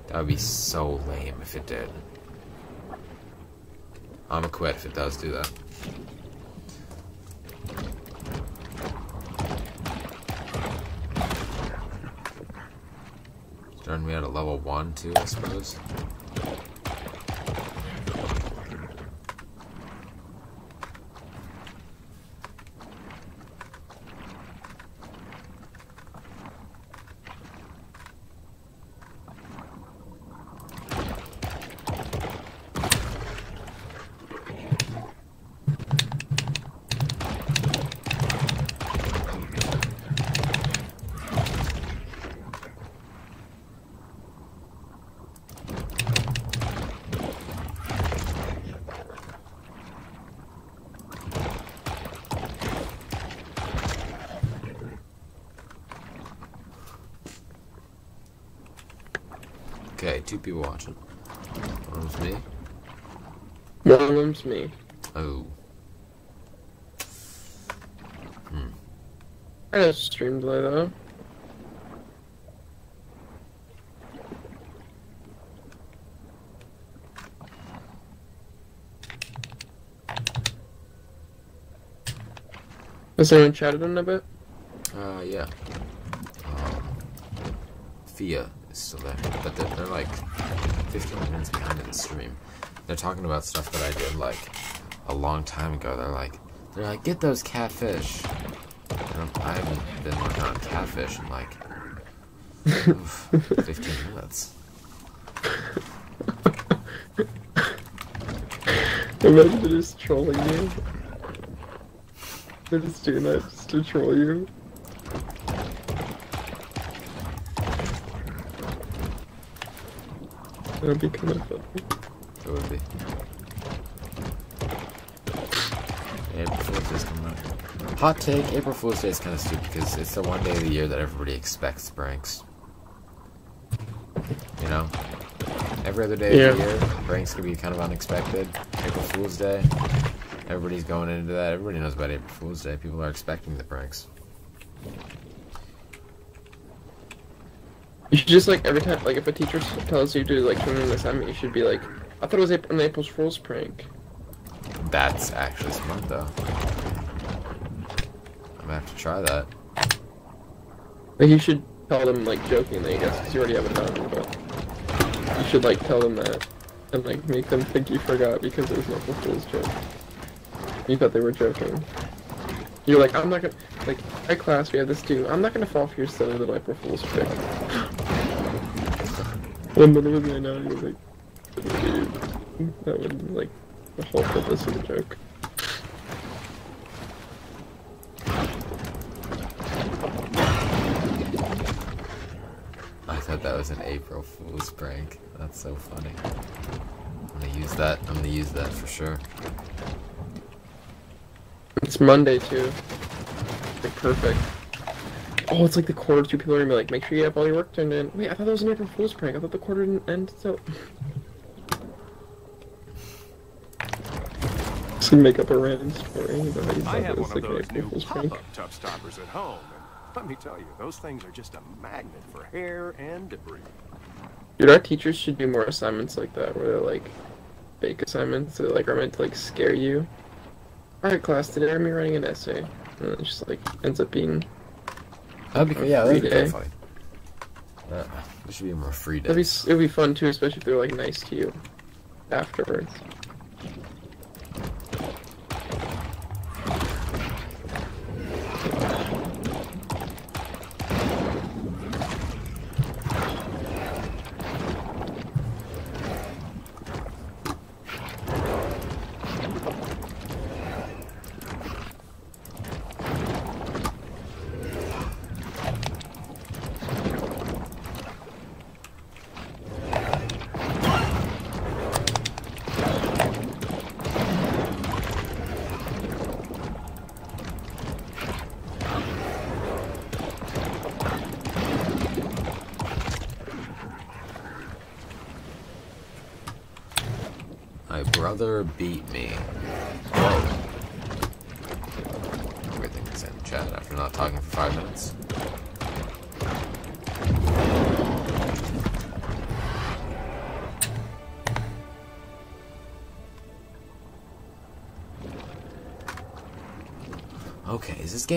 That would be so lame if it did. I'ma quit if it does do that. One too, I suppose. Two people watching. One was me. One of them's me. Oh. Hmm. I just stream delay though. Has anyone chatted in a bit? Uh, yeah. Um, Fia still there, but they're, they're like 15 minutes behind in the stream. They're talking about stuff that I did like a long time ago. They're like, they're like, get those catfish. And I haven't been working on catfish in like oof, 15 minutes. Imagine they're just trolling you. They're just doing that just to troll you. That would be kind of funny. It would be. April Fool's Day's coming up. Hot take: April Fool's Day is kind of stupid because it's the one day of the year that everybody expects pranks. You know, every other day of the year, pranks can be kind of unexpected. April Fool's Day, everybody's going into that. Everybody knows about April Fool's Day. People are expecting the pranks. You should just like every time, like if a teacher tells you to like turn in an assignment, you should be like, I thought it was an April Fool's prank. That's actually smart though. I'm gonna have to try that. Like you should tell them like jokingly, I guess, because you already have it done. But you should like tell them that and like make them think you forgot because it was an April Fool's joke. You thought they were joking. You're like, I'm not gonna like my class. We have this dude. I'm not gonna fall for your silly little April Fool's trick. And then it was I know you're like, dude, that would like the whole purpose of the joke. I thought that was an April Fool's prank. That's so funny. I'm gonna use that. I'm gonna use that for sure. It's Monday too. Like perfect. Oh, it's like the quarter two people are gonna be like, make sure you have all your work turned in. Wait, I thought that was an April Fool's prank. I thought the quarter didn't end so. Gonna make up a random story about how you I have one of those April new Fool's prank. pop-up tub stoppers at home, and let me tell you, those things are just a magnet for hair and debris. Dude, our teachers should do more assignments like that, where they're like fake assignments that like are meant to like scare you. Alright, class, today I'm writing an essay. And it just like ends up being That'd be A yeah. That'd be free kind day. of funny. Uh, there should be more free It'd be, it'd be fun too, especially if they're like nice to you afterwards.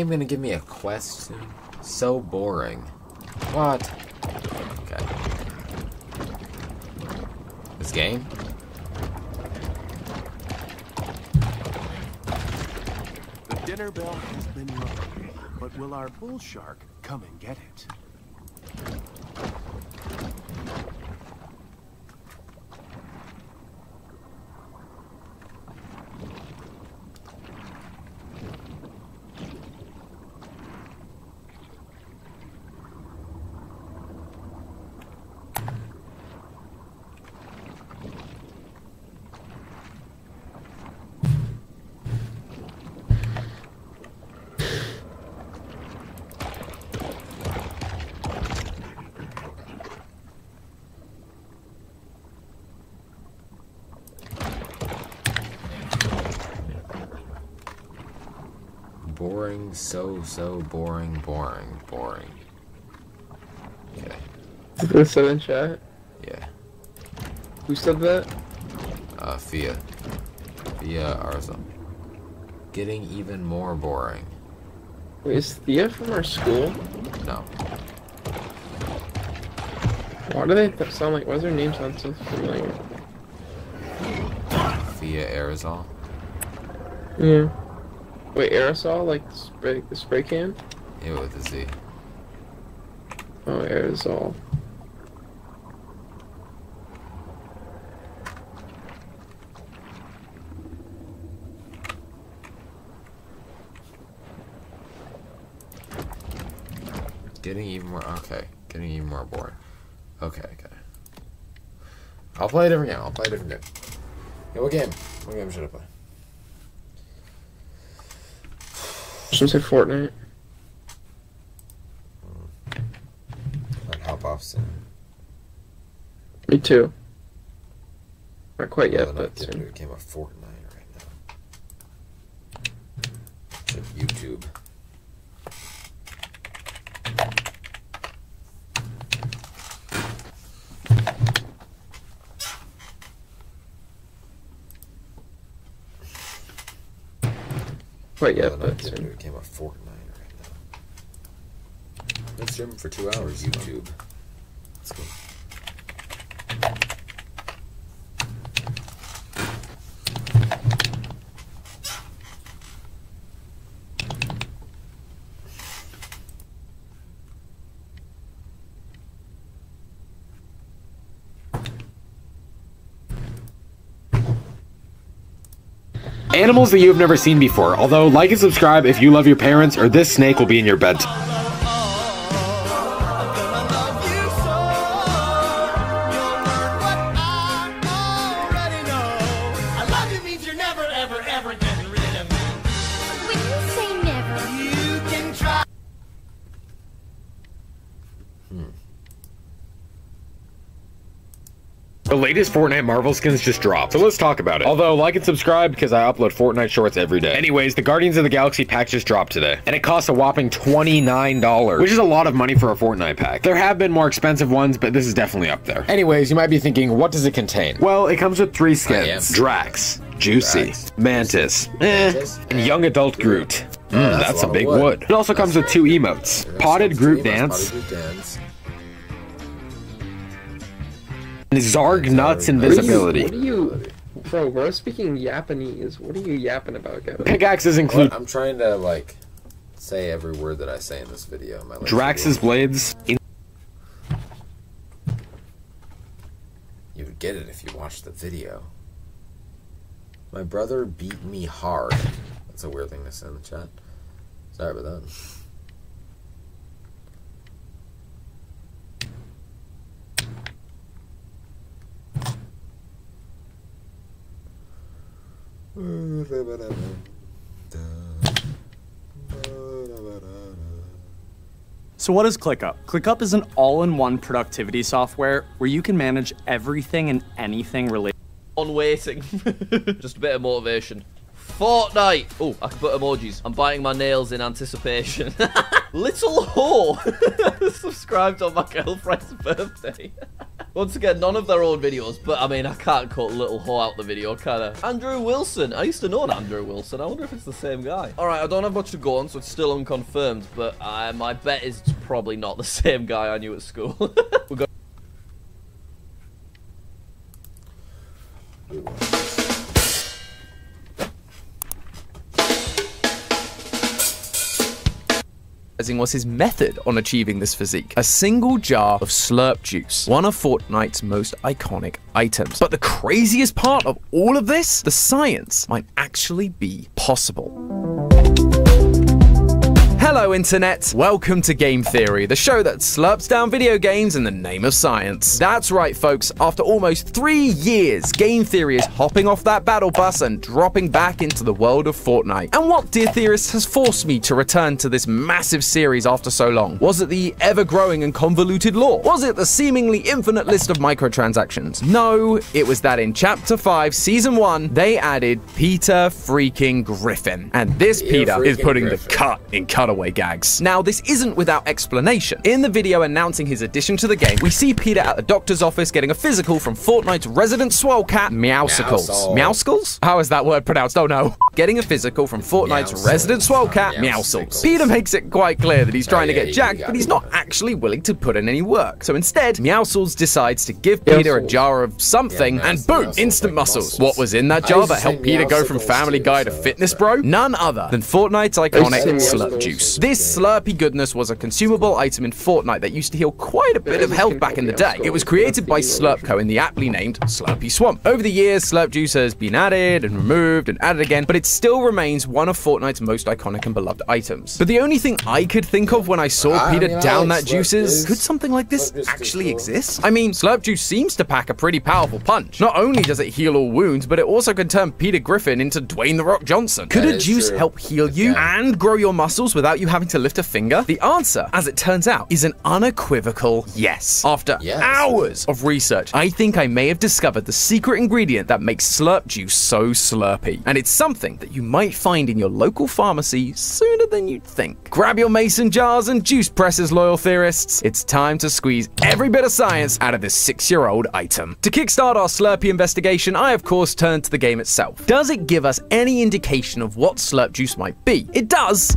Game gonna give me a quest? So boring. What? Okay. This game? The dinner bell has been rung, but will our bull shark come and get it? So, so boring, boring, boring. Okay, Who said in chat? yeah. Who said that? Uh, Fia. Fia Arza. Getting even more boring. Wait, is Thea from our school? No. Why do they th- sound like? Why does their name sound so familiar? Fia Aerosol. Yeah. Wait, aerosol like the spray the spray can? Yeah, with a Z. Oh, aerosol. Getting even more. Okay. Getting even more bored. Okay, okay. I'll play a different game. I'll play a different game. Yeah, what game? What game should I play? Should say Fortnite. I'd hop off soon. Me too. Not quite yet, not but soon. a game of Fortnite right now. YouTube. Quite yet, but get into a game of Fortnite right now. Let's stream for two hours. YouTube. Let's go. Animals that you have never seen before. Although, like and subscribe if you love your parents, or this snake will be in your bed. Latest Fortnite Marvel skins just dropped, so let's talk about it. Although, like and subscribe because I upload Fortnite shorts every day. Anyways, the Guardians of the Galaxy pack just dropped today, and it costs a whopping $29, which is a lot of money for a Fortnite pack. There have been more expensive ones, but this is definitely up there. Anyways, you might be thinking, what does it contain? Well, it comes with three skins. Drax, Juicy, Drax. Mantis, eh, and. Young Adult Groot. Mm, that's that's, a a big wood. wood. It also comes with two emotes. Potted Groot Dance, Potted Groot Dance. Zarg Nuts What are you- Invisibility. What are you, bro? We're speaking Japanese. What are you yapping about, Kevin? Pickaxes What? include I'm trying to like say every word that I say in this video. My Drax's blue. blades, You would get it if you watched the video. My brother beat me hard. That's a weird thing to say in the chat. Sorry about that. So what is ClickUp? ClickUp is an all-in-one productivity software where you can manage everything and anything related on waiting. Just a bit of motivation. Fortnite! Oh, I can put emojis. I'm biting my nails in anticipation. Little whore! Subscribed on my girlfriend's birthday. Once again, none of their own videos, but I mean, I can't cut Little Whore out the video, can I? Andrew Wilson. I used to know an Andrew Wilson. I wonder if it's the same guy. Alright, I don't have much to go on, so it's still unconfirmed, but uh, my bet is it's probably not the same guy I knew at school. we was his method on achieving this physique. A single jar of slurp juice, one of Fortnite's most iconic items. But the craziest part of all of this, the science might actually be possible. Hello, Internet. Welcome to Game Theory, the show that slurps down video games in the name of science. That's right, folks. After almost three years, Game Theory is hopping off that battle bus and dropping back into the world of Fortnite. And what, dear theorists, has forced me to return to this massive series after so long? Was it the ever growing and convoluted lore? Was it the seemingly infinite list of microtransactions? No, it was that in Chapter 5, Season 1, they added Peter freaking Griffin. And this Peter is freaking putting the cut in cutaway gags. Now, this isn't without explanation. In the video announcing his addition to the game, we see Peter at the doctor's office getting a physical from Fortnite's resident swole cat, Meowsicles. Meowscles. Meowscles? How is that word pronounced? Oh no. Getting a physical from Fortnite's Meowscles. resident swole cat, Meowscles. Meowscles. Peter makes it quite clear that he's trying yeah, to get you jacked, but he's it. not actually willing to put in any work. So instead, Meowscles decides to give Peter a jar of something, Yeah, and boom, Meowscles, instant muscles. muscles. What was in that jar that helped Peter go from Family Guy to Fitness Bro? None other than Fortnite's iconic I used to say Juice. This slurpy goodness was a consumable item in Fortnite that used to heal quite a bit of health back in the day. It was created by Slurpco in the aptly named Slurpy Swamp. Over the years, Slurp Juice has been added and removed and added again, but it still remains one of Fortnite's most iconic and beloved items. But the only thing I could think of when I saw I Peter mean, down like that juice is, could something like this Slurp Juice is actually cool. exist? I mean, Slurp Juice seems to pack a pretty powerful punch. Not only does it heal all wounds, but it also can turn Peter Griffin into Dwayne The Rock Johnson. Could That a juice true. help heal you Yeah. and grow your muscles without you having to lift a finger? The answer, as it turns out, is an unequivocal yes. After Yes. hours of research, I think I may have discovered the secret ingredient that makes Slurp Juice so slurpy. And it's something that you might find in your local pharmacy sooner than you'd think. Grab your mason jars and juice presses, loyal theorists. It's time to squeeze every bit of science out of this six-year-old item. To kickstart our Slurpy investigation, I of course turned to the game itself. Does it give us any indication of what Slurp Juice might be? It does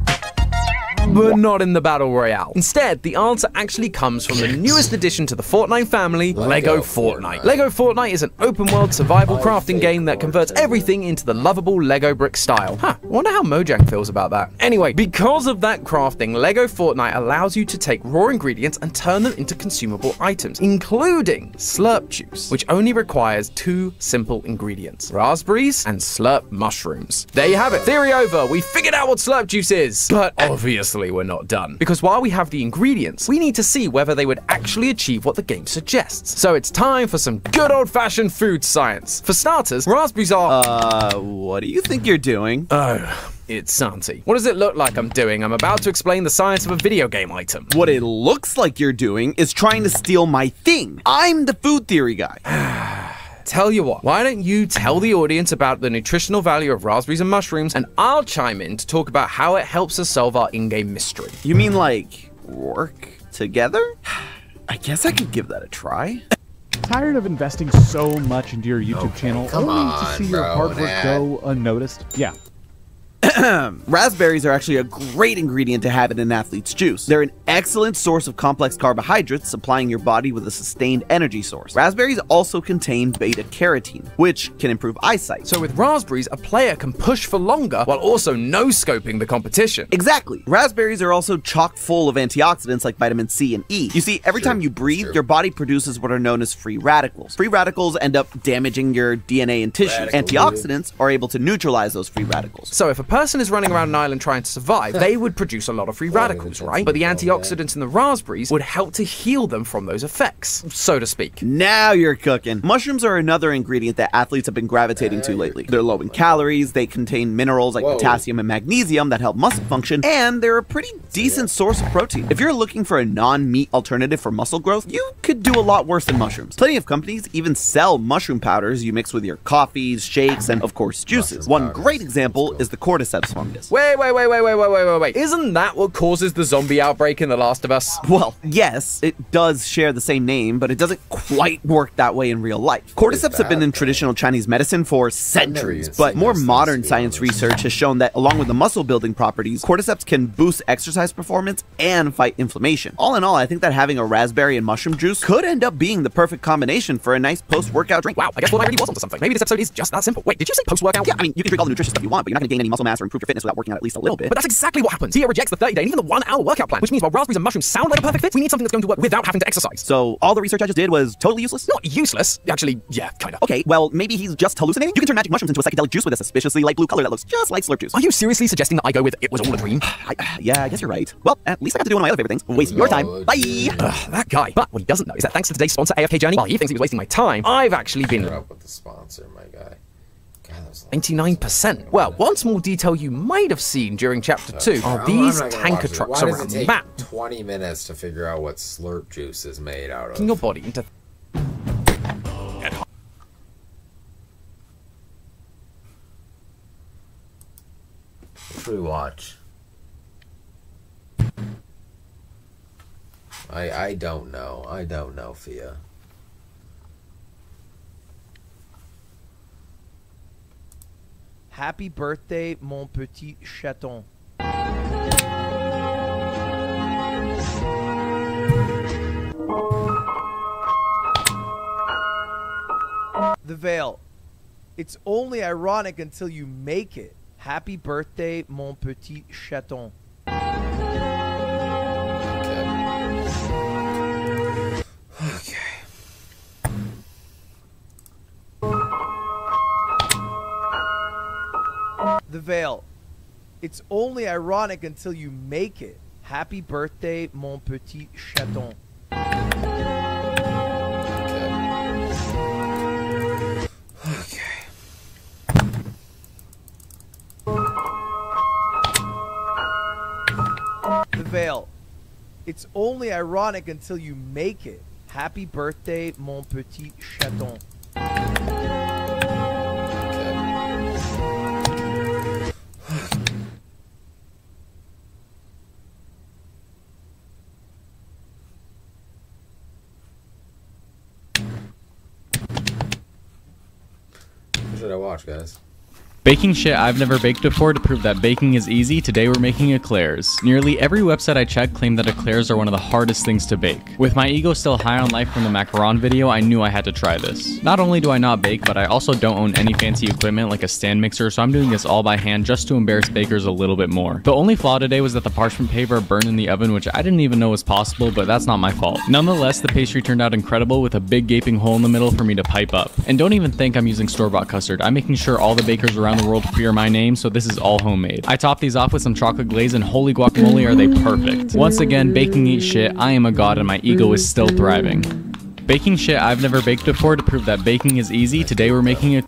but not in the Battle Royale. Instead, the answer actually comes from the newest addition to the Fortnite family, Lego, Lego Fortnite. Fortnite. Lego Fortnite is an open world survival crafting game that converts everything into the lovable Lego brick style. Huh, I wonder how Mojang feels about that. Anyway, because of that crafting, Lego Fortnite allows you to take raw ingredients and turn them into consumable items, including Slurp Juice, which only requires two simple ingredients raspberries and Slurp mushrooms. There you have it. Theory over. We figured out what Slurp Juice is. But obviously, we're not done. Because while we have the ingredients, we need to see whether they would actually achieve what the game suggests. So it's time for some good old fashioned food science. For starters, raspberries are. Uh, what do you think you're doing? Oh, it's Santi. What does it look like I'm doing? I'm about to explain the science of a video game item. What it looks like you're doing is trying to steal my thing. I'm the food theory guy. Tell you what, why don't you tell the audience about the nutritional value of raspberries and mushrooms, and I'll chime in to talk about how it helps us solve our in game mystery. You mean like work together? I guess I could give that a try. Tired of investing so much into your YouTube Okay, channel come only to on, see your hard work go unnoticed? Yeah. Raspberries are actually a great ingredient to have in an athlete's juice. They're an excellent source of complex carbohydrates, supplying your body with a sustained energy source. Raspberries also contain beta carotene, which can improve eyesight. So, with raspberries, a player can push for longer while also no scoping the competition. Exactly. Raspberries are also chock full of antioxidants like vitamin C and E. You see, every time you breathe, your body produces what are known as free radicals. Free radicals end up damaging your DNA and tissue. Radical Antioxidants are able to neutralize those free radicals. So, if a person is running around an island trying to survive, they would produce a lot of free radicals, right? But the antioxidants in the raspberries would help to heal them from those effects, so to speak. Now you're cooking. Mushrooms are another ingredient that athletes have been gravitating to lately. They're low in calories, they contain minerals like Whoa. potassium and magnesium that help muscle function, and they're a pretty decent source of protein. If you're looking for a non meat alternative for muscle growth, you could do a lot worse than mushrooms. Plenty of companies even sell mushroom powders you mix with your coffees, shakes, and of course juices. One great example is the cordyceps fungus. Wait, wait, wait, wait, wait, wait, wait, wait, wait. Isn't that what causes the zombie outbreak in The Last of Us? Well, yes, it does share the same name, but it doesn't quite work that way in real life. Cordyceps have been in traditional Chinese medicine for centuries, but more modern science research has shown that along with the muscle building properties, cordyceps can boost exercise performance and fight inflammation. All in all, I think that having a raspberry and mushroom juice could end up being the perfect combination for a nice post-workout drink. Wow, I guess Fortnite really was onto something. Maybe this episode is just that simple. Wait, did you say post-workout? Yeah, I mean, you can drink all the nutritious stuff you want, but you're not going to gain any muscle mass or or improve your fitness without working out at least a little bit. But that's exactly what happens. Tia rejects the 30 day and even the one hour workout plan, which means while raspberries and mushrooms sound like a perfect fit, we need something that's going to work without having to exercise. So all the research I just did was totally useless? Not useless. Actually, yeah, kinda. Okay, well, maybe he's just hallucinating? You can turn magic mushrooms into a psychedelic juice with a suspiciously light blue color that looks just like slurp juice. Are you seriously suggesting that I go with it was all a dream? I, yeah, I guess you're right. Well, at least I got to do one of my other favorite things. Waste your time. Bye! Ugh, that guy. But what he doesn't know is that thanks to today's sponsor, AFK Journey, while he thinks he was wasting my time, I've actually been... up with the sponsor, my guy. 99%. Well, one small detail you might have seen during chapter 2 are these I'm not gonna tanker trucks around take map 20 minutes to figure out what slurp juice is made out of. your body into should we watch? I I don't know. I don't know, Fia. Happy birthday, mon petit chaton. The Veil. It's only ironic until you make it. Happy birthday, mon petit chaton. The Veil. It's only ironic until you make it. Happy birthday, mon petit chaton. The Veil. It's only ironic until you make it. Happy birthday, mon petit chaton. Watch, guys? Baking shit I've never baked before to prove that baking is easy, today we're making eclairs. Nearly every website I checked claimed that eclairs are one of the hardest things to bake. With my ego still high on life from the macaron video, I knew I had to try this. Not only do I not bake, but I also don't own any fancy equipment like a stand mixer, so I'm doing this all by hand just to embarrass bakers a little bit more. The only flaw today was that the parchment paper burned in the oven, which I didn't even know was possible, but that's not my fault. Nonetheless, the pastry turned out incredible with a big gaping hole in the middle for me to pipe up. And don't even think I'm using store-bought custard. I'm making sure all the bakers around the world fear my name, so this is all homemade. I top these off with some chocolate glaze and holy guacamole are they perfect. Once again, baking eat shit, I am a god and my ego is still thriving. Baking shit I've never baked before to prove that baking is easy, today we're making a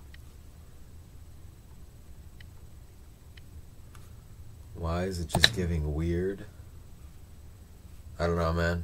Why is it just giving weird? I don't know, man.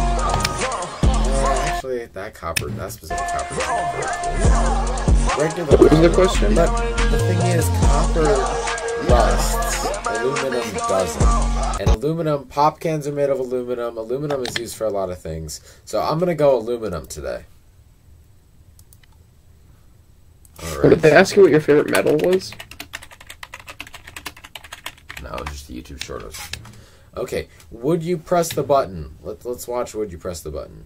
Actually, that copper, that specific copper is kind of cool. Regular the question? But the thing is, copper rusts. Aluminum doesn't. And aluminum, pop cans are made of aluminum. Aluminum is used for a lot of things. So I'm gonna go aluminum today. Did they ask you what your favorite metal was? No, just a YouTube short. Okay, would you press the button? Let's let's watch. Would you press the button?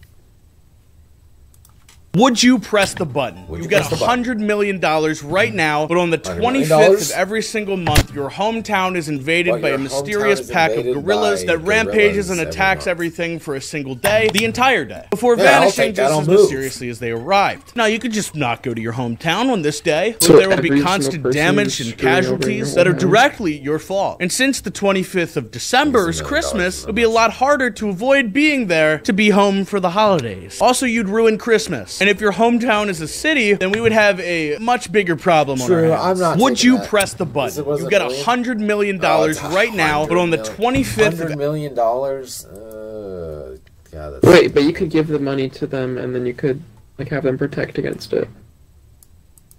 Would you press the button? Would you you get press the a hundred million dollars right now, but on the $100 twenty million? fifth of every single month, your hometown is invaded What, by a mysterious pack of gorillas by that rampages and attacks month. everything for a single day, the entire day, before Yeah, vanishing take just as move. mysteriously as they arrived. Now you could just not go to your hometown on this day, So there will be constant damage and casualties that are directly your fault. And since the twenty fifth of December is Christmas, it'll be a lot harder to avoid being there to be home for the holidays. Also, you'd ruin Christmas. And if your hometown is a city, then we would have a much bigger problem on True, our hands. I'm not Would you that. press the Was it- button? was You it get a million? hundred million Oh, dollars it's a right now, but on the $100 twenty fifth Hundred million dollars. Uh, God, Wait, but you could give the money to them and then you could like have them protect against it.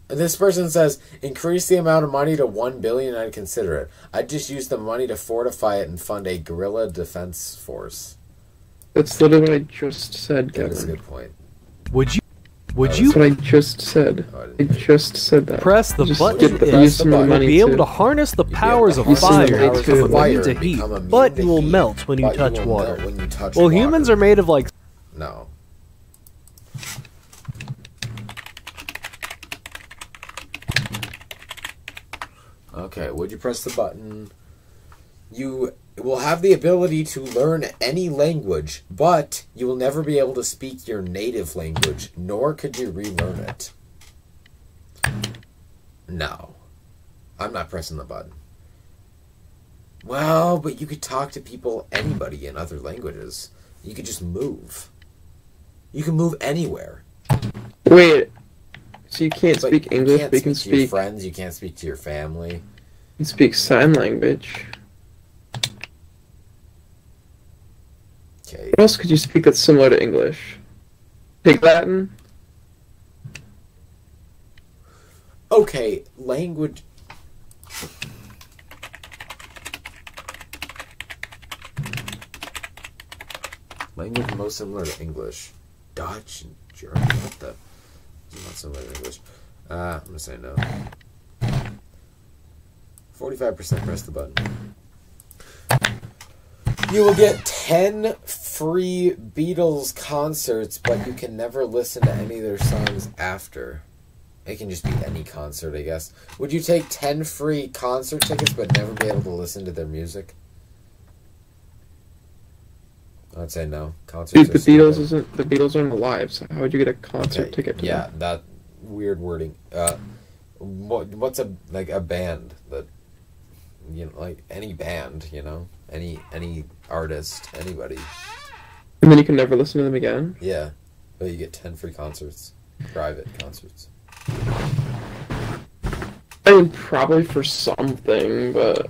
This person says, increase the amount of money to one billion. I'd consider it. I'd just use the money to fortify it and fund a guerrilla defense force. That's literally what I just said, Kevin. That's a good point. Would you? Would That's you what I just said. I just said that. press the Just button? get the, If use some you'll be able too. to harness the powers of fire, money become to- immune Fire, to heat, but to you will melt when you touch will water. when you touch well, humans are made of like No. Okay, would you press the button? You will have the ability to learn any language, but you will never be able to speak your native language, nor could you relearn it. No. I'm not pressing the button. Well, but you could talk to people, anybody in other languages. You could just move. You can move anywhere. Wait. So you can't But speak you English, can't but you can speak to your speak. friends. You can't speak to your family. You can speak sign language. Okay. What else could you speak that's similar to English? Pig Latin. Okay, language. Language most similar to English. Dutch and German. What the? Not similar to English. Uh, I'm gonna say no. Forty-five percent. Press the button. You will get 10 free Beatles concerts, but you can never listen to any of their songs after. It can just be any concert, I guess. Would you take 10 free concert tickets, but never be able to listen to their music? I'd say no. Concerts Dude, the stupid. Beatles isn't the Beatles aren't alive, so how would you get a concert Okay, ticket to Yeah, that? that weird wording. Uh, what, what's a like a band that you know, like any band, you know, any any artist, anybody. And then you can never listen to them again? Yeah, but you get ten free concerts, private concerts. I mean, probably for something, but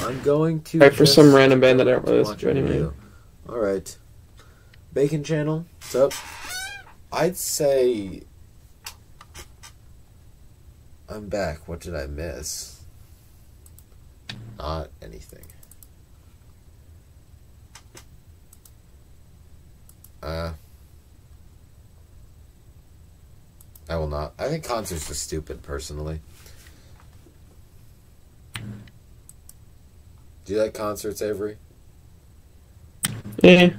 I'm going to like for some random band that I don't really listen to anyway. All right, Bacon Channel. What's up? I'd say I'm back. What did I miss? Not anything. Uh, I will not. I think concerts are stupid, personally. Do you like concerts, Avery? Yeah.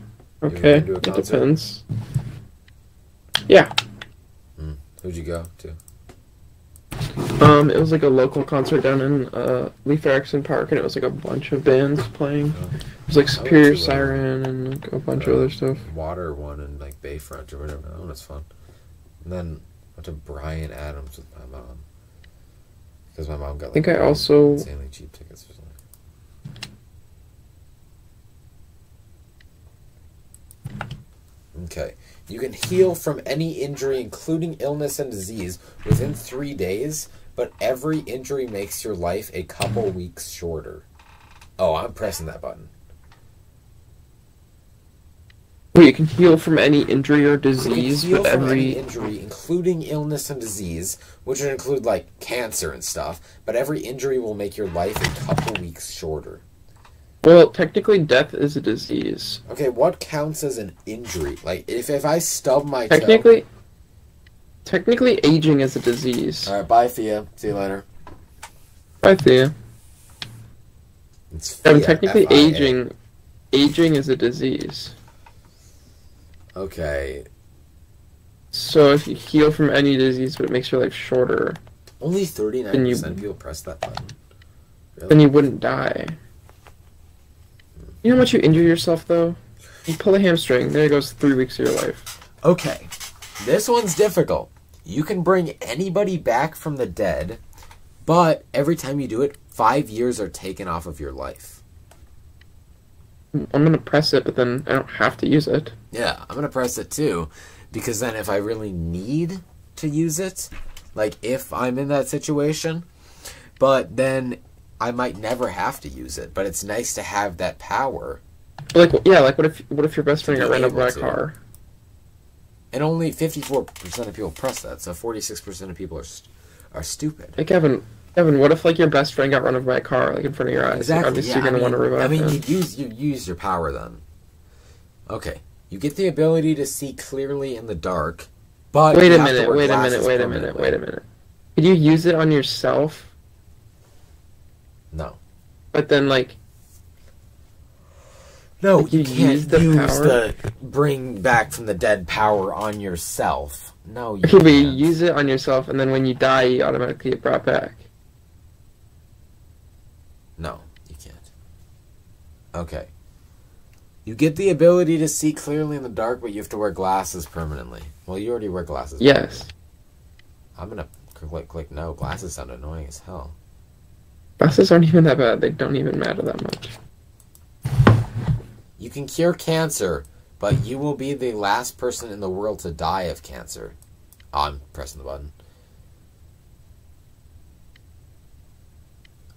Okay. been to a It depends. Yeah. Who'd you go to? Um, it was like a local concert down in uh, Leif Erikson Park, and it was like a bunch of bands playing. It was like Superior Siren and like a bunch of other stuff. Water one and like Bayfront or whatever. That one was fun. And then went to Bryan Adams with my mom because my mom got. Like, I think I also- insanely cheap tickets or something. Okay, you can heal from any injury, including illness and disease, within three days. But every injury makes your life a couple weeks shorter. Oh, I'm pressing that button. Wait, you can heal from any injury or You can disease, heal but from every any injury, including illness and disease, which would include like cancer and stuff. But every injury will make your life a couple weeks shorter. Well, technically, death is a disease. Okay, what counts as an injury? Like if if I stub my toe. Technically, technically, aging is a disease. All right, bye, Thea. See you later. Bye, Thea. It's I mean, technically, F-I-A. aging, aging is a disease. Okay, So if you heal from any disease, but it makes your life shorter, only thirty nine percent of people press that button. then you wouldn't die. You know how much you injure yourself though? You pull a hamstring, there goes three weeks of your life. Okay, this one's difficult. You can bring anybody back from the dead, but every time you do it, five years are taken off of your life. I'm gonna press it, but then I don't have to use it. Yeah, I'm gonna press it too, because then if I really need to use it, like if I'm in that situation, but then I might never have to use it. But it's nice to have that power. Like, yeah, like what if what if your best friend got ran over by a car? And only 54% of people press that, so 46% of people are st- are stupid. Hey Kevin, Evan, what if like your best friend got run over by a car like in front of your eyes? Exactly. Obviously, yeah, you're gonna I want to mean, revive I mean, you use you use your power then. Okay, you get the ability to see clearly in the dark, but wait a minute, wait a minute, wait a minute, wait a minute. Could you use it on yourself? No. But then like No, Like, you, you can't use the use the bring back from the dead power on yourself. No, you okay, but you can't. use it on yourself, and then when you die, you automatically get brought back. No, you can't. Okay. You get the ability to see clearly in the dark, but you have to wear glasses permanently. Well, you already wear glasses. Yes. I'm gonna click click no. Glasses sound annoying as hell. Glasses aren't even that bad. They don't even matter that much. You can cure cancer, but you will be the last person in the world to die of cancer. Oh, I'm pressing the button.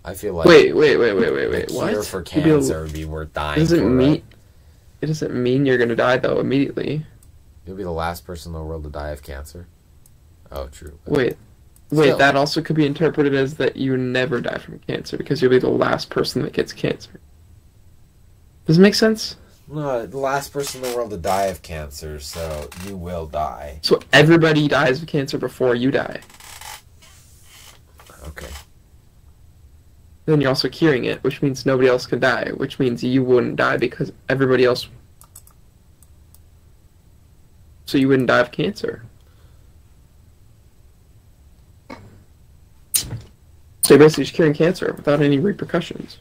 I feel like wait, wait, wait, wait, wait, wait. the What? cure for You'd be able- cancer would be worth dying. Doesn't for, mean. right? It doesn't mean you're gonna die though immediately. You'll be the last person in the world to die of cancer. Oh, true. Wait, wait. Still. That also could be interpreted as that you never die from cancer because you'll be the last person that gets cancer. Does it make sense? No, the last person in the world to die of cancer, so you will die. So everybody dies of cancer before you die. Okay. Then you're also curing it, which means nobody else can die, which means you wouldn't die because everybody else. So you wouldn't die of cancer. So basically just curing cancer without any repercussions.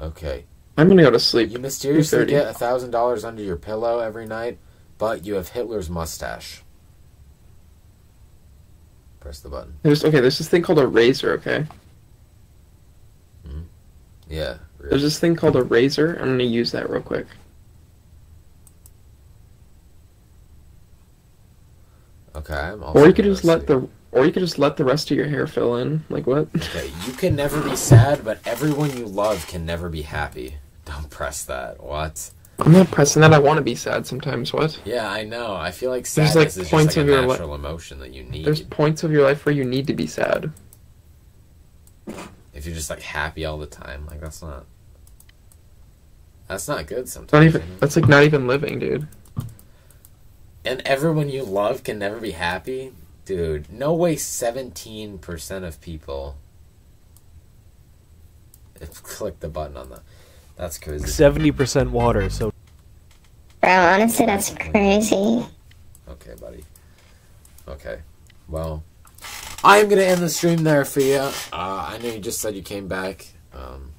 Okay. I'm gonna go to sleep. You mysteriously get a thousand dollars under your pillow every night, but you have Hitler's mustache. Press the button. There's okay. There's this thing called a razor. Okay. Hmm. Yeah. There's this thing called a razor. I'm gonna use that real quick. Okay. I'm also Or you could just let the, or you could just let the rest of your hair fill in. Like what? Okay, you can never be sad, but everyone you love can never be happy. Don't press that. What? I'm not pressing that. I want to be sad sometimes. What? Yeah, I know. I feel like There's, sadness like, is just points like a of your li- natural emotion that you need. There's points of your life where you need to be sad. If you're just like happy all the time, like that's not. That's not good sometimes. Not even. That's like not even living, dude. And everyone you love can never be happy? Dude, no way 17% of people. Click the button on the. That's crazy. Seventy percent water, so Bro, honestly, that's crazy. Okay, buddy. Okay. Well, I'm gonna end the stream there for you. Uh, I know you just said you came back. Um,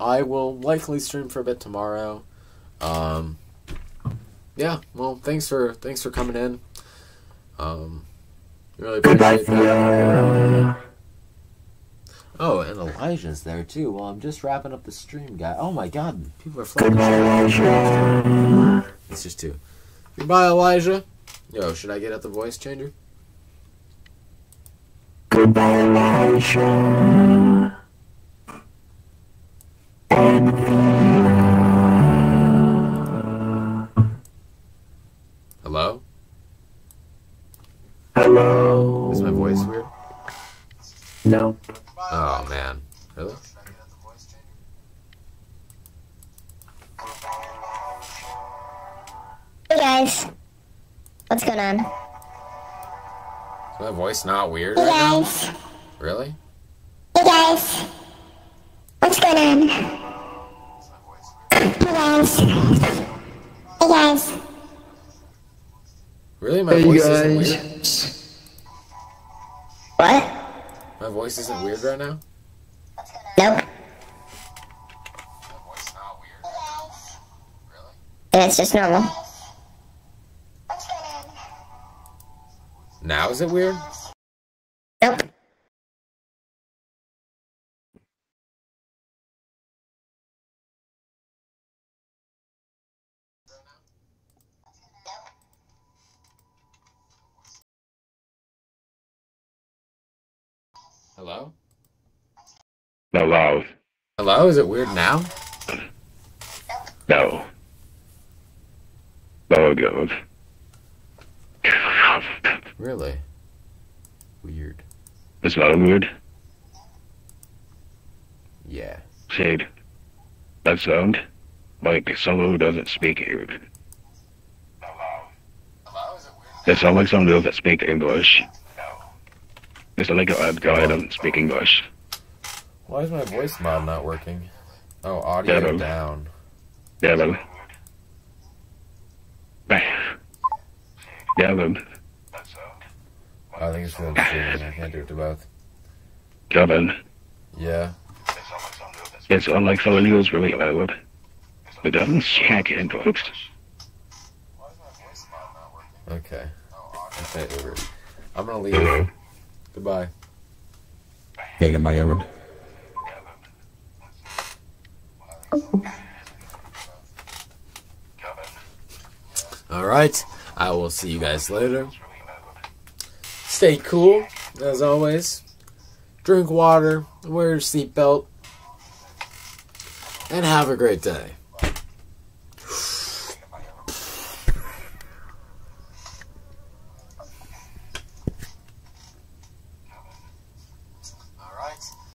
I will likely stream for a bit tomorrow. Um, yeah. Well, thanks for thanks for coming in. Um, really that. Oh, and Elijah's there too. Well, I'm just wrapping up the stream, guy. Oh my God, people are flying. It's just two. Goodbye, Elijah. Yo, should I get at the voice changer? Goodbye, Elijah. Hello? Really? Hey guys, what's going on? Is my voice not weird Hey right now? guys, Really? hey guys, what's going on? Hey guys, hey guys. Really? My Hey, voice isn't weird? What? My voice isn't weird right now? Nope. And it's just normal. Now is it weird? Nope. Hello? Hello. Hello? Is it weird now? No. Oh, God. Really? Weird. That's not weird? Yeah. Shade. That sound like someone who doesn't speak English. Hello? Is it sounds like someone who doesn't speak English. No. It's like a guy who doesn't speak English. Why is my voice mod not working? Oh, audio Devin. down. Devin. Bam. Devin. I think it's for the streaming. I can't do it to both. Devin. Yeah. It's unlike someone who's really loud. It doesn't check English. Okay. Okay, over. I'm gonna leave. Goodbye. Yeah, goodbye, Edward. Alright. I will see you guys later. Stay cool, as always. Drink water, wear your seatbelt, and have a great day.